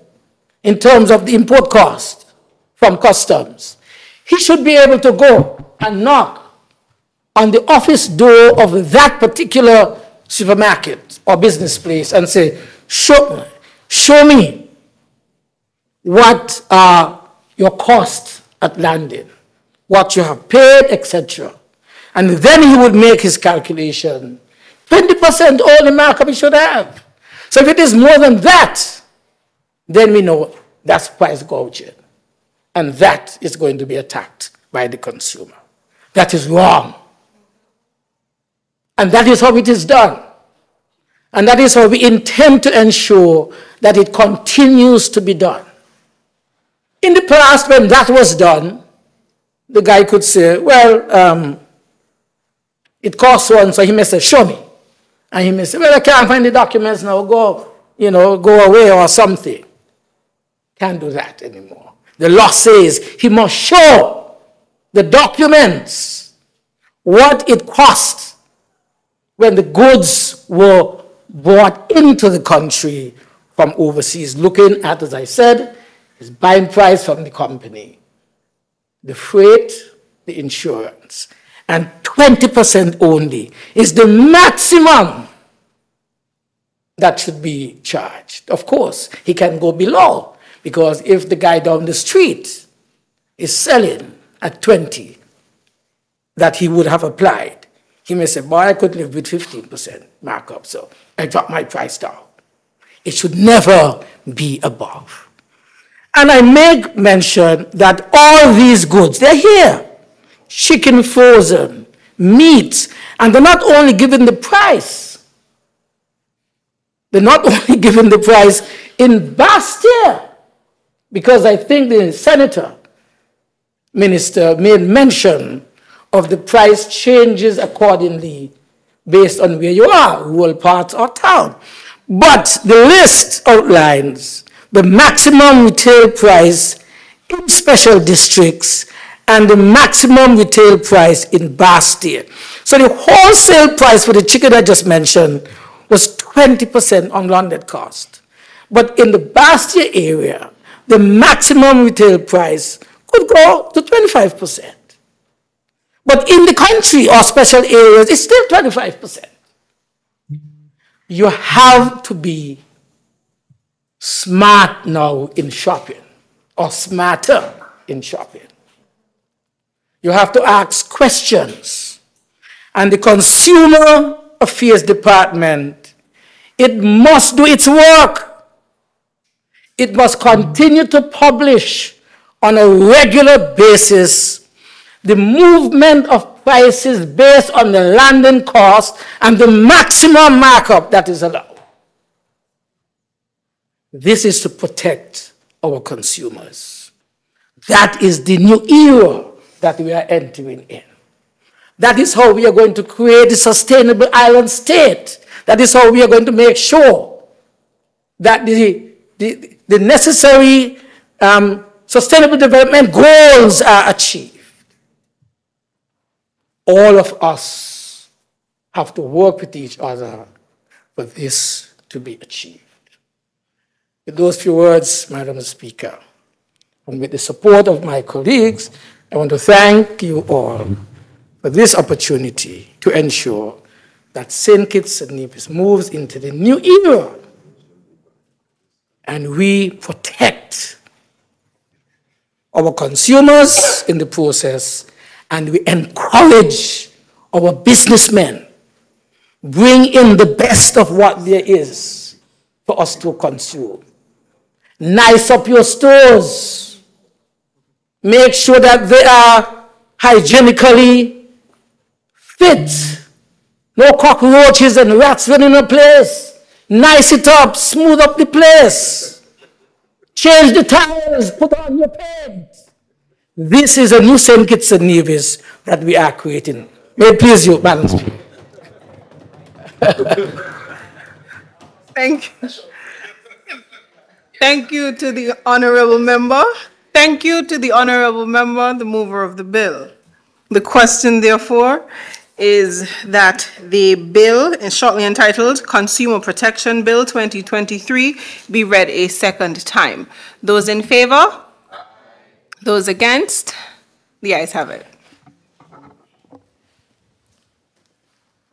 in terms of the import cost from customs. He should be able to go and knock on the office door of that particular supermarket or business place and say, show, show me what are your costs at landing, what you have paid, etc. And then he would make his calculation. 20% all the markup he should have. So if it is more than that, then we know that's price gouging. And that is going to be attacked by the consumer. That is wrong. And that is how it is done. And that is how we intend to ensure that it continues to be done. In the past, when that was done, the guy could say, well, um, it costs one, so he may say, show me. And he may say, well, I can't find the documents now, go, you know, go away or something. Can't do that anymore. The law says he must show the documents what it cost when the goods were brought into the country from overseas, looking at, as I said, his buying price from the company, the freight, the insurance, and 20% only is the maximum that should be charged. Of course, he can go below because if the guy down the street is selling at 20 that he would have applied, he may say, boy, I could live with 15% markup, so I drop my price down. It should never be above. And I make mention that all these goods, they're here. Chicken frozen, meat, and they're not only given the price, they're not only given the price in Basseterre, because I think the senator, minister, made mention of the price changes accordingly based on where you are, rural parts or town. But the list outlines the maximum retail price in special districts and the maximum retail price in Basseterre. So the wholesale price for the chicken I just mentioned was 20% on landed cost. But in the Basseterre area, the maximum retail price could go to 25%. But in the country or special areas, it's still 25%. You have to be smart now in shopping or smarter in shopping. You have to ask questions. And the Consumer Affairs Department, it must do its work. It must continue to publish on a regular basis the movement of prices based on the landing cost and the maximum markup that is allowed. This is to protect our consumers. That is the new era that we are entering in. That is how we are going to create a sustainable island state. That is how we are going to make sure that the, the, the necessary um, sustainable development goals are achieved. All of us have to work with each other for this to be achieved. With those few words, Madam Speaker, and with the support of my colleagues, I want to thank you all for this opportunity to ensure that St. Kitts and Nevis moves into the new era and we protect our consumers in the process and we encourage our businessmen bring in the best of what there is for us to consume. Nice up your stores. Make sure that they are hygienically fit. No cockroaches and rats running the place. Nice it up, smooth up the place. Change the tires, put on your paint. This is a new St. Kitts and Nevis that we are creating. May it please you, Madam Speaker. Thank you. Thank you to the honorable member. Thank you to the honorable member, the mover of the bill. The question therefore is that the bill shortly entitled Consumer Protection Bill 2023 be read a second time. Those in favor? Those against? The ayes have it.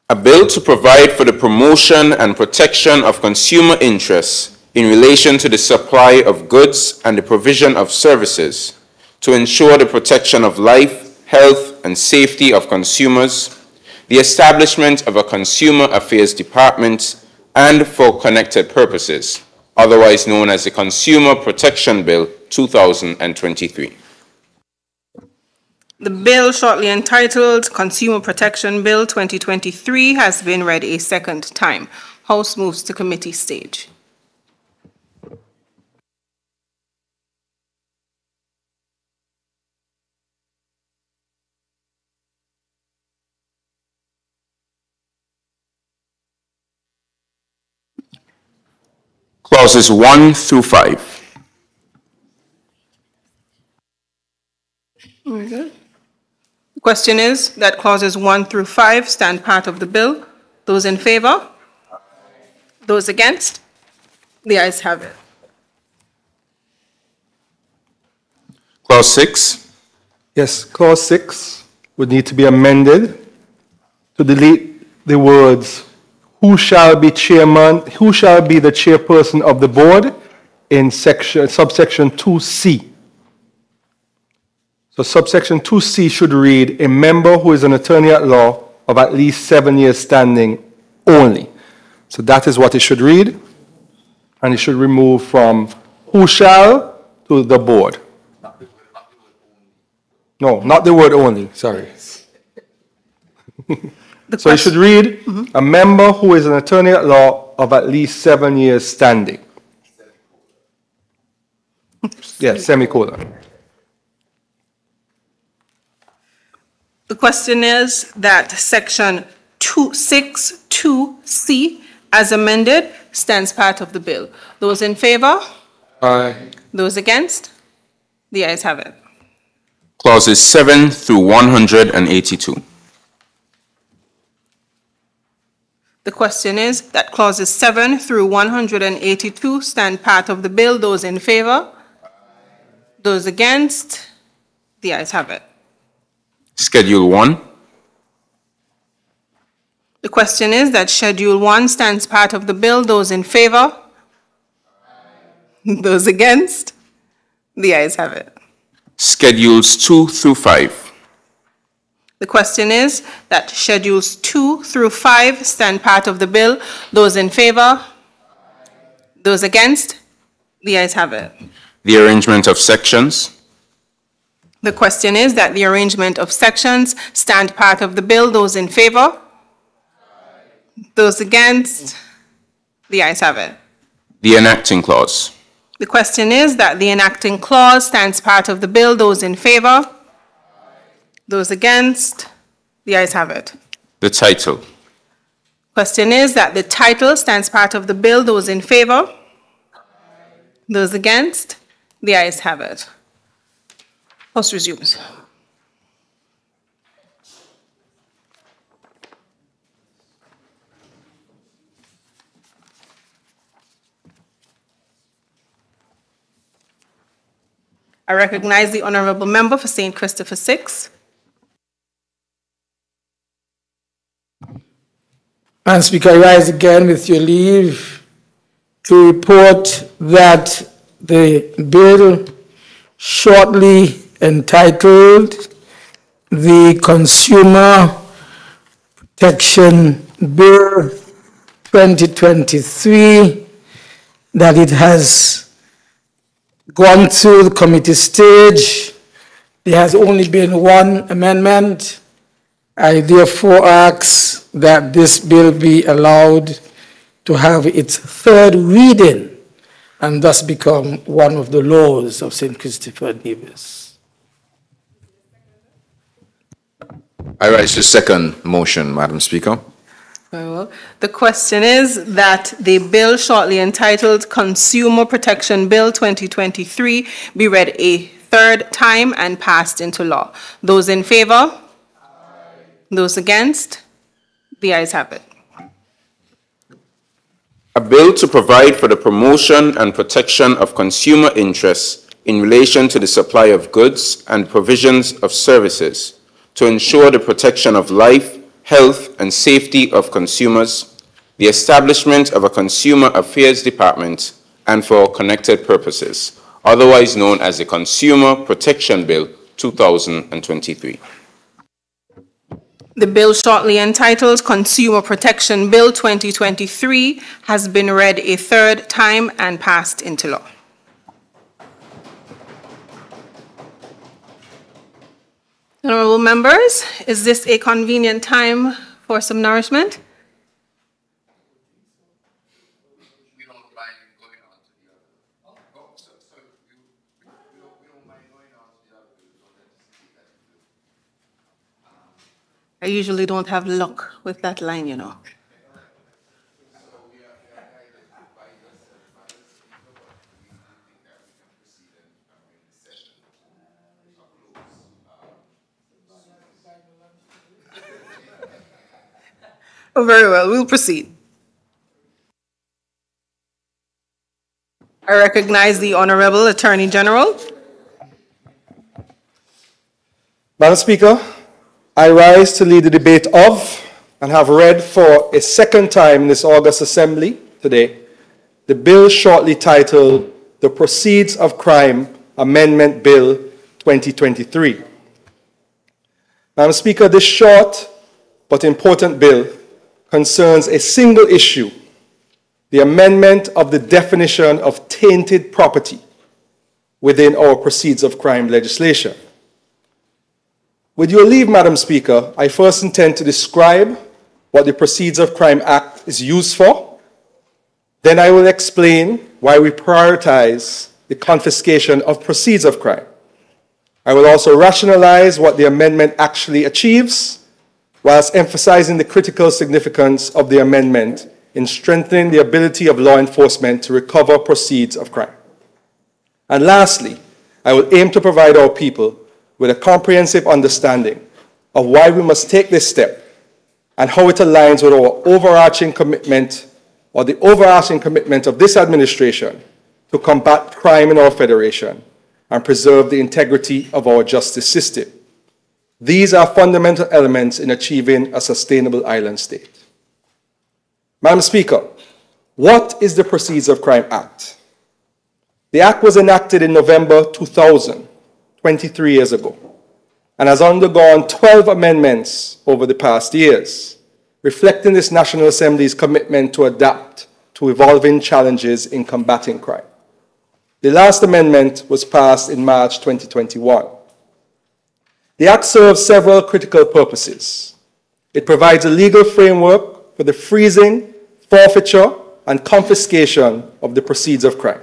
A bill to provide for the promotion and protection of consumer interests in relation to the supply of goods and the provision of services to ensure the protection of life, health, and safety of consumers, the establishment of a consumer affairs department, and for connected purposes, otherwise known as the Consumer Protection Bill 2023. The bill shortly entitled Consumer Protection Bill 2023 has been read a second time. House moves to committee stage. Clauses 1 through 5. Very good. The question is that clauses 1 through 5 stand part of the bill. Those in favor? Those against? The ayes have it. Clause 6. Yes, clause six would need to be amended to delete the words, "Who shall be chairman, who shall be the chairperson of the board?" in section, subsection 2C. So subsection 2C should read, "A member who is an attorney at law of at least seven years standing only." So that is what it should read, and it should remove from "who shall" to "the board." No, not the word only, sorry. So it should read, mm-hmm. "A member who is an attorney at law of at least seven years standing." Yeah, semicolon. The question is that section 262C as amended stands part of the bill. Those in favor? Aye. Those against? The ayes have it. Clauses 7 through 182. The question is that clauses 7 through 182 stand part of the bill. Those in favor? Those against? The ayes have it. Schedule 1. The question is that Schedule 1 stands part of the bill. Those in favor? Those against? The ayes have it. Schedules 2 through 5. The question is that Schedules 2 through 5 stand part of the bill. Those in favor? Those against? The ayes have it. The arrangement of sections. The question is that the arrangement of sections stand part of the bill. Those in favor? Those against? The ayes have it. The enacting clause. The question is that the enacting clause stands part of the bill. Those in favor? Those against? The ayes have it. The title. Question is that the title stands part of the bill. Those in favor? Those against? The ayes have it. House resumes. I recognize the honorable member for St. Christopher Six. Madam Speaker, I rise again with your leave to report that the bill shortly entitled the Consumer Protection Bill 2023, that it has gone through the committee stage. There has only been one amendment. I therefore ask that this bill be allowed to have its third reading and thus become one of the laws of St. Christopher Nevis. I rise to second motion, Madam Speaker. Very well. The question is that the bill shortly entitled Consumer Protection Bill 2023 be read a third time and passed into law. Those in favor? Those against? The ayes have it. A bill to provide for the promotion and protection of consumer interests in relation to the supply of goods and provisions of services to ensure the protection of life, health, and safety of consumers, the establishment of a Consumer Affairs Department, and for connected purposes, otherwise known as the Consumer Protection Bill 2023. The bill shortly entitled Consumer Protection Bill 2023 has been read a third time and passed into law. Honorable members, is this a convenient time for some nourishment? I usually don't have luck with that line, you know. Oh, Very well, we'll proceed. I recognize the Honorable Attorney General. Madam Speaker, I rise to lead the debate of and have read for a second time in this August Assembly today the bill shortly titled the Proceeds of Crime Amendment Bill 2023. Madam Speaker, this short but important bill concerns a single issue the amendment of the definition of tainted property within our Proceeds of Crime legislation. With your leave, Madam Speaker, I first intend to describe what the Proceeds of Crime Act is used for. Then I will explain why we prioritize the confiscation of proceeds of crime. I will also rationalize what the amendment actually achieves, whilst emphasizing the critical significance of the amendment in strengthening the ability of law enforcement to recover proceeds of crime. And lastly, I will aim to provide our people with a comprehensive understanding of why we must take this step and how it aligns with our overarching commitment or the overarching commitment of this administration to combat crime in our federation and preserve the integrity of our justice system. These are fundamental elements in achieving a sustainable island state. Madam Speaker, what is the Proceeds of Crime Act? The Act was enacted in November 2000, 23 years ago, and has undergone 12 amendments over the past years, reflecting this National Assembly's commitment to adapt to evolving challenges in combating crime. The last amendment was passed in March 2021. The Act serves several critical purposes. It provides a legal framework for the freezing, forfeiture, and confiscation of the proceeds of crime.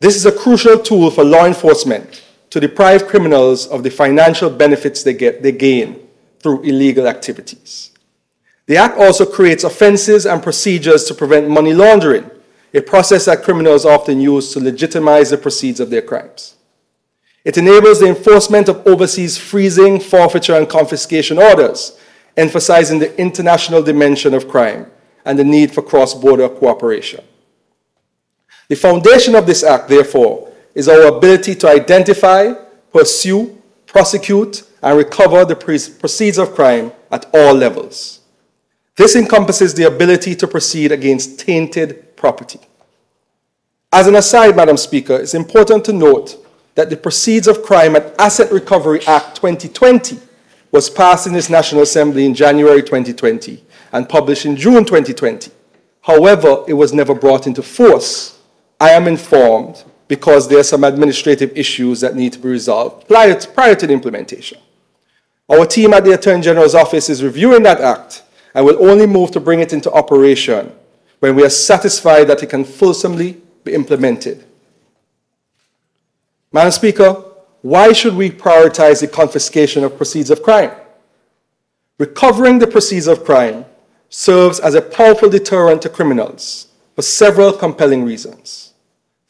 This is a crucial tool for law enforcement to deprive criminals of the financial benefits they, get, they gain through illegal activities. The Act also creates offenses and procedures to prevent money laundering, a process that criminals often use to legitimize the proceeds of their crimes. It enables the enforcement of overseas freezing, forfeiture, and confiscation orders, emphasizing the international dimension of crime and the need for cross-border cooperation. The foundation of this act, therefore, is our ability to identify, pursue, prosecute, and recover the proceeds of crime at all levels. This encompasses the ability to proceed against tainted property. As an aside, Madam Speaker, it's important to note that the Proceeds of Crime and Asset Recovery Act 2020 was passed in this National Assembly in January 2020 and published in June 2020. However, it was never brought into force. I am informed because there are some administrative issues that need to be resolved prior to, prior to the implementation. Our team at the Attorney General's office is reviewing that act and will only move to bring it into operation when we are satisfied that it can fulsomely be implemented. Madam Speaker, why should we prioritize the confiscation of proceeds of crime? Recovering the proceeds of crime serves as a powerful deterrent to criminals for several compelling reasons.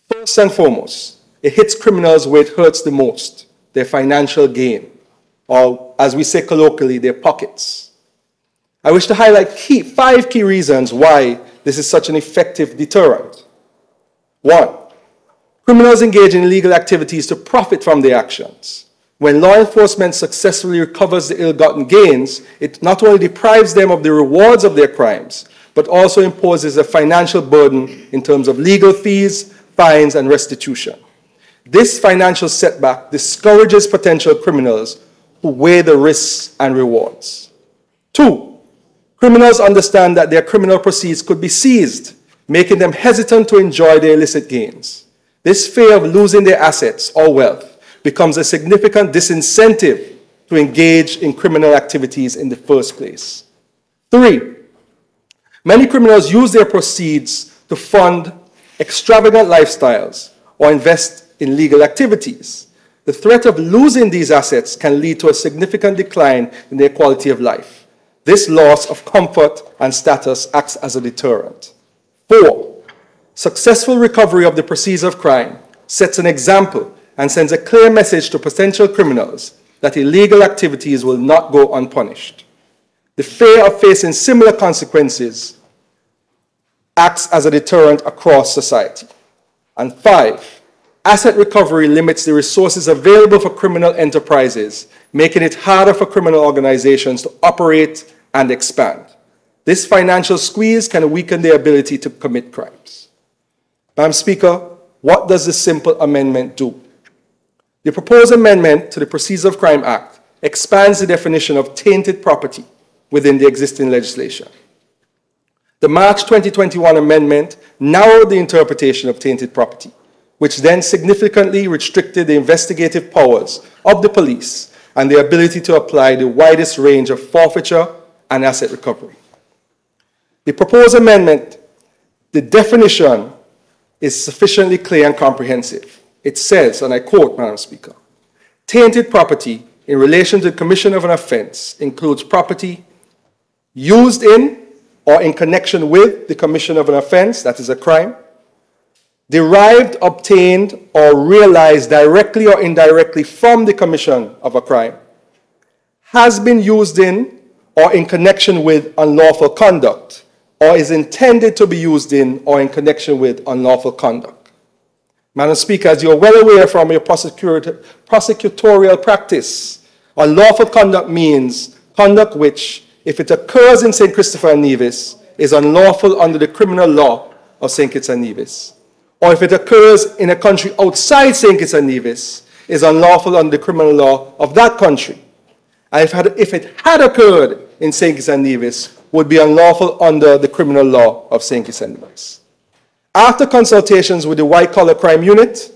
First and foremost, it hits criminals where it hurts the most, their financial gain, or as we say colloquially, their pockets. I wish to highlight key, five key reasons why this is such an effective deterrent. One, criminals engage in illegal activities to profit from their actions. When law enforcement successfully recovers the ill-gotten gains, it not only deprives them of the rewards of their crimes, but also imposes a financial burden in terms of legal fees, fines, and restitution. This financial setback discourages potential criminals who weigh the risks and rewards. Two, criminals understand that their criminal proceeds could be seized, making them hesitant to enjoy their illicit gains. This fear of losing their assets or wealth becomes a significant disincentive to engage in criminal activities in the first place. Three, many criminals use their proceeds to fund extravagant lifestyles or invest in legal activities. The threat of losing these assets can lead to a significant decline in their quality of life. This loss of comfort and status acts as a deterrent. Four, successful recovery of the proceeds of crime sets an example and sends a clear message to potential criminals that illegal activities will not go unpunished. The fear of facing similar consequences acts as a deterrent across society. And five, asset recovery limits the resources available for criminal enterprises, making it harder for criminal organizations to operate and expand. This financial squeeze can weaken their ability to commit crimes. Madam Speaker, what does this simple amendment do? The proposed amendment to the Proceeds of Crime Act expands the definition of tainted property within the existing legislation. The March 2021 amendment narrowed the interpretation of tainted property, which then significantly restricted the investigative powers of the police and their ability to apply the widest range of forfeiture and asset recovery. The proposed amendment, the definition is sufficiently clear and comprehensive. It says, and I quote, Madam Speaker, tainted property in relation to the commission of an offense includes property used in or in connection with the commission of an offense, that is a crime, derived, obtained, or realized directly or indirectly from the commission of a crime, has been used in or in connection with unlawful conduct, or is intended to be used in or in connection with unlawful conduct. Madam Speaker, as you're well aware from your prosecutorial practice, unlawful conduct means conduct which if it occurs in St. Christopher and Nevis, is unlawful under the criminal law of St. Kitts and Nevis. Or if it occurs in a country outside St. Kitts and Nevis, is unlawful under the criminal law of that country. And if, if it had occurred in St. Kitts and Nevis, would be unlawful under the criminal law of St. Kitts and Nevis. After consultations with the White Collar Crime Unit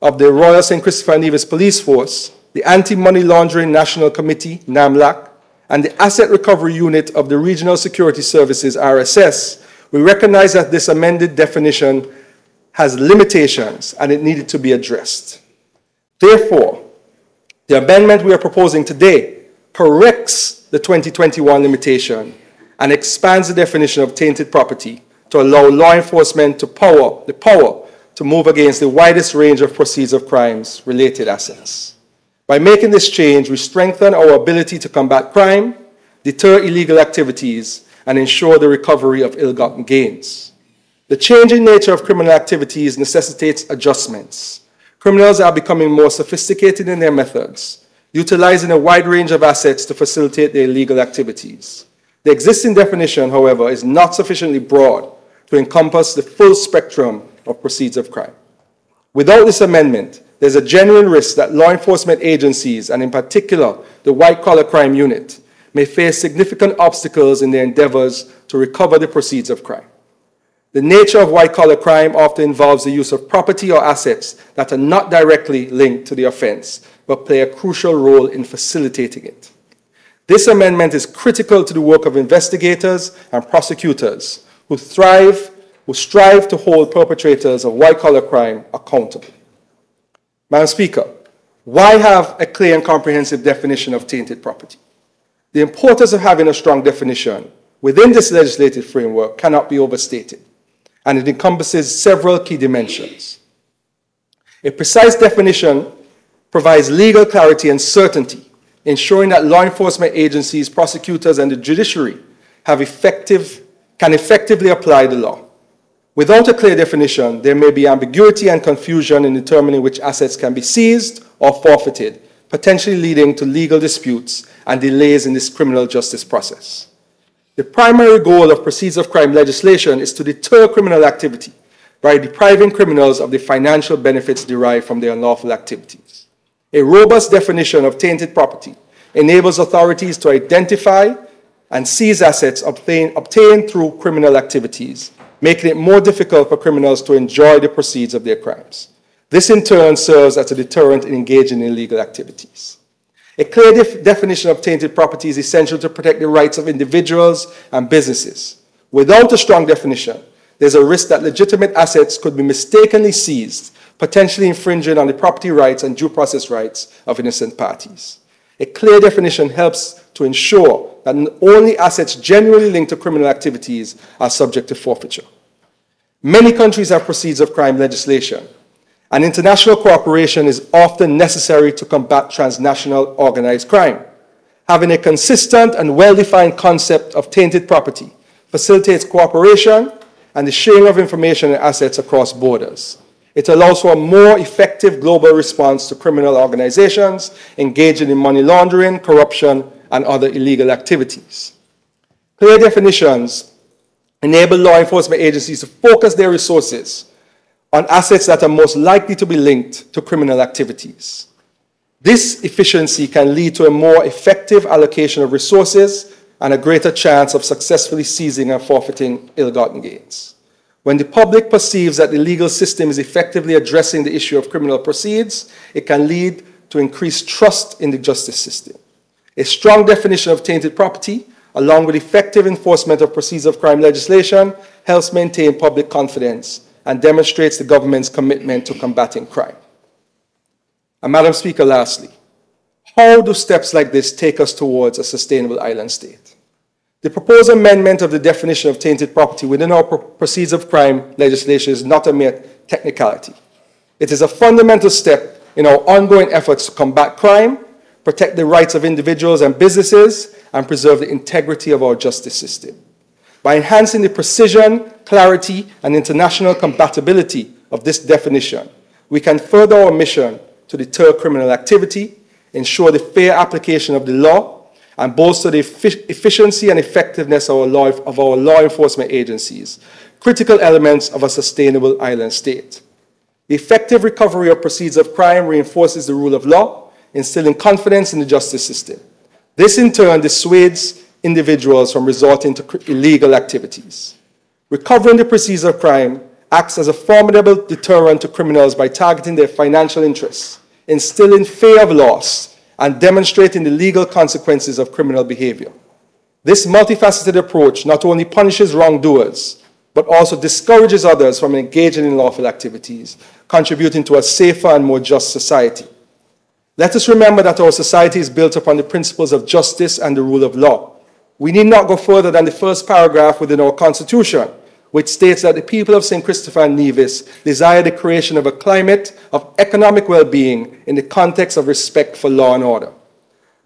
of the Royal St. Christopher and Nevis Police Force, the Anti-Money Laundering National Committee, NAMLAC, and the Asset Recovery Unit of the Regional Security Services, RSS, we recognize that this amended definition has limitations and it needed to be addressed. Therefore, the amendment we are proposing today corrects the 2021 limitation and expands the definition of tainted property to allow law enforcement to power, the power to move against the widest range of proceeds of crimes related assets. By making this change, we strengthen our ability to combat crime, deter illegal activities, and ensure the recovery of ill-gotten gains. The changing nature of criminal activities necessitates adjustments. Criminals are becoming more sophisticated in their methods, utilizing a wide range of assets to facilitate their illegal activities. The existing definition, however, is not sufficiently broad to encompass the full spectrum of proceeds of crime. Without this amendment, there's a genuine risk that law enforcement agencies, and in particular the white collar crime unit, may face significant obstacles in their endeavors to recover the proceeds of crime. The nature of white collar crime often involves the use of property or assets that are not directly linked to the offense, but play a crucial role in facilitating it. This amendment is critical to the work of investigators and prosecutors who thrive, who strive to hold perpetrators of white collar crime accountable. Madam Speaker, why have a clear and comprehensive definition of tainted property? The importance of having a strong definition within this legislative framework cannot be overstated, and it encompasses several key dimensions. A precise definition provides legal clarity and certainty, ensuring that law enforcement agencies, prosecutors, and the judiciary have effective, can effectively apply the law. Without a clear definition, there may be ambiguity and confusion in determining which assets can be seized or forfeited, potentially leading to legal disputes and delays in this criminal justice process. The primary goal of proceeds of crime legislation is to deter criminal activity by depriving criminals of the financial benefits derived from their unlawful activities. A robust definition of tainted property enables authorities to identify and seize assets obtained, obtained through criminal activities making it more difficult for criminals to enjoy the proceeds of their crimes. This in turn serves as a deterrent in engaging in illegal activities. A clear def definition of tainted property is essential to protect the rights of individuals and businesses. Without a strong definition, there's a risk that legitimate assets could be mistakenly seized, potentially infringing on the property rights and due process rights of innocent parties. A clear definition helps to ensure that only assets generally linked to criminal activities are subject to forfeiture. Many countries have proceeds of crime legislation, and international cooperation is often necessary to combat transnational organized crime. Having a consistent and well-defined concept of tainted property facilitates cooperation and the sharing of information and assets across borders. It allows for a more effective global response to criminal organizations engaging in money laundering, corruption, and other illegal activities. Clear definitions enable law enforcement agencies to focus their resources on assets that are most likely to be linked to criminal activities. This efficiency can lead to a more effective allocation of resources and a greater chance of successfully seizing and forfeiting ill-gotten gains. When the public perceives that the legal system is effectively addressing the issue of criminal proceeds, it can lead to increased trust in the justice system. A strong definition of tainted property, along with effective enforcement of proceeds of crime legislation, helps maintain public confidence and demonstrates the government's commitment to combating crime. And Madam Speaker, lastly, how do steps like this take us towards a sustainable island state? The proposed amendment of the definition of tainted property within our proceeds of crime legislation is not a mere technicality. It is a fundamental step in our ongoing efforts to combat crime, protect the rights of individuals and businesses, and preserve the integrity of our justice system. By enhancing the precision, clarity, and international compatibility of this definition, we can further our mission to deter criminal activity, ensure the fair application of the law, and bolster the efficiency and effectiveness of our, law, of our law enforcement agencies, critical elements of a sustainable island state. The effective recovery of proceeds of crime reinforces the rule of law, instilling confidence in the justice system. This, in turn, dissuades individuals from resorting to illegal activities. Recovering the proceeds of crime acts as a formidable deterrent to criminals by targeting their financial interests, instilling fear of loss, and demonstrating the legal consequences of criminal behavior. This multifaceted approach not only punishes wrongdoers, but also discourages others from engaging in lawful activities, contributing to a safer and more just society. Let us remember that our society is built upon the principles of justice and the rule of law. We need not go further than the first paragraph within our Constitution, which states that the people of St. Christopher and Nevis desire the creation of a climate of economic well-being in the context of respect for law and order.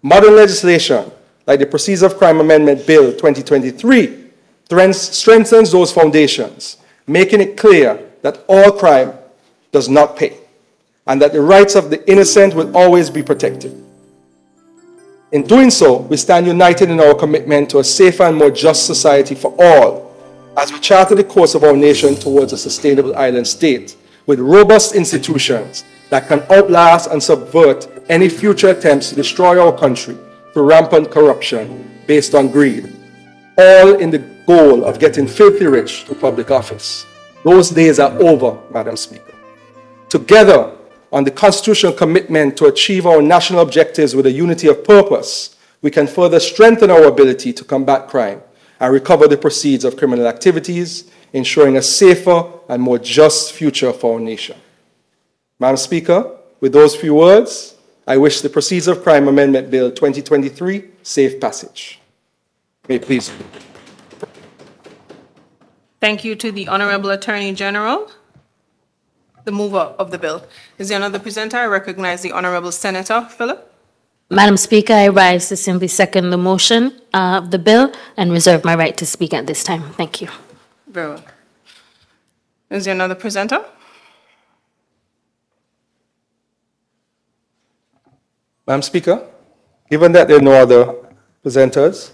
Modern legislation, like the Proceeds of Crime Amendment Bill 2023, strengthens those foundations, making it clear that all crime does not pay, and that the rights of the innocent will always be protected. In doing so, we stand united in our commitment to a safer and more just society for all as we charter the course of our nation towards a sustainable island state with robust institutions that can outlast and subvert any future attempts to destroy our country through rampant corruption based on greed, all in the goal of getting filthy rich through public office. Those days are over, Madam Speaker. Together, on the constitutional commitment to achieve our national objectives with a unity of purpose, we can further strengthen our ability to combat crime and recover the proceeds of criminal activities, ensuring a safer and more just future for our nation. Madam Speaker, with those few words, I wish the Proceeds of Crime Amendment Bill 2023 safe passage. May it please. Thank you to the Honorable Attorney General, the mover of the bill. Is there another presenter? I recognize the Honorable Senator Philip. Madam Speaker, I rise to simply second the motion uh, of the bill and reserve my right to speak at this time. Thank you. Very well. Is there another presenter? Madam Speaker, given that there are no other presenters,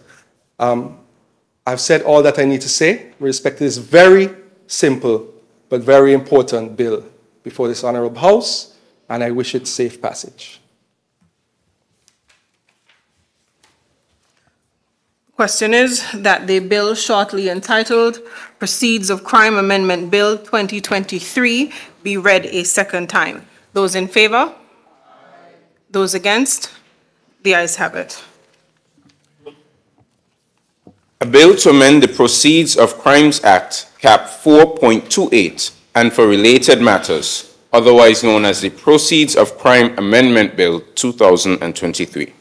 um, I've said all that I need to say with respect to this very simple but very important bill before this Honorable House, and I wish it safe passage. Question is that the bill shortly entitled Proceeds of Crime Amendment Bill 2023 be read a second time. Those in favor? Those against? The ayes have it. A bill to amend the Proceeds of Crimes Act, Cap 4.28, and for related matters, otherwise known as the Proceeds of Crime Amendment Bill 2023.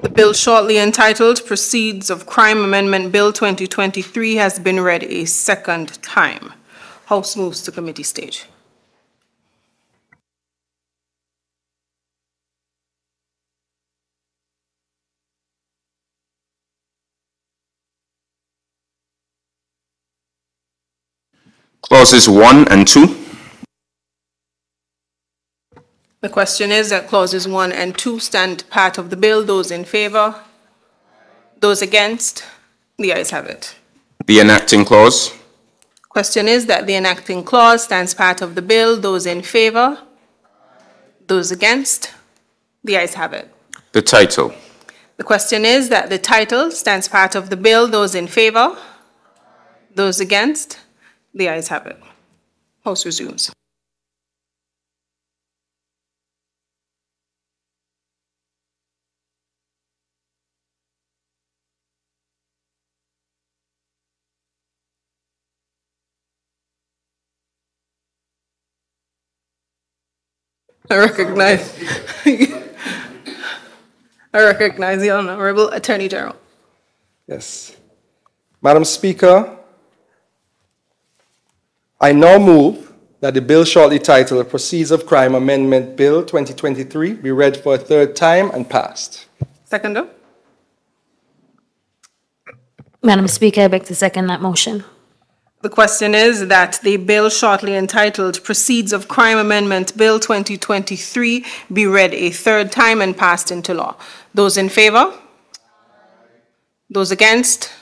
The bill shortly entitled Proceeds of Crime Amendment Bill 2023 has been read a second time. House moves to committee stage. Clauses 1 and 2. The question is that clauses 1 and 2 stand part of the bill. Those in favor? Those against? The ayes have it. The enacting clause. Question is that the enacting clause stands part of the bill. Those in favor? Those against? The ayes have it. The title. The question is that the title stands part of the bill. Those in favor? Those against? The ayes have it. House resumes. I recognize, I recognize the Honorable Attorney General. Yes. Madam Speaker, I now move that the bill shortly titled Proceeds of Crime Amendment Bill 2023 be read for a third time and passed. Seconder? Madam Speaker, I beg to second that motion. The question is that the bill shortly entitled Proceeds of Crime Amendment Bill 2023 be read a third time and passed into law. Those in favor? Those against?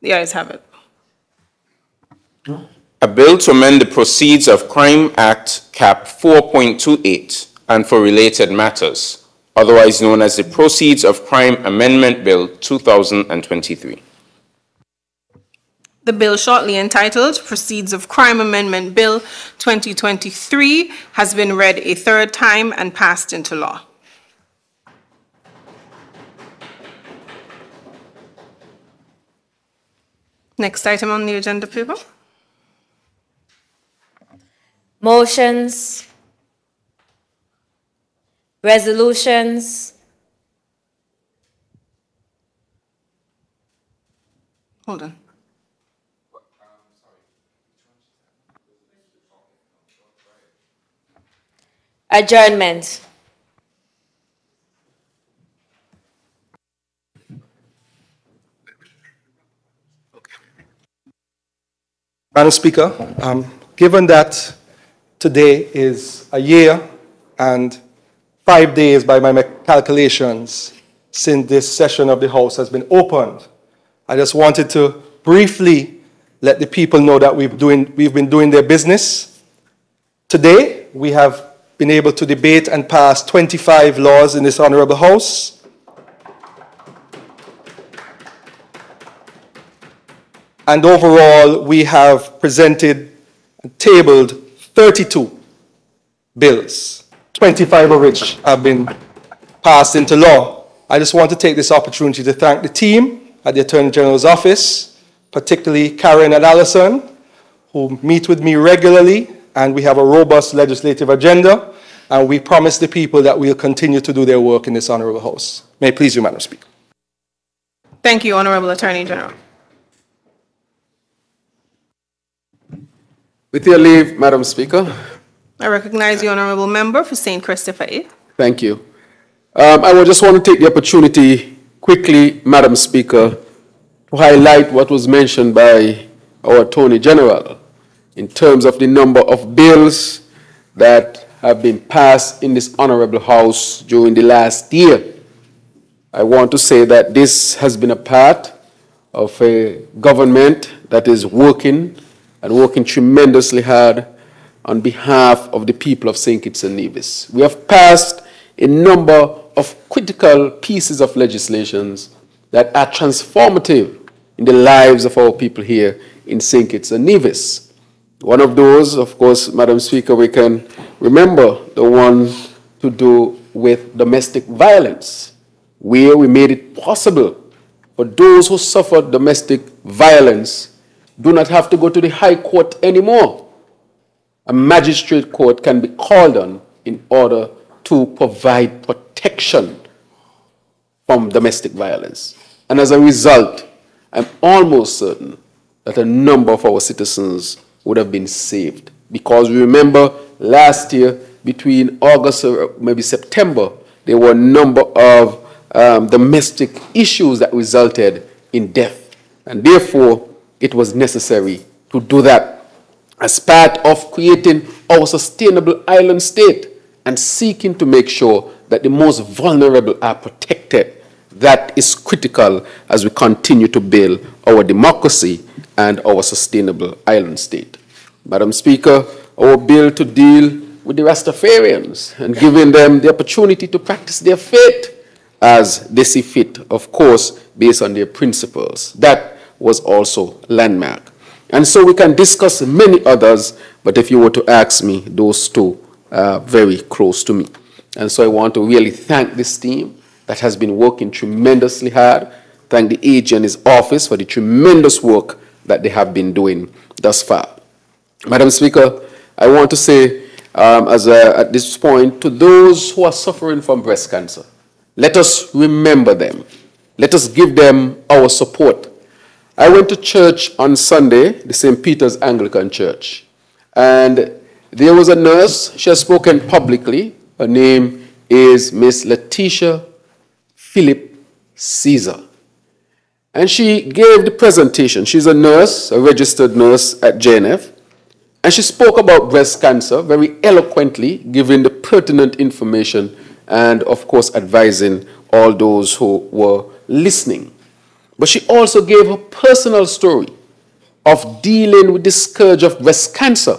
The ayes have it. A bill to amend the Proceeds of Crime Act, Cap 4.28, and for related matters, otherwise known as the Proceeds of Crime Amendment Bill 2023. The bill shortly entitled Proceeds of Crime Amendment Bill 2023 has been read a third time and passed into law. Next item on the agenda, people. Motions, resolutions, Hold on. Adjournment. Madam Speaker, um, given that today is a year and five days by my calculations since this session of the House has been opened, I just wanted to briefly let the people know that we've, doing, we've been doing their business. Today, we have been able to debate and pass 25 laws in this honorable House. And overall, we have presented and tabled 32 bills, 25 of which have been passed into law. I just want to take this opportunity to thank the team at the Attorney General's office, particularly Karen and Allison, who meet with me regularly, and we have a robust legislative agenda, and we promise the people that we'll continue to do their work in this honorable House. May it please you, Madam Speaker. Thank you, Honorable Attorney General. With your leave, Madam Speaker. I recognize the Honorable Member for St. Christopher A. Thank you. Um, I would just want to take the opportunity quickly, Madam Speaker, to highlight what was mentioned by our Attorney General in terms of the number of bills that have been passed in this honorable House during the last year. I want to say that this has been a part of a government that is working and working tremendously hard on behalf of the people of St. Kitts and Nevis. We have passed a number of critical pieces of legislations that are transformative in the lives of our people here in St. Kitts and Nevis. One of those, of course, Madam Speaker, we can remember the one to do with domestic violence, where we made it possible for those who suffer domestic violence do not have to go to the High Court anymore. A magistrate court can be called on in order to provide protection from domestic violence. And as a result, I'm almost certain that a number of our citizens would have been saved. Because we remember last year, between August or maybe September, there were a number of um, domestic issues that resulted in death. And therefore, it was necessary to do that. as part of creating our sustainable island state and seeking to make sure that the most vulnerable are protected. That is critical as we continue to build our democracy and our sustainable island state. Madam Speaker, our bill to deal with the Rastafarians and giving them the opportunity to practice their faith as they see fit, of course, based on their principles. That was also landmark. And so we can discuss many others, but if you were to ask me, those two are very close to me. And so I want to really thank this team that has been working tremendously hard. Thank the AG and his office for the tremendous work that they have been doing thus far. Madam Speaker, I want to say um, as a, at this point to those who are suffering from breast cancer, let us remember them. Let us give them our support. I went to church on Sunday, the St. Peter's Anglican Church, and there was a nurse. She has spoken publicly. Her name is Miss Letitia Philip Caesar. And she gave the presentation. She's a nurse, a registered nurse at JNF. And she spoke about breast cancer very eloquently, giving the pertinent information and, of course, advising all those who were listening. But she also gave her personal story of dealing with the scourge of breast cancer,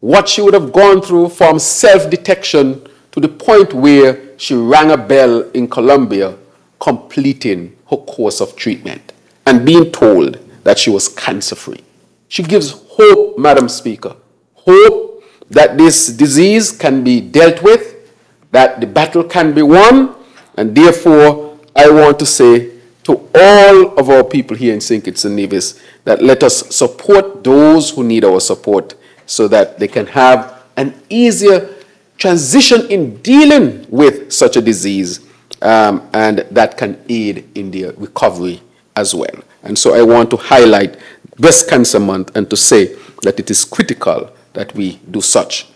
what she would have gone through from self detection to the point where she rang a bell in Colombia, completing her course of treatment and being told that she was cancer free. She gives hope, Madam Speaker, hope that this disease can be dealt with, that the battle can be won, and therefore I want to say to all of our people here in St. Kitts and Nevis that let us support those who need our support so that they can have an easier transition in dealing with such a disease um, and that can aid in their recovery as well. And so I want to highlight Breast Cancer Month and to say that it is critical that we do such.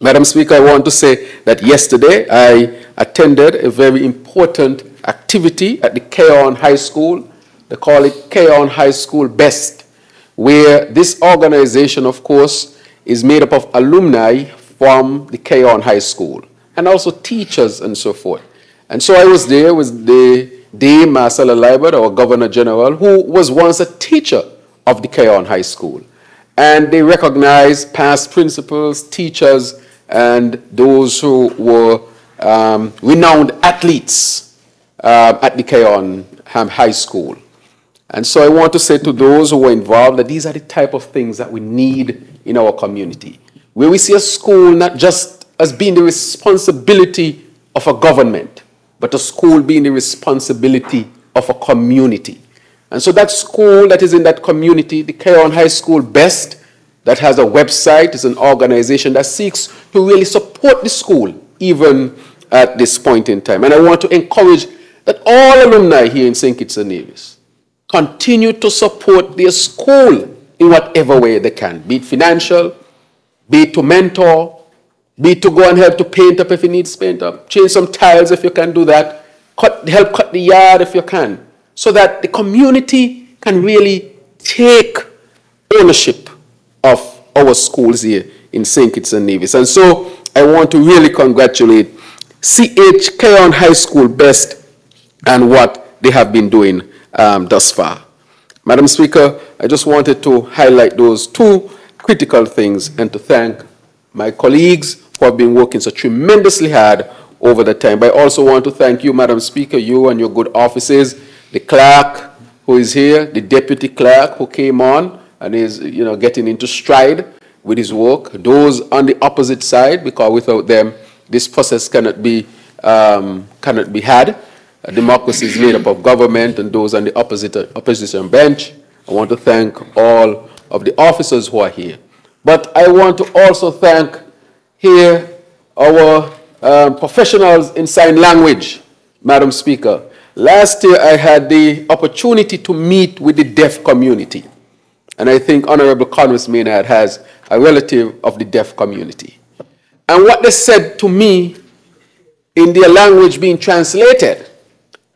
Madam Speaker, I want to say that yesterday I attended a very important activity at the Cayon High School. They call it Cayon High School Best, where this organization, of course, is made up of alumni from the Cayon High School and also teachers and so forth. And so I was there with the Dame Marcella Liburd, our Governor General, who was once a teacher of the Cayon High School. And they recognized past principals, teachers, and those who were um, renowned athletes uh, at the Cayon High School. And so I want to say to those who were involved that these are the type of things that we need in our community, where we see a school not just as being the responsibility of a government, but a school being the responsibility of a community. And so that school that is in that community, the Cayon High School Best, that has a website, is an organization that seeks to really support the school, even at this point in time. And I want to encourage that all alumni here in St. Kitts and Nevis continue to support their school in whatever way they can, be it financial, be it to mentor, be to go and help to paint up if it needs paint up, change some tiles if you can do that, cut, help cut the yard if you can, so that the community can really take ownership of our schools here in St. Kitts and Nevis. And so I want to really congratulate CH Cayon High School Best and what they have been doing um, thus far. Madam Speaker, I just wanted to highlight those two critical things and to thank my colleagues who have been working so tremendously hard over the time. But I also want to thank you, Madam Speaker, you and your good offices, the clerk who is here, the deputy clerk who came on and is, you know, getting into stride with his work, those on the opposite side, because without them, this process cannot be, um, cannot be had. A democracy is made up of government and those on the opposite, opposition bench. I want to thank all of the officers who are here. But I want to also thank here our um, professionals in sign language, Madam Speaker. Last year I had the opportunity to meet with the deaf community. And I think Honorable Konris Maynard has a relative of the deaf community. And what they said to me in their language being translated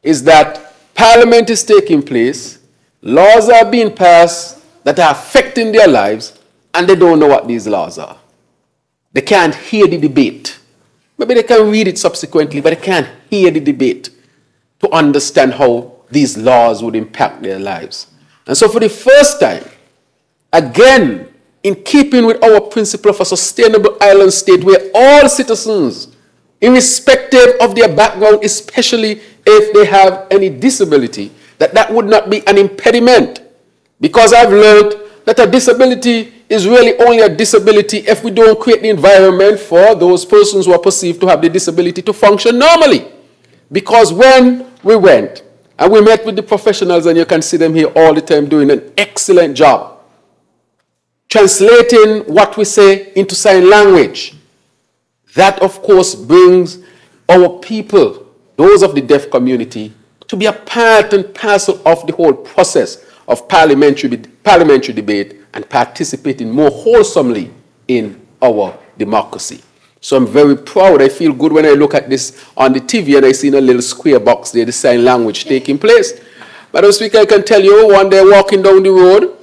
is that parliament is taking place, laws are being passed that are affecting their lives, and they don't know what these laws are. They can't hear the debate. Maybe they can read it subsequently, but they can't hear the debate to understand how these laws would impact their lives. And so, for the first time, again, in keeping with our principle of a sustainable island state where all citizens, irrespective of their background, especially if they have any disability, that that would not be an impediment. Because I've learned that a disability is really only a disability if we don't create the environment for those persons who are perceived to have the disability to function normally. Because when we went and we met with the professionals, and you can see them here all the time doing an excellent job, translating what we say into sign language, that of course brings our people, those of the deaf community, to be a part and parcel of the whole process of parliamentary, parliamentary debate and participating more wholesomely in our democracy. So I'm very proud. I feel good when I look at this on the TV and I see in a little square box there the sign language taking place. Madam Speaker, I can tell you one day walking down the road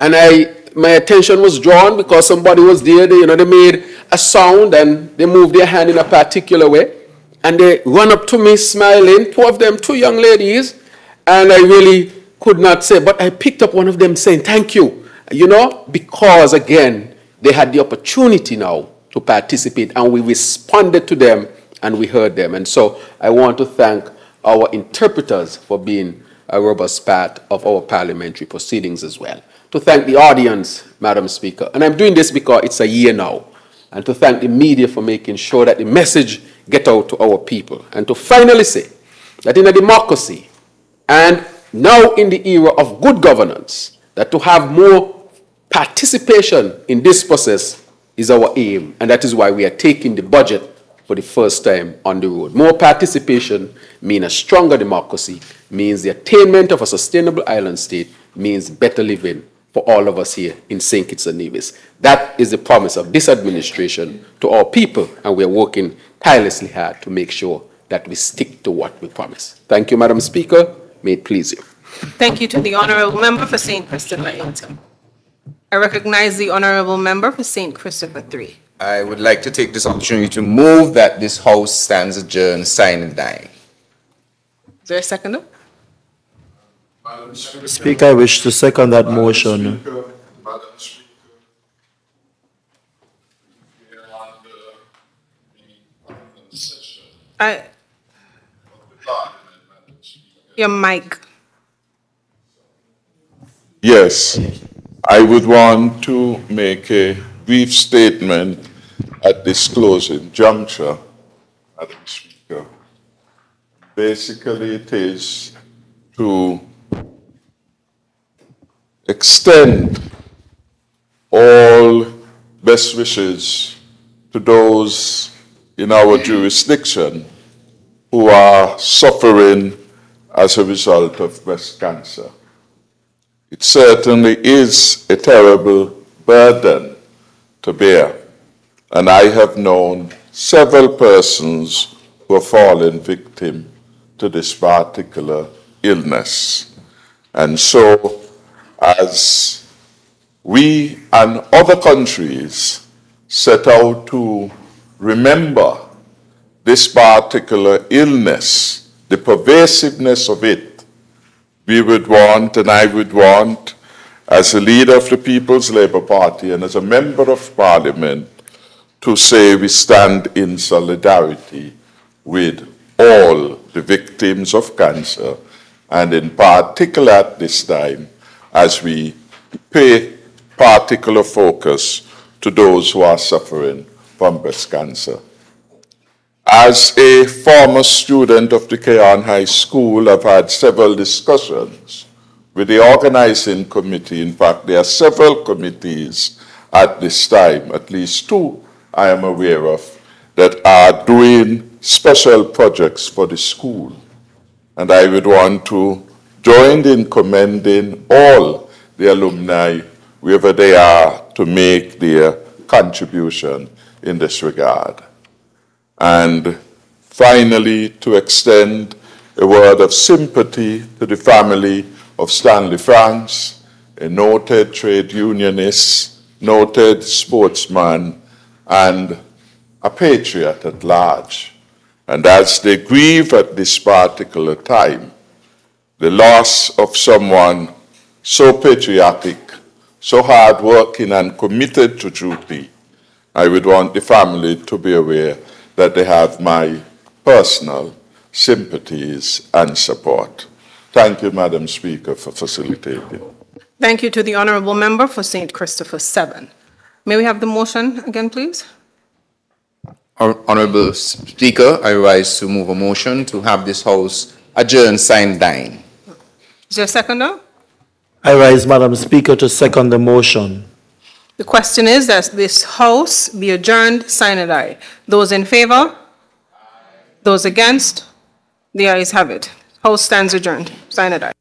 and I my attention was drawn because somebody was there, they, you know, they made a sound and they moved their hand in a particular way. And they run up to me smiling, two of them, two young ladies, and I really could not say, but I picked up one of them saying, thank you, you know, because again, they had the opportunity now to participate and we responded to them and we heard them. And so I want to thank our interpreters for being a robust part of our parliamentary proceedings as well. To thank the audience, Madam Speaker, and I'm doing this because it's a year now, and to thank the media for making sure that the message get out to our people. And to finally say that in a democracy and now in the era of good governance, that to have more participation in this process is our aim. And that is why we are taking the budget for the first time on the road. More participation means a stronger democracy, means the attainment of a sustainable island state, means better living for all of us here in St. Kitts and Nevis. That is the promise of this administration to our people, and we're working tirelessly hard to make sure that we stick to what we promise. Thank you, Madam Speaker. May it please you. Thank you to the honorable member for St. Christopher Hilton. I recognize the honorable member for St. Christopher 3. I would like to take this opportunity to move that this House stands adjourned, sine die. Is there a second? Speaker, I wish to second that motion. I, your mic. Yes, I would want to make a brief statement at this closing juncture, Madam Speaker. Basically, it is to extend all best wishes to those in our jurisdiction who are suffering as a result of breast cancer. It certainly is a terrible burden to bear, and I have known several persons who have fallen victim to this particular illness. And so, as we and other countries set out to remember this particular illness, the pervasiveness of it, we would want, and I would want, as a leader of the People's Labour Party and as a member of Parliament, to say we stand in solidarity with all the victims of cancer, and in particular at this time, as we pay particular focus to those who are suffering from breast cancer. As a former student of the Cayon High School, I've had several discussions with the organizing committee. In fact, there are several committees at this time, at least two I am aware of, that are doing special projects for the school. And I would want to join in commending all the alumni, wherever they are, to make their contribution in this regard. And finally, to extend a word of sympathy to the family of Stanley Franks, a noted trade unionist noted sportsman, and a patriot at large. And as they grieve at this particular time, the loss of someone so patriotic, so hardworking and committed to duty, I would want the family to be aware that they have my personal sympathies and support. Thank you, Madam Speaker, for facilitating. Thank you to the honorable member for St. Christopher 7. May we have the motion again, please? Hon- Speaker, I rise to move a motion to have this House adjourn, sine die. Is there a seconder? I rise, Madam Speaker, to second the motion. The question is that this House be adjourned, sine die. Those in favor? Those against? The ayes have it. House stands adjourned, sine die.